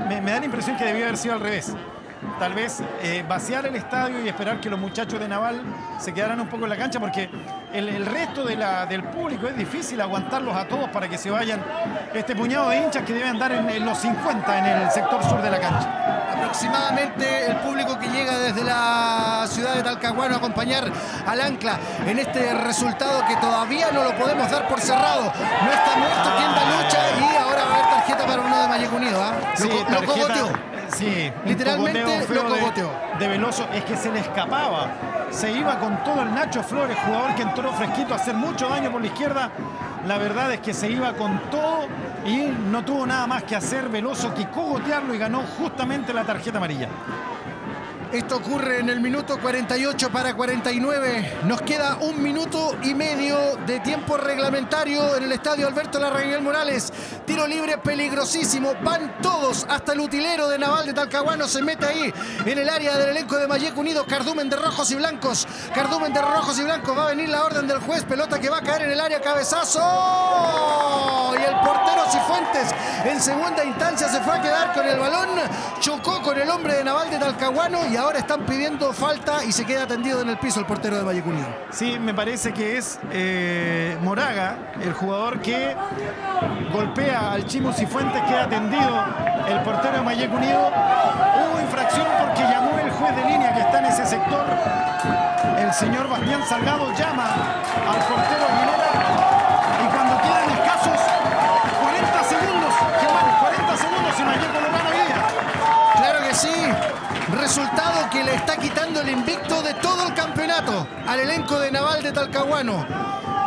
me da la impresión que debió haber sido al revés. Tal vez eh, vaciar el estadio y esperar que los muchachos de Naval se quedaran un poco en la cancha porque el, el resto de la- del público es difícil aguantarlos a todos para que se vayan este puñado de hinchas que deben andar en, en los 50 en el sector sur de la cancha. Aproximadamente el público que llega desde la ciudad de Talcahuano a acompañar al Ancla en este resultado que todavía no lo podemos dar por cerrado. No está muerto quien da lucha y ahora va a haber tarjeta para uno de Mayeco Unido. ¿ah? Sí, co- lo tarjeta-. Sí, Literalmente cogoteo lo feo de- cogoteó. De, Veloso, es que se le escapaba. Se iba con todo el Nacho Flores, jugador que entró fresquito a hacer mucho daño por la izquierda. La verdad es que se iba con todo y no tuvo nada más que hacer Veloso que cogotearlo y ganó justamente la tarjeta amarilla. Esto ocurre en el minuto 48 para 49. Nos queda un minuto y medio de tiempo reglamentario en el estadio Alberto Larraguel Morales. Tiro libre peligrosísimo. Van todos hasta el utilero de Naval de Talcahuano. Se mete ahí en el área del elenco de Mayeco Unido. Cardumen de rojos y blancos. Cardumen de rojos y blancos. Va a venir la orden del juez. Pelota que va a caer en el área. Cabezazo. Y el portero Cifuentes en segunda instancia se fue a quedar con el balón. Chocó con el hombre de Naval de Talcahuano y ahora están pidiendo falta y se queda tendido en el piso el portero de Valle Unido. Sí, me parece que es eh, Moraga, el jugador que golpea al Chimo Cifuentes, queda tendido el portero de Valle Unido. Hubo infracción porque llamó el juez de línea que está en ese sector. El señor Bastián Salgado llama al portero Claro que sí. Resultado que le está quitando el invicto de todo el campeonato al elenco de Naval de Talcahuano.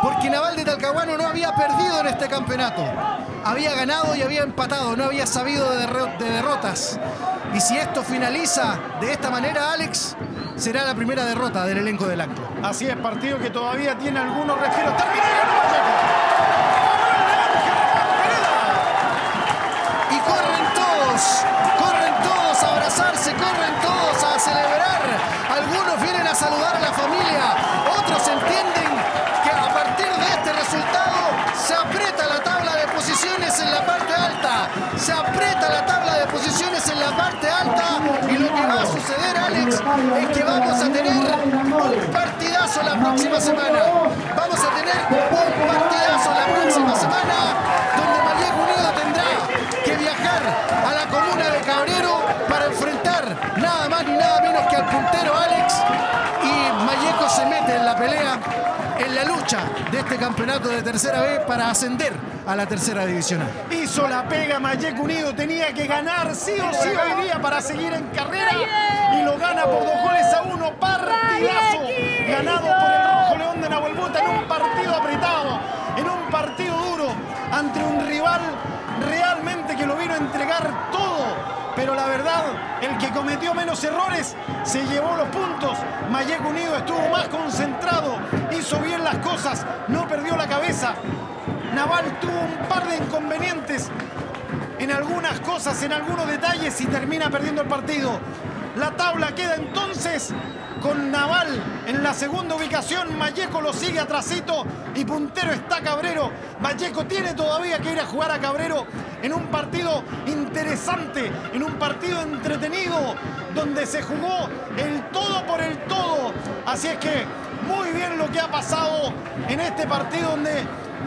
Porque Naval de Talcahuano no había perdido en este campeonato. Había ganado y había empatado, no había sabido de, derro- de derrotas. Y si esto finaliza de esta manera, Alex, será la primera derrota del elenco del Ancla. Así es, partido que todavía tiene algunos respiros. Y corren todos, corren todos a celebrar. Algunos vienen a saludar a la familia, otros entienden que a partir de este resultado se aprieta la tabla de posiciones en la parte alta, se aprieta la tabla de posiciones en la parte alta y lo que va a suceder, Alex, es que vamos a tener un partidazo la próxima semana. Vamos a tener un partidazo la próxima semana donde Vallejo Unido tendrá que viajar a la comuna de Cabrero para enfrentar nada más ni nada menos que al puntero Alex y Malleco se mete en la pelea, en la lucha de este campeonato de tercera B para ascender a la tercera divisional. Hizo la pega Mayeco Unido, tenía que ganar sí o sí hoy día para seguir en carrera y lo gana por dos goles a uno, partidazo ganado por el Rojo León de Nahuelbuta en un partido apretado, en un partido duro ante un rival realmente que lo vino a entregar todo. Pero la verdad, el que cometió menos errores se llevó los puntos. Mayeco Unido estuvo más concentrado, hizo bien las cosas, no perdió la cabeza. Naval tuvo un par de inconvenientes en algunas cosas, en algunos detalles y termina perdiendo el partido. La tabla queda entonces con Naval en la segunda ubicación. Mayeco lo sigue atrasito y puntero está Cabrero. Mayeco tiene todavía que ir a jugar a Cabrero en un partido interesante, en un partido entretenido, donde se jugó el todo por el todo. Así es que muy bien lo que ha pasado en este partido donde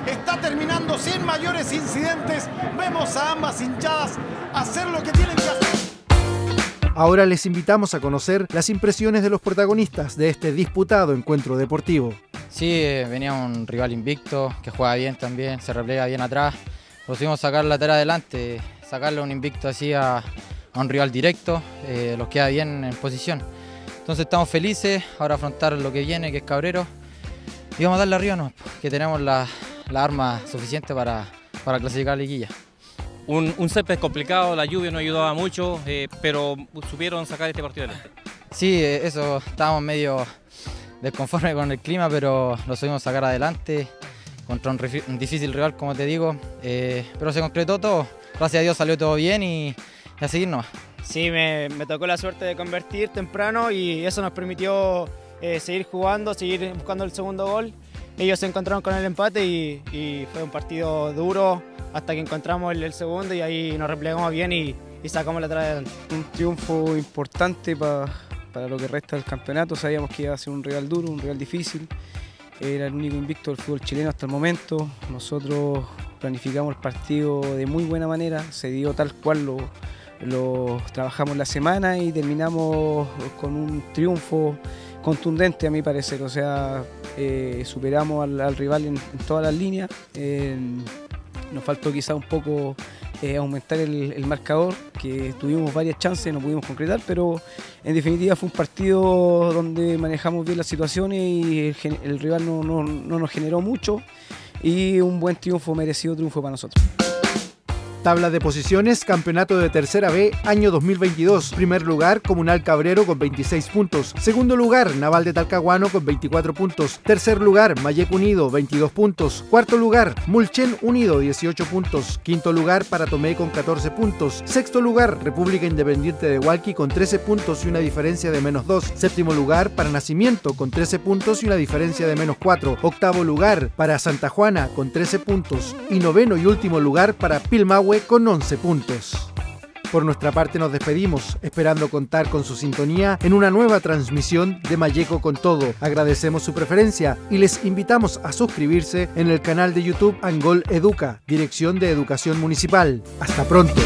está terminando sin mayores incidentes. Vemos a ambas hinchadas hacer lo que tienen que hacer. Ahora les invitamos a conocer las impresiones de los protagonistas de este disputado encuentro deportivo. Sí, eh, venía un rival invicto, que juega bien también, se replega bien atrás. Pusimos sacar la tela adelante, sacarle un invicto así a, un rival directo, eh, los queda bien en posición. Entonces estamos felices, ahora afrontar lo que viene, que es Cabrero. Y vamos a darle arriba, ¿no? que tenemos la, la arma suficiente para, para clasificar a la liguilla. Un, un césped complicado, la lluvia no ayudaba mucho, eh, pero supieron sacar este partido adelante. Sí, eh, eso, estábamos medio desconformes con el clima, pero lo subimos sacar adelante contra un, un difícil rival, como te digo. eh, pero se concretó todo. Gracias a Dios salió todo bien y, y a seguir nomás. Sí, me, me tocó la suerte de convertir temprano y eso nos permitió eh, seguir jugando, seguir buscando el segundo gol. Ellos se encontraron con el empate y, fue un partido duro hasta que encontramos el, segundo y ahí nos replegamos bien y, sacamos la adelante. un triunfo importante pa- para lo que resta del campeonato. Sabíamos que iba a ser un rival duro, un rival difícil. Era el único invicto del fútbol chileno hasta el momento. Nosotros planificamos el partido de muy buena manera, se dio tal cual lo, lo trabajamos la semana y terminamos con un triunfo contundente a mi parecer. O sea, eh, superamos al, al rival en, todas las líneas. Eh, nos faltó quizá un poco eh, aumentar el, marcador, que tuvimos varias chances, no pudimos concretar, pero en definitiva fue un partido donde manejamos bien las situaciones y el, el rival no, no- no nos generó mucho y un buen triunfo, merecido triunfo para nosotros. Tabla de posiciones, campeonato de tercera B, año 2022. Primer lugar, Comunal Cabrero con 26 puntos. Segundo lugar, Naval de Talcahuano con 24 puntos. Tercer lugar, Mayec Unido, 22 puntos. Cuarto lugar, Mulchen Unido, 18 puntos. Quinto lugar, Paratomé con 14 puntos. Sexto lugar, República Independiente de Hualqui con 13 puntos y una diferencia de menos 2. Séptimo lugar, para Nacimiento con 13 puntos y una diferencia de menos 4. Octavo lugar, para Santa Juana con 13 puntos. Y noveno y último lugar, para Pilmahue con 11 puntos. Por nuestra parte nos despedimos, esperando contar con su sintonía en una nueva transmisión de Mayeco con Todo. Agradecemos su preferencia y les invitamos a suscribirse en el canal de YouTube Angol Educa, Dirección de Educación Municipal. Hasta pronto.